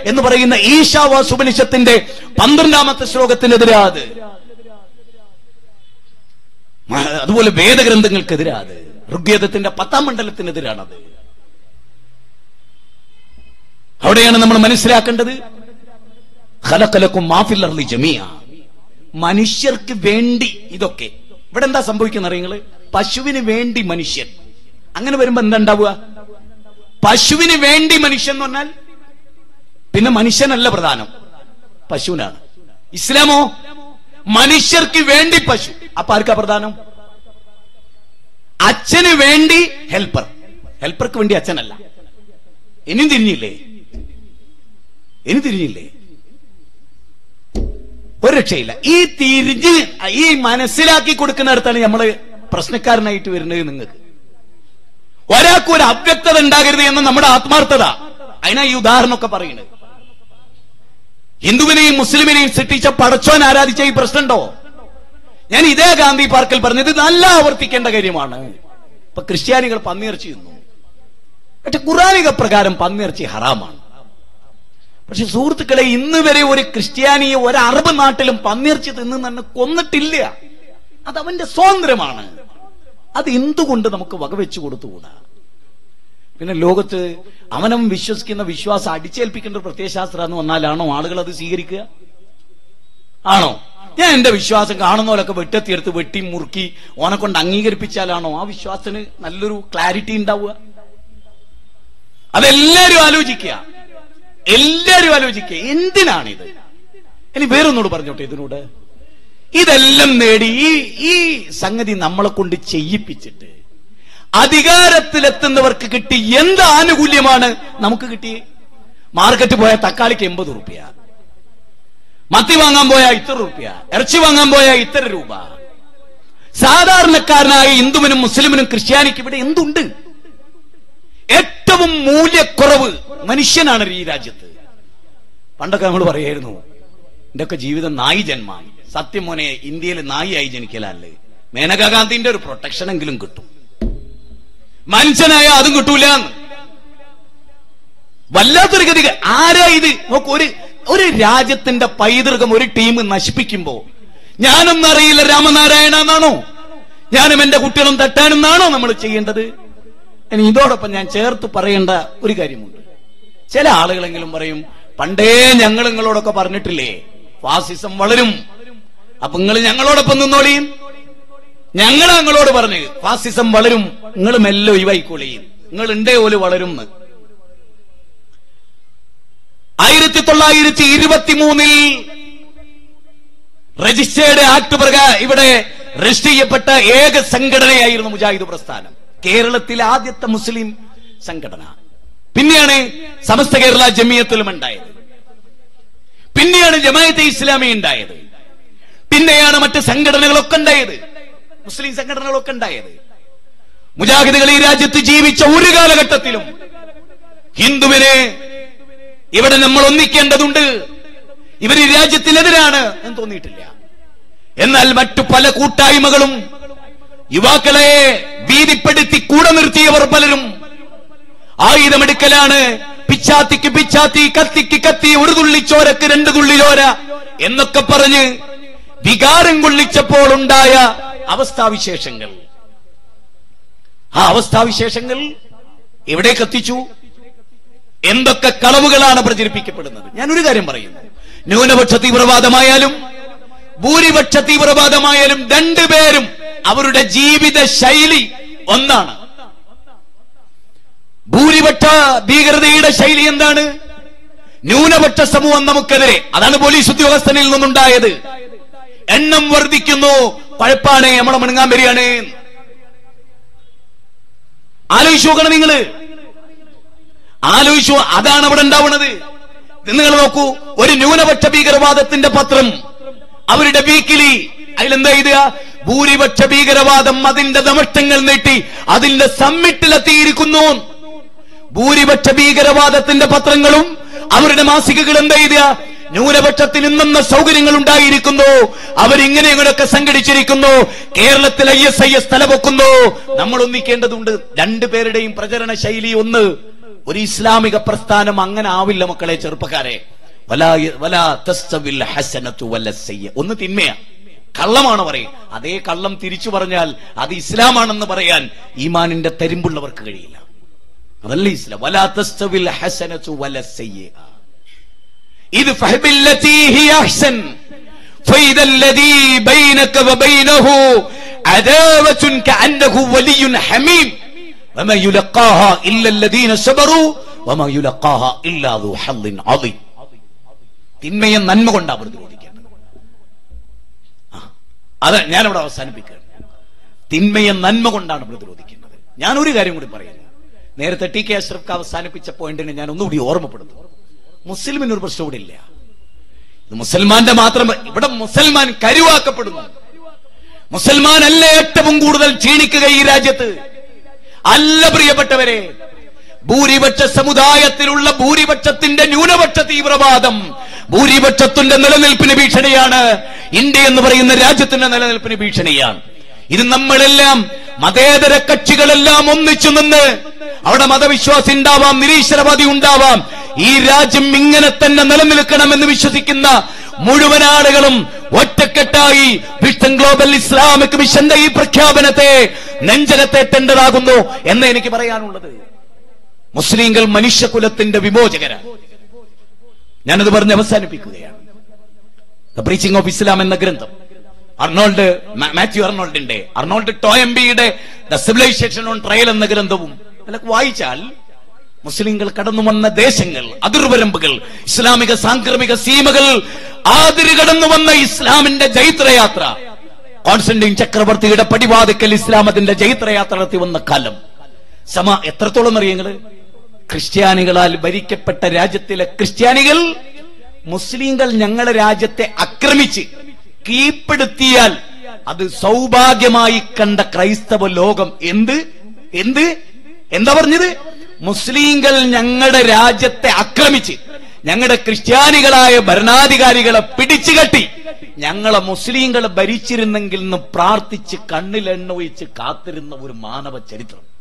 എന്ന് പറയുന്ന ഈശാവാസുപനിഷത്തിന്റെ പന്ത്രണ്ടാമത്തെ ശ്ലോകത്തിനെതിരാത്. അതുപോലെ വേദഗ്രന്ഥങ്ങൾക്കെതിരാത്. ഋഗ്വേദത്തിന്റെ പത്താം മണ്ഡലത്തിനെതിരാണത്. അവിടെയാണ് നമ്മൾ മനസ്സിലാക്കേണ്ടത്. ഖലഖലക്കും മാഫിൽ അർലി ജമിയ മനുഷ്യർക്ക് വേണ്ടി ഇതൊക്കെ. ഇവിടെ എന്താ സംഭവിക്കുന്ന അറിയങ്ങൾ? പശുവിന് വേണ്ടി മനുഷ്യൻ. അങ്ങനെ വരുമ്പോ എന്താ ഉണ്ടാവുക? പശുവിന് വേണ്ടി മനുഷ്യൻ എന്ന് പറഞ്ഞാൽ പിന്നെ മനുഷ്യനല്ല പ്രധാനം. പശുവിനാണ്. ഇസ്ലാമോ? മനുഷ്യർക്ക് വേണ്ടി പശു. അപ്പൊ ആർക്കാ പ്രധാനം? അച്ഛന് വേണ്ടി ഹെൽപ്പർ. ഹെൽപ്പർക്ക് വേണ്ടി അച്ഛനല്ല. ഇനിയും തിരിഞ്ഞില്ലേ? ഇനി തിരിഞ്ഞില്ലേ? ഒരു രക്ഷയില്ല. ഈ തിരിഞ്ഞ് ഈ മനസ്സിലാക്കി കൊടുക്കുന്നിടത്താണ് നമ്മൾ പ്രശ്നക്കാരനായിട്ട് വരുന്നത് നിങ്ങൾക്ക്. ഒരാൾക്ക് ഒരു അവ്യക്തത ഉണ്ടാകരുത് എന്ന് നമ്മുടെ ആത്മാർത്ഥത. അതിനാ ഈ ഉദാഹരണമൊക്കെ പറയുന്നത്. ഹിന്ദുവിനെയും മുസ്ലിമിനെയും സൃഷ്ടിച്ച പടച്ചോൻ ആരാധിച്ച ഈ പ്രശ്നമുണ്ടോ? ഞാൻ ഇതേ ഗാന്ധി പാർക്കിൽ പറഞ്ഞത് നല്ല ആവർത്തിക്കേണ്ട കാര്യമാണ്. ഇപ്പൊ ക്രിസ്ത്യാനികൾ പന്നിയിറച്ചി തിന്നു. പക്ഷെ ഖുറാനിക പ്രകാരം പന്നിയിറച്ചി ഹറാമാണ്. പക്ഷെ സുഹൃത്തുക്കളെ ഇന്ന് വരെ ഒരു ക്രിസ്ത്യാനിയെ ഒരു അറബ് നാട്ടിലും പന്നിയിറച്ചി തിന്നു തന്നെ കൊന്നിട്ടില്ല. അത് അവന്റെ സ്വാതന്ത്ര്യമാണ്. അത് എന്തുകൊണ്ട് നമുക്ക് വകവെച്ചു കൊടുത്തുകൂടാ? പിന്നെ ലോകത്ത് അവനം വിശ്വസിക്കുന്ന വിശ്വാസം അടിച്ചേൽപ്പിക്കേണ്ട ഒരു പ്രത്യയശാസ്ത്രം എന്ന് വന്നാലാണോ ആളുകൾ അത് സ്വീകരിക്കുക? ആണോ? ഞാൻ എന്റെ വിശ്വാസം കാണുന്നവരൊക്കെ വെട്ടത്തിയെടുത്ത് വെട്ടി മുറുക്കി ഓനെ കൊണ്ട് അംഗീകരിപ്പിച്ചാലാണോ ആ വിശ്വാസത്തിന് നല്ലൊരു ക്ലാരിറ്റി ഉണ്ടാവുക? അതെല്ലാരും ആലോചിക്കുക. എല്ലാരും ആലോചിക്കുക. എന്തിനാണിത്? ഇനി വേറൊന്നോട് പറഞ്ഞോട്ടെ ഇതിനോട്. ഇതെല്ലാം നേടി ഈ ഈ സംഗതി നമ്മളെ കൊണ്ട് ചെയ്യിപ്പിച്ചിട്ട് അധികാരത്തിലെത്തുന്നവർക്ക് കിട്ടി എന്ത് ആനുകൂല്യമാണ് നമുക്ക് കിട്ടി മാർക്കറ്റ് പോയ തക്കാളിക്ക് എൺപത് റുപ്യ. മത്തി വാങ്ങാൻ പോയ ഇത്ര റുപ്യ. ഇറച്ചി വാങ്ങാൻ പോയ ഇത്ര രൂപ. സാധാരണക്കാരനായ ഹിന്ദുവിനും മുസ്ലിമിനും ക്രിസ്ത്യാനിക്ക് ഇവിടെ എന്തുണ്ട്? ഏറ്റവും മൂല്യക്കുറവ് മനുഷ്യനാണ് ഈ രാജ്യത്ത്. പണ്ടൊക്കെ നമ്മൾ പറയായിരുന്നു എന്റെ ഒക്കെ ജീവിതം നായി ജന്മാണ് സത്യം മോനെ ഇന്ത്യയിൽ നായിയായി ജനിക്കലല്ലേ മേനകാ ഗാന്ധിന്റെ ഒരു പ്രൊട്ടക്ഷൻ എങ്കിലും കിട്ടും. മനുഷ്യനായ അതും കിട്ടൂല. വല്ലാത്തൊരു ഗതി ആരാ ഇത്? നോക്ക് ഒരു ഒരു രാജ്യത്തിന്റെ പൈതൃകം ഒരു ടീം നശിപ്പിക്കുമ്പോ ഞാനൊന്നും അറിയില്ല രാമനാരായണ എന്നാണോ ഞാനും എന്റെ കുട്ടികളും തട്ടാനെന്നാണോ നമ്മൾ ചെയ്യേണ്ടത്? ഇനി ഇതോടൊപ്പം ഞാൻ ചേർത്ത് പറയേണ്ട ഒരു കാര്യമുണ്ട്. ചില ആളുകളെങ്കിലും പറയും പണ്ടേ ഞങ്ങൾ നിങ്ങളോടൊക്കെ പറഞ്ഞിട്ടില്ലേ? ഫാസിസം വളരും. അപ്പൊ നിങ്ങൾ ഞങ്ങളോടൊപ്പം നിന്നോളിയും ഞങ്ങൾ അങ്ങളോട് പറഞ്ഞു ഫാസിസം വളരും നിങ്ങൾ മെല്ലെ ഒഴിവായിക്കോളിയും നിങ്ങൾ ഉണ്ടേ പോലെ വളരും ആയിരത്തി തൊള്ളായിരത്തി ഇരുപത്തി മൂന്നിൽ രജിസ്റ്റേർഡ് ആക്ട് പ്രകാരം ഇവിടെ രജിസ്റ്റർ ചെയ്യപ്പെട്ട ഏക സംഘടനയായിരുന്നു മുജാഹിദ് പ്രസ്ഥാനം. കേരളത്തിലെ ആദ്യത്തെ മുസ്ലിം സംഘടന. പിന്നെയാണ് സമസ്ത കേരള ജമിയത്തിലും ഉണ്ടായത് പിന്നെയാണ് ജമായത്തെ ഇസ്ലാമി ഉണ്ടായത്. പിന്നെയാണ് മറ്റ് സംഘടനകളൊക്കെ ഉണ്ടായത്. മുസ്ലിം സംഘടനകളൊക്കെ ഉണ്ടായത്. മുജാഹിദുകൾ ഈ രാജ്യത്ത് ജീവിച്ച ഒരു കാലഘട്ടത്തിലും ഹിന്ദുവിനെ ഇവിടെ നമ്മൾ ഒന്നിക്കേണ്ടതുണ്ട്. ഇവർ ഈ രാജ്യത്തിനെതിരാണ് എന്ന് തോന്നിയിട്ടില്ല. എന്നാൽ മറ്റു പല കൂട്ടായ്മകളും യുവാക്കളെ ഭീതിപ്പെടുത്തി കൂടെ നിർത്തിയവർ പലരും ആയുധമെടുക്കലാണ്. പിച്ചാത്തിക്ക് പിച്ചാത്തി കത്തിക്ക് കത്തി ഒരു തുള്ളി ചോരക്ക് രണ്ട് തുള്ളി ചോര എന്നൊക്കെ പറഞ്ഞ് വികാരം കൊള്ളിച്ചപ്പോൾ ഉണ്ടായ അവസ്ഥാവിശേഷങ്ങൾ. ആ അവസ്ഥാവിശേഷങ്ങൾ എവിടേക്ക് എത്തിച്ചു? എന്തൊക്കെ കളവുകളാണ് പ്രചരിപ്പിക്കപ്പെടുന്നത്? ഞാൻ ഒരു കാര്യം പറയുന്നു. ന്യൂനപക്ഷ തീവ്രവാദമായാലും ഭൂരിപക്ഷ തീവ്രവാദമായാലും രണ്ടുപേരും അവരുടെ ജീവിത ശൈലി ഒന്നാണ്. ഭൂരിപക്ഷ ഭീകരതയുടെ ശൈലി എന്താണ്? ന്യൂനപക്ഷ സമൂഹം നമുക്കെതിരെ അതാണ് പോലീസ് ഉദ്യോഗസ്ഥനിൽ നിന്നുണ്ടായത് എണ്ണം വർദ്ധിക്കുന്നു. പഴപ്പാണ് നമ്മളെ മുണങ്ങാൻ വരികയാണ്. ആലോചിച്ചു നോക്കണം നിങ്ങൾ. ആലോചിച്ചു അതാണ് അവിടെ ഉണ്ടാവുന്നത്. നിങ്ങൾ നോക്കൂ ഒരു ന്യൂനപക്ഷ ഭീകരവാദത്തിന്റെ പത്രം. അവരുടെ വീക്കിലി. അതിലെന്താ എഴുതുക? ഭൂരിപക്ഷ ഭീകരവാദം അതിന്റെ ദമഷ്ടങ്ങൾ നീട്ടി അതിന്റെ സമ്മിട്ടിലെത്തിയിരിക്കുന്നു. ഭൂരിപക്ഷ ഭീകരവാദത്തിന്റെ പത്രങ്ങളും അവരുടെ മാസികകൾ എന്താ എഴുതുക? ന്യൂനപക്ഷത്തിന് ഇന്നെന്ന സൗകര്യങ്ങൾ ഉണ്ടായിരിക്കുന്നു. അവരിങ്ങനെ ഇങ്ങനെയൊക്കെ സംഘടിച്ചിരിക്കുന്നു. കേരളത്തിൽ ഐ എസ് ഐ എസ് തലപൊക്കുന്നു. നമ്മൾ ഒന്നിക്കേണ്ടതുണ്ട് രണ്ടുപേരുടെയും പ്രചരണ ശൈലി ഒന്ന്. ഒരു ഇസ്ലാമിക പ്രസ്ഥാനം അങ്ങനെ ആവില്ല മക്കളെ ചെറുപ്പക്കാരെ. ഒന്ന് തിന്മയാ. കള്ളമാണ് പറയും. അതേ കള്ളം തിരിച്ചു പറഞ്ഞാൽ അത് ഇസ്ലാമാണെന്ന് പറയാൻ ഈമാനിന്റെ തരിമ്പുള്ളവർക്ക് കഴിയില്ല. അതല്ല ഇസ്ലാം. വലാ തസ്തവിൽ ഹസനത്തു വല സയ്യ. ഇത് തിന്മയെ നന്മ കൊണ്ടാ പ്രതിരോധിക്കുന്നത് അത് ഞാനിവിടെ അവസാനിപ്പിക്കുകയാണ്. തിന്മയെ നന്മ കൊണ്ടാണ് പ്രതിരോധിക്കുന്നത്. ഞാൻ ഒരു കാര്യം കൂടി പറയുന്നു. നേരത്തെ ടി കെ അഷ്റഫ് അവസാനിപ്പിച്ച പോയിന്റിനെ ഞാൻ ഒന്നുകൂടി ഓർമ്മപ്പെടുത്തുന്നു. മുസ്ലിമിന് ഒരു പ്രശ്നം ഇവിടെ ഇല്ല. ഇത് മുസൽമാന്റെ മാത്രം ഇവിടെ മുസൽമാൻ കരുവാക്കപ്പെടുന്നു. മുസൽമാൻ അല്ല ഏറ്റവും കൂടുതൽ ക്ഷീണിക്കുക ഈ രാജ്യത്ത്? അല്ല പ്രിയപ്പെട്ടവരെ ഭൂരിപക്ഷ സമുദായത്തിലുള്ള ഭൂരിപക്ഷത്തിന്റെ ന്യൂനപക്ഷ തീവ്രവാദം ഭൂരിപക്ഷത്തിന്റെ നിലനിൽപ്പിന് ഭീഷണിയാണ്. ഇന്ത്യ എന്ന് പറയുന്ന രാജ്യത്തിന്റെ നിലനിൽപ്പിന് ഭീഷണിയാണ്. ഇത് നമ്മളെല്ലാം മതേതര കക്ഷികളെല്ലാം ഒന്നിച്ചു നിന്ന് അവിടെ മതവിശ്വാസി ഉണ്ടാവാം നിരീശ്വരവാദി ഉണ്ടാവാം. ഈ രാജ്യം ഇങ്ങനെ തന്നെ നിലനിൽക്കണമെന്ന് വിശ്വസിക്കുന്ന മുഴുവൻ ആളുകളും ഒറ്റക്കെട്ടായി വിഷൻ ഗ്ലോബൽ ഇസ്ലാമിക് മിഷന്റെ ഈ പ്രഖ്യാപനത്തെ നെഞ്ചകത്തേറ്റേണ്ടതാകുന്നു എന്ന് എനിക്ക് പറയാനുള്ളത്. മുസ്ലിങ്ങൾ മനുഷ്യകുലത്തിന്റെ വിമോചകരാണ്. ഞാനത് പറഞ്ഞ് അവസാനിപ്പിക്കുകയാണ്. ബ്രീച്ചിങ് ഓഫ് ഇസ്ലാം എന്ന ഗ്രന്ഥം അർണോൾഡ് മാത്യു അർണോൾഡിന്റെ അർണോൾഡ് ടോ എം ബിയുടെ ദ സിവിലൈസേഷൻ ഓൺ ട്രയൽ എന്ന ഗ്രന്ഥവും. അതിലൊക്കെ വായിച്ചാൽ മുസ്ലിങ്ങൾ കടന്നു വന്ന ദേശങ്ങൾ അതിർവരമ്പുകൾ ഇസ്ലാമിക സാംക്രമിക സീമകൾ ആതിര് കടന്നു വന്ന ഇസ്ലാമിന്റെ ജൈത്രയാത്ര. കോൺസ്റ്റന്റീൻ ചക്രവർത്തിയുടെ പടിവാതിക്കൽ ഇസ്ലാം അതിന്റെ ജൈത്രയാത്ര നടത്തി വന്ന കാലം. സമ എത്രത്തോളം അറിയങ്ങൾ ക്രിസ്ത്യാനികളാൽ ഭരിക്കപ്പെട്ട രാജ്യത്തിലെ ക്രിസ്ത്യാനികൾ മുസ്ലിങ്ങൾ ഞങ്ങളുടെ രാജ്യത്തെ ആക്രമിച്ച് കീഴ്പ്പെടുത്തിയാൽ അത് സൗഭാഗ്യമായി കണ്ട ക്രൈസ്തവ ലോകം എന്ത്? എന്ത്? എന്താ പറഞ്ഞത്? മുസ്ലിങ്ങൾ ഞങ്ങളുടെ രാജ്യത്തെ ആക്രമിച്ച് ഞങ്ങളുടെ ക്രിസ്ത്യാനികളായ ഭരണാധികാരികളെ പിടിച്ചു കെട്ടി ഞങ്ങളെ മുസ്ലിങ്ങൾ ഭരിച്ചിരുന്നെങ്കിൽ എന്ന് പ്രാർത്ഥിച്ച് കണ്ണിലെണ്ണ ഒഴിച്ച് കാത്തിരുന്ന ഒരു മാനവ ചരിത്രം.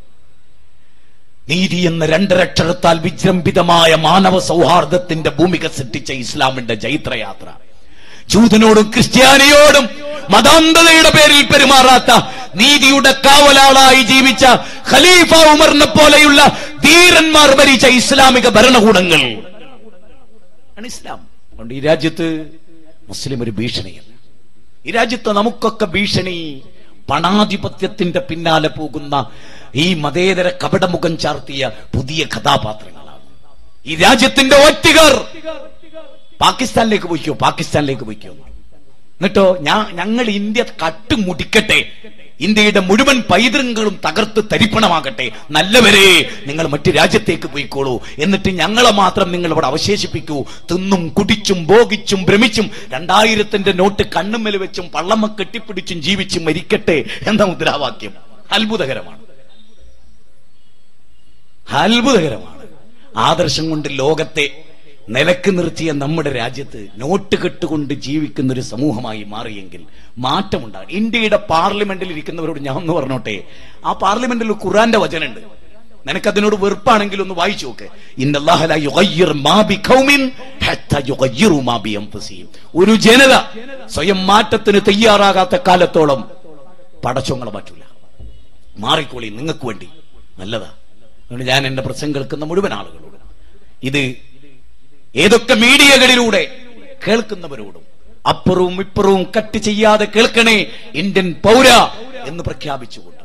നീതി എന്ന രണ്ടരക്ഷരത്താൽ വിജൃംഭിതമായ മാനവ സൗഹാർദ്ദത്തിന്റെ ഭൂമിക സൃഷ്ടിച്ച ഇസ്ലാമിന്റെ ജൈത്രയാത്ര. ജൂതനോടും ക്രിസ്ത്യാനിയോടും മതാന്തതയുടെ പേരിൽ പെരുമാറാത്ത നീതിയുടെ കാവലാളായി ജീവിച്ച ഖലീഫ ഉമറിനെ പോലെയുള്ള ധീരന്മാർ ഭരിച്ച ഇസ്ലാമിക ഭരണകൂടങ്ങൾ. ഇസ്ലാം. ഈ രാജ്യത്ത് മുസ്ലിം ഒരു ഭീഷണിയാണ്. ഈ രാജ്യത്ത് നമുക്കൊക്കെ ഭീഷണി. പണാധിപത്യത്തിന്റെ പിന്നാലെ പോകുന്ന ഈ മതേതര കപടമുഖം ചാർത്തിയ പുതിയ കഥാപാത്രങ്ങളാണ്. ഈ രാജ്യത്തിന്റെ ഒറ്റുകാർ പാകിസ്ഥാനിലേക്ക് പോയിക്കോ പാകിസ്ഥാനിലേക്ക് പോയിക്കോ. എന്നിട്ടോ ഞാ ഞങ്ങൾ ഇന്ത്യ കട്ടുമുടിക്കട്ടെ ഇന്ത്യയുടെ മുഴുവൻ പൈതൃകങ്ങളും തകർത്ത് തരിപ്പണമാകട്ടെ. നല്ലവരെ നിങ്ങൾ മറ്റു രാജ്യത്തേക്ക് പോയിക്കോളൂ. എന്നിട്ട് ഞങ്ങളെ മാത്രം നിങ്ങൾ ഇവിടെ അവശേഷിപ്പിക്കൂ. തിന്നും കുടിച്ചും ഭോഗിച്ചും ഭ്രമിച്ചും രണ്ടായിരത്തിന്റെ നോട്ട് കണ്ണുമ്മൽ വെച്ചും പള്ളമ്മ കെട്ടിപ്പിടിച്ചും ജീവിച്ചും മരിക്കട്ടെ എന്ന മുദ്രാവാക്യം. അത്ഭുതകരമാണ്. അത്ഭുതകരമാണ്. ആദർശം കൊണ്ട് ലോകത്തെ നിലയ്ക്ക് നിർത്തിയ നമ്മുടെ രാജ്യത്ത് നോട്ട് കെട്ടുകൊണ്ട് ജീവിക്കുന്ന ഒരു സമൂഹമായി മാറിയെങ്കിൽ മാറ്റമുണ്ടാകും. ഇന്ത്യയുടെ പാർലമെന്റിൽ ഇരിക്കുന്നവരോട് ഞാൻ ഒന്ന് പറഞ്ഞോട്ടെ? ആ പാർലമെന്റിൽ ഖുറാന്റെ വചനുണ്ട് നിനക്കതിനോട് വെറുപ്പാണെങ്കിൽ ഒന്ന് വായിച്ചു നോക്ക്. ഒരു ജനത സ്വയം മാറ്റത്തിന് തയ്യാറാകാത്ത കാലത്തോളം പടച്ചോങ്ങളെ പറ്റൂല മാറിക്കോളി നിങ്ങൾക്ക് വേണ്ടി. നല്ലതാ. ഞാൻ എന്റെ പ്രസംഗം കേൾക്കുന്ന മുഴുവൻ ആളുകളോട് ഇത് ഏതൊക്കെ മീഡിയകളിലൂടെ കേൾക്കുന്നവരോടും അപ്പുറവും ഇപ്പുറവും കട്ട് ചെയ്യാതെ കേൾക്കണേ ഇന്ത്യൻ പൗര എന്ന് പ്രഖ്യാപിച്ചുകൊണ്ട്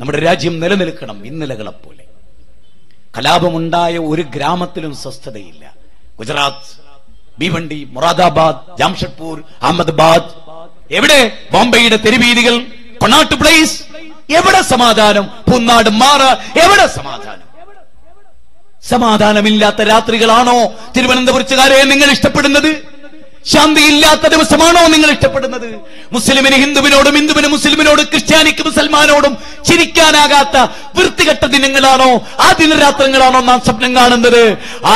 നമ്മുടെ രാജ്യം നിലനിൽക്കണം ഇന്നലകളെ പോലെ കലാപമുണ്ടായ ഒരു ഗ്രാമത്തിലും സ്വസ്ഥതയില്ല. ഗുജറാത്ത് ഭീവണ്ടി മൊറാദാബാദ് ജാംഷഡ്പൂർ അഹമ്മദാബാദ്. എവിടെ? ബോംബെയുടെ തെരുവീതികൾ കൊണാട്ട് പ്ലേസ്. എവിടെ സമാധാനം? പുന്നാട് മാറ എവിടെ സമാധാനം? സമാധാനമില്ലാത്ത രാത്രികളാണോ തിരുവനന്തപുരത്തുകാരെ നിങ്ങൾ ഇഷ്ടപ്പെടുന്നത്? ശാന്തിയില്ലാത്ത ദിവസമാണോ നിങ്ങൾ ഇഷ്ടപ്പെടുന്നത്? മുസ്ലിമിന് ഹിന്ദുവിനോടും ഹിന്ദുവിന് മുസ്ലിമിനോട് ക്രിസ്ത്യാനിക്ക് മുസൽമാനോടും ചിരിക്കാനാകാത്ത വൃത്തികെട്ട ദിനങ്ങളാണോ? ആ ദിനരാത്രങ്ങളാണോ നാം സ്വപ്നം കാണുന്നത്?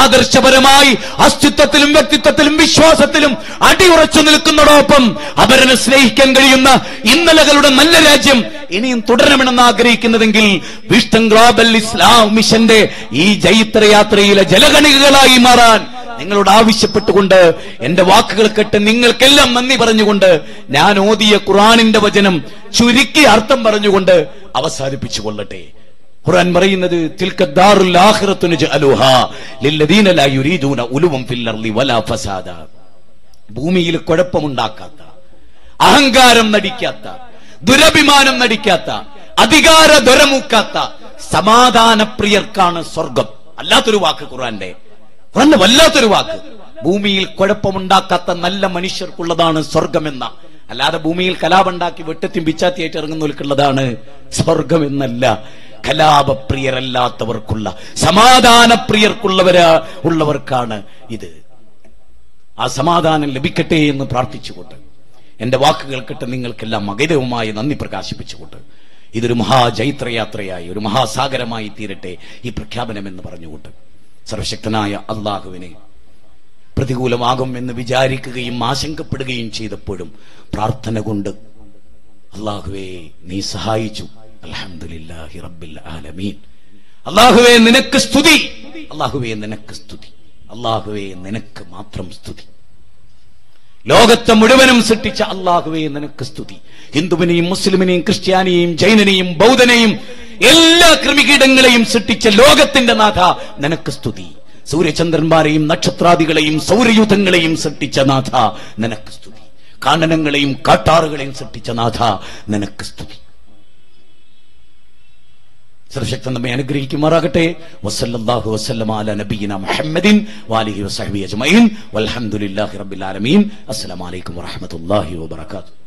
ആദർശപരമായി അസ്തിത്വത്തിലും വ്യക്തിത്വത്തിലും വിശ്വാസത്തിലും അടിയുറച്ചു നിൽക്കുന്നതോടൊപ്പം അവരനെ സ്നേഹിക്കാൻ കഴിയുന്ന ഇന്നലകളുടെ നല്ല രാജ്യം ഇനിയും തുടരണമെന്ന് ആഗ്രഹിക്കുന്നതെങ്കിൽ വിഷ്ണു ഗ്ലോബൽ ഇസ്ലാം മിഷന്റെ ഈ ജൈത്രയാത്രയിലെ ജലഗണികകളായി മാറാൻ നിങ്ങളോട് ആവശ്യപ്പെട്ടുകൊണ്ട് എന്റെ വാക്കുകൾ കേട്ട് നിങ്ങൾക്കെല്ലാം നന്ദി പറഞ്ഞുകൊണ്ട് ഞാൻ ഓതിയ ഖുറാനിന്റെ വചനം ചുരുക്കി അർത്ഥം പറഞ്ഞുകൊണ്ട് അവസാനിപ്പിച്ചു കൊള്ളട്ടെ. ഖുർആൻ പറയുന്നത് ഭൂമിയിൽ കുഴപ്പമുണ്ടാക്കാത്ത അഹങ്കാരം നടിക്കാത്ത ദുരഭിമാനം നടിക്കാത്ത അധികാര ദുരമൂക്കാത്ത സമാധാന പ്രിയർക്കാണ് സ്വർഗം. അല്ലാത്തൊരു വാക്ക് ഖുർആന്റെ ഖുർആന്റെ വല്ലാത്തൊരു വാക്ക്. ഭൂമിയിൽ കുഴപ്പമുണ്ടാക്കാത്ത നല്ല മനുഷ്യർക്കുള്ളതാണ് സ്വർഗമെന്ന. അല്ലാതെ ഭൂമിയിൽ കലാപുണ്ടാക്കി വെട്ടത്തിയും പിച്ചാത്തിയായിട്ട് ഇറങ്ങുന്നവർക്കുള്ളതാണ് സ്വർഗമെന്നല്ല. കലാപപ്രിയരല്ലാത്തവർക്കുള്ള സമാധാനപ്രിയർക്കുള്ളവരാ ഉള്ളവർക്കാണ് ഇത്. ആ സമാധാനം ലഭിക്കട്ടെ എന്ന് പ്രാർത്ഥിച്ചുകൊണ്ട് എന്റെ വാക്കുകൾ കേട്ട് നിങ്ങൾക്കെല്ലാം മകരവുമായി നന്ദി പ്രകാശിപ്പിച്ചുകൊണ്ട് ഇതൊരു മഹാജൈത്രയാത്രയായി ഒരു മഹാസാഗരമായി തീരട്ടെ ഈ പ്രഖ്യാപനം എന്ന് പറഞ്ഞുകൊണ്ട്. സർവശക്തനായ അള്ളാഹുവിനെ പ്രതികൂലമാകും എന്ന് വിചാരിക്കുകയും ആശങ്കപ്പെടുകയും ചെയ്തപ്പോഴും പ്രാർത്ഥന കൊണ്ട് അള്ളാഹുവേ നീ സഹായിച്ചു. റബ്ബിൽ ആലമീൻ. അള്ളാഹുവേ നിനക്ക് സ്തുതി. അള്ളാഹുവേ നിനക്ക് സ്തുതി. അള്ളാഹുവേ നിനക്ക് മാത്രം സ്തുതി. ലോകത്തെ മുഴുവനും സൃഷ്ടിച്ച അള്ളാഹുവേ നിനക്ക് സ്തുതി. ഹിന്ദുവിനെയും മുസ്ലിമിനെയും ക്രിസ്ത്യാനിയെയും ജൈനനെയും ബൗദ്ധനെയും എല്ലാ കൃമികീടങ്ങളെയും സൃഷ്ടിച്ച ലോകത്തിന്റെ നാഥ നിനക്ക് സ്തുതി. സൂര്യചന്ദ്രന്മാരെയും നക്ഷത്രാദികളെയും സൗരയൂഥങ്ങളെയും സൃഷ്ടിച്ച നാഥ നിനക്ക് സ്തുതി. കാനനങ്ങളെയും കാട്ടാറുകളെയും സൃഷ്ടിച്ച നാഥ നിനക്ക് സ്തുതി. സർവശക്തൻ നമ്മെ അനുഗ്രഹിക്കുമാറാകട്ടെ. വസല്ലാഹു വസല്ലമ അല നബിയിന മുഹമ്മദിൻ വാലിഹി വസഹബി അജ്മൈൻ വൽഹംദുലില്ലാഹി റബ്ബിൽ ആലമീൻ. അസ്സലാമു അലൈക്കും വറഹ്മത്തുള്ളാഹി വബറകാതുഹു.